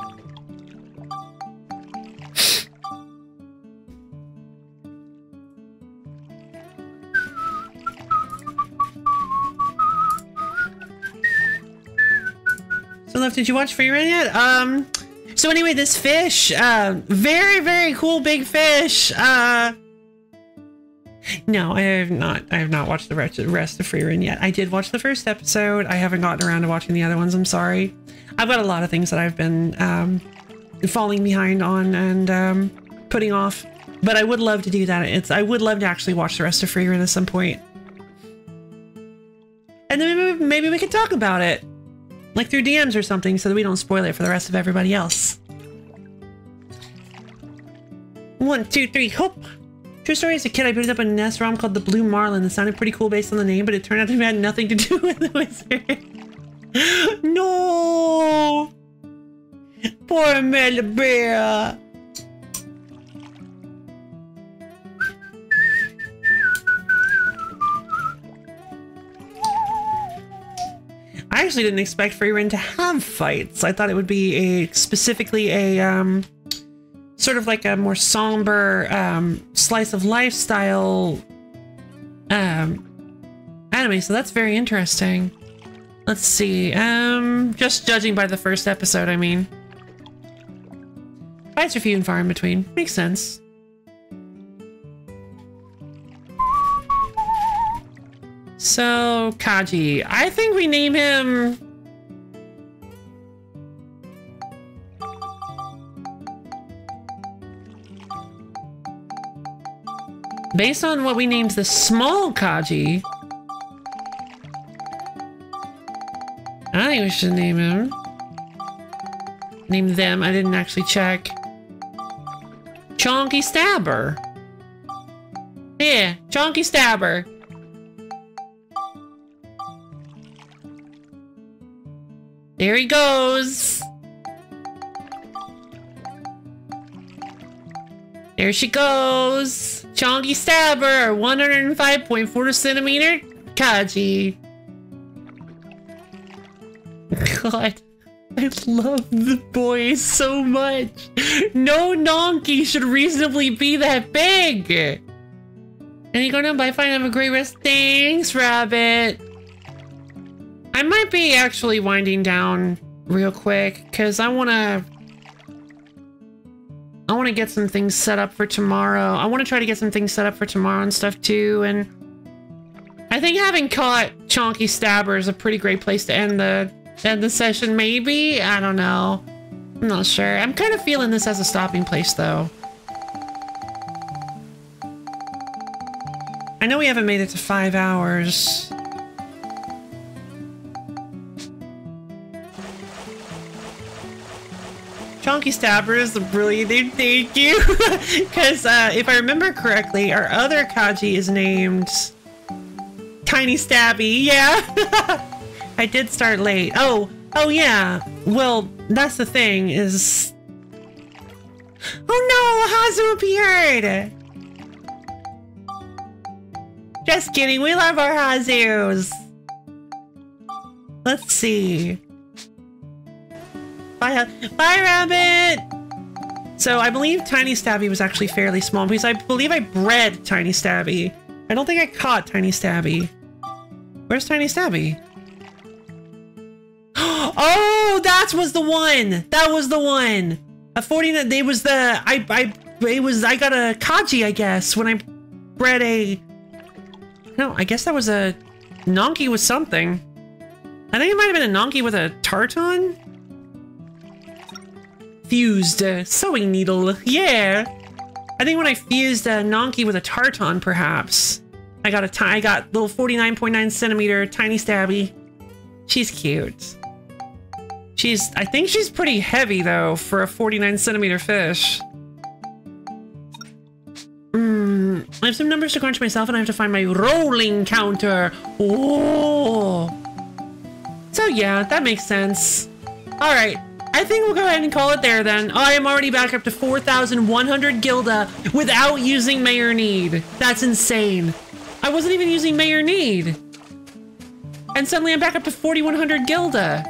So, left, did you watch Frieren yet? Um. So anyway, this fish, uh, very very cool big fish. Uh. No, I have not. I have not watched the rest, of Frieren yet. I did watch the first episode. I haven't gotten around to watching the other ones. I'm sorry. I've got a lot of things that I've been um, falling behind on and um, putting off. But I would love to do that. It's I would love to actually watch the rest of Frieren at some point. And then maybe, maybe we could talk about it. Like through DMs or something so that we don't spoil it for the rest of everybody else. One, two, three, hope! True story, as a kid, I booted up a NES ROM called The Blue Marlin It sounded pretty cool based on the name, but it turned out to have nothing to do with the wizard. no! Poor Amelia Bear! I actually didn't expect Frieren to have fights. I thought it would be a specifically a um, sort of like a more somber um, slice of lifestyle um, anime. So that's very interesting. Let's see. Um, just judging by the first episode, I mean, fights are few and far in between. Makes sense. So, Kaji, I think we name him... Based on what we named the small Kaji, I think we should name him. Name them, I didn't actually check. Chonky Stabber. Yeah, Chonky Stabber. There he goes. There she goes. Chonky Stabber, 105.4 centimeter Kaji. God, I love the boy so much. No donkey should reasonably be that big. And you go down by fine. Have a great rest. Thanks, Rabbit. I might be actually winding down real quick because I want to I want to get some things set up for tomorrow. I want to try to get some things set up for tomorrow and stuff too. And I think having caught Chonky Stabber is a pretty great place to end the end the session. Maybe I don't know. I'm not sure. I'm kind of feeling this as a stopping place though. I know we haven't made it to five hours. Chonky Stabber is the brilliant thank you. Because uh, if I remember correctly, our other Kaji is named Tiny Stabby. Yeah. I did start late. Oh, oh yeah. Well, that's the thing is... Oh no, Hazu appeared! Just kidding, we love our Hazus. Let's see. Bye, bye, rabbit. So I believe Tiny Stabby was actually fairly small because I believe I bred Tiny Stabby. I don't think I caught Tiny Stabby. Where's Tiny Stabby? Oh, that was the one. That was the one. A 49. They was the I I it was I got a Kaji I guess when I bred a. No, I guess that was a Nonky with something. I think it might have been a Nonky with a Tarton fused a sewing needle. Yeah. I think when I fused a Nonky with a Tarton, perhaps. I got a I got little 49.9 centimeter tiny stabby. She's cute. She's, I think she's pretty heavy though for a 49 centimeter fish. Mm, I have some numbers to crunch myself and I have to find my rolling counter. Oh. So yeah, that makes sense. All right, I think we'll go ahead and call it there then. I am already back up to 4,100 Gilda without using Mayor Need. That's insane. I wasn't even using Mayor Need. And suddenly I'm back up to 4,100 Gilda.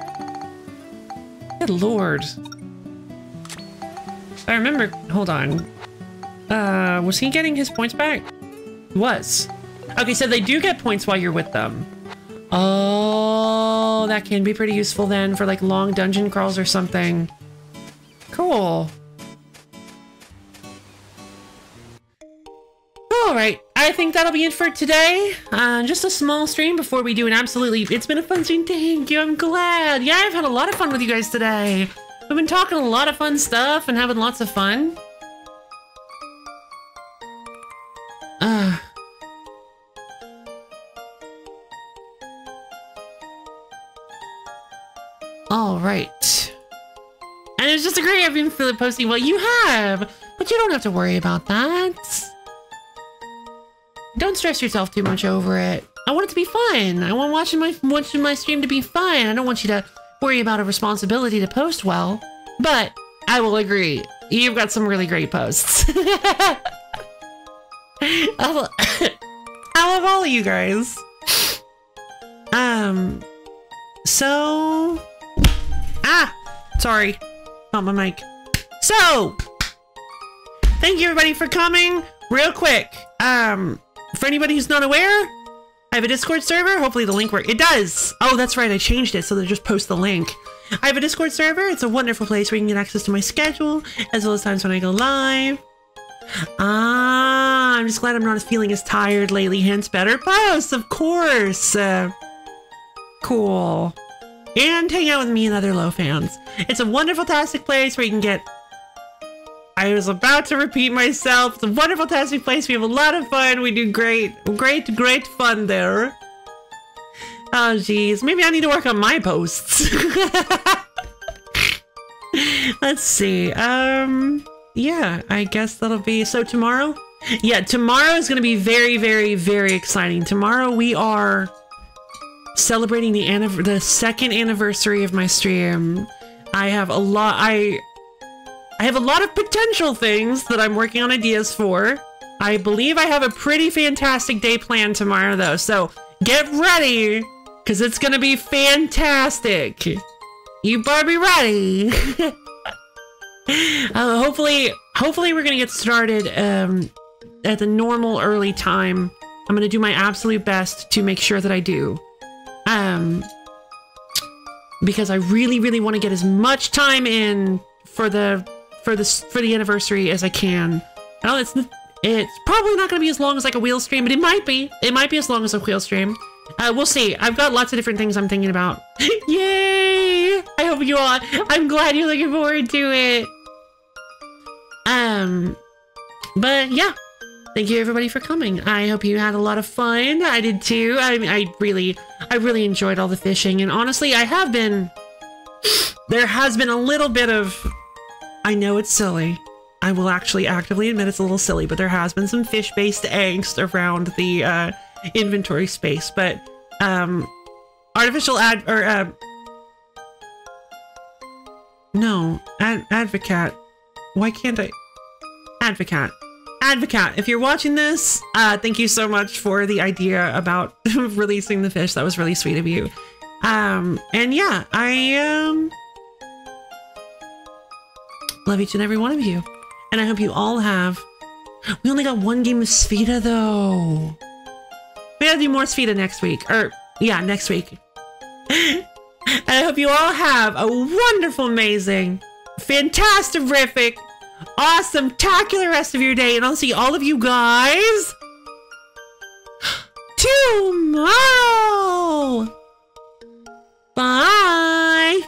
Good lord. I remember, hold on. Uh, was he getting his points back? He was. Okay, so they do get points while you're with them. Oh, that can be pretty useful then for like long dungeon crawls or something. Cool. All right, I think that'll be it for today. Uh, just a small stream before we do an absolutely. It's been a fun stream. Thank you. I'm glad. Yeah, I've had a lot of fun with you guys today. We've been talking a lot of fun stuff and having lots of fun. Right. And it's just a great I've been feeling posting. Well, you have, but you don't have to worry about that. Don't stress yourself too much over it. I want it to be fun. I want watching my watching my stream to be fun. I don't want you to worry about a responsibility to post well. But I will agree, you've got some really great posts. I love, I love all of you guys. Um, so, ah, sorry, not my mic. So, thank you everybody for coming. Real quick, um, for anybody who's not aware, I have a Discord server. Hopefully the link works. It does. Oh, that's right. I changed it so they just post the link. I have a Discord server. It's a wonderful place where you can get access to my schedule as well as times when I go live. Ah, I'm just glad I'm not feeling as tired lately, hence better posts, of course. Uh, cool. And hang out with me and other low fans. It's a wonderful, tastic place where you can get. I was about to repeat myself. It's a wonderful, tastic place. We have a lot of fun. We do great, great, great fun there. Oh, geez. Maybe I need to work on my posts. Let's see. Um, yeah, I guess that'll be so tomorrow. Yeah, tomorrow is going to be very, very, very exciting. Tomorrow we are celebrating the anniv- the second anniversary of my stream. I have a lot. I I have a lot of potential things that I'm working on ideas for. I believe I have a pretty fantastic day planned tomorrow, though. So get ready, because it's going to be fantastic. You better be ready. uh, hopefully, hopefully we're going to get started um, at the normal early time. I'm going to do my absolute best to make sure that I do. Um, because I really, really want to get as much time in for the for the for the anniversary as I can. I know it's it's probably not going to be as long as like a wheel stream, but it might be. It might be as long as a wheel stream. Uh, we'll see. I've got lots of different things I'm thinking about. Yay! I hope you all. I'm glad you're looking forward to it. Um, but yeah. Thank you everybody for coming. I hope you had a lot of fun. I did too. I I really I really enjoyed all the fishing and honestly I have been there has been a little bit of I know it's silly. I will actually actively admit it's a little silly, but there has been some fish-based angst around the uh, inventory space. But um, artificial ad or uh, no ad advocate. Why can't I? Advocate. Advocate, if you're watching this, uh, thank you so much for the idea about releasing the fish. That was really sweet of you. Um, and yeah, I um love each and every one of you. And I hope you all have. We only got one game of Spheda though. We gotta do more Spheda next week. Or, yeah, next week. and I hope you all have a wonderful, amazing, fantastic, awesome, tacular rest of your day, and I'll see all of you guys tomorrow. Bye.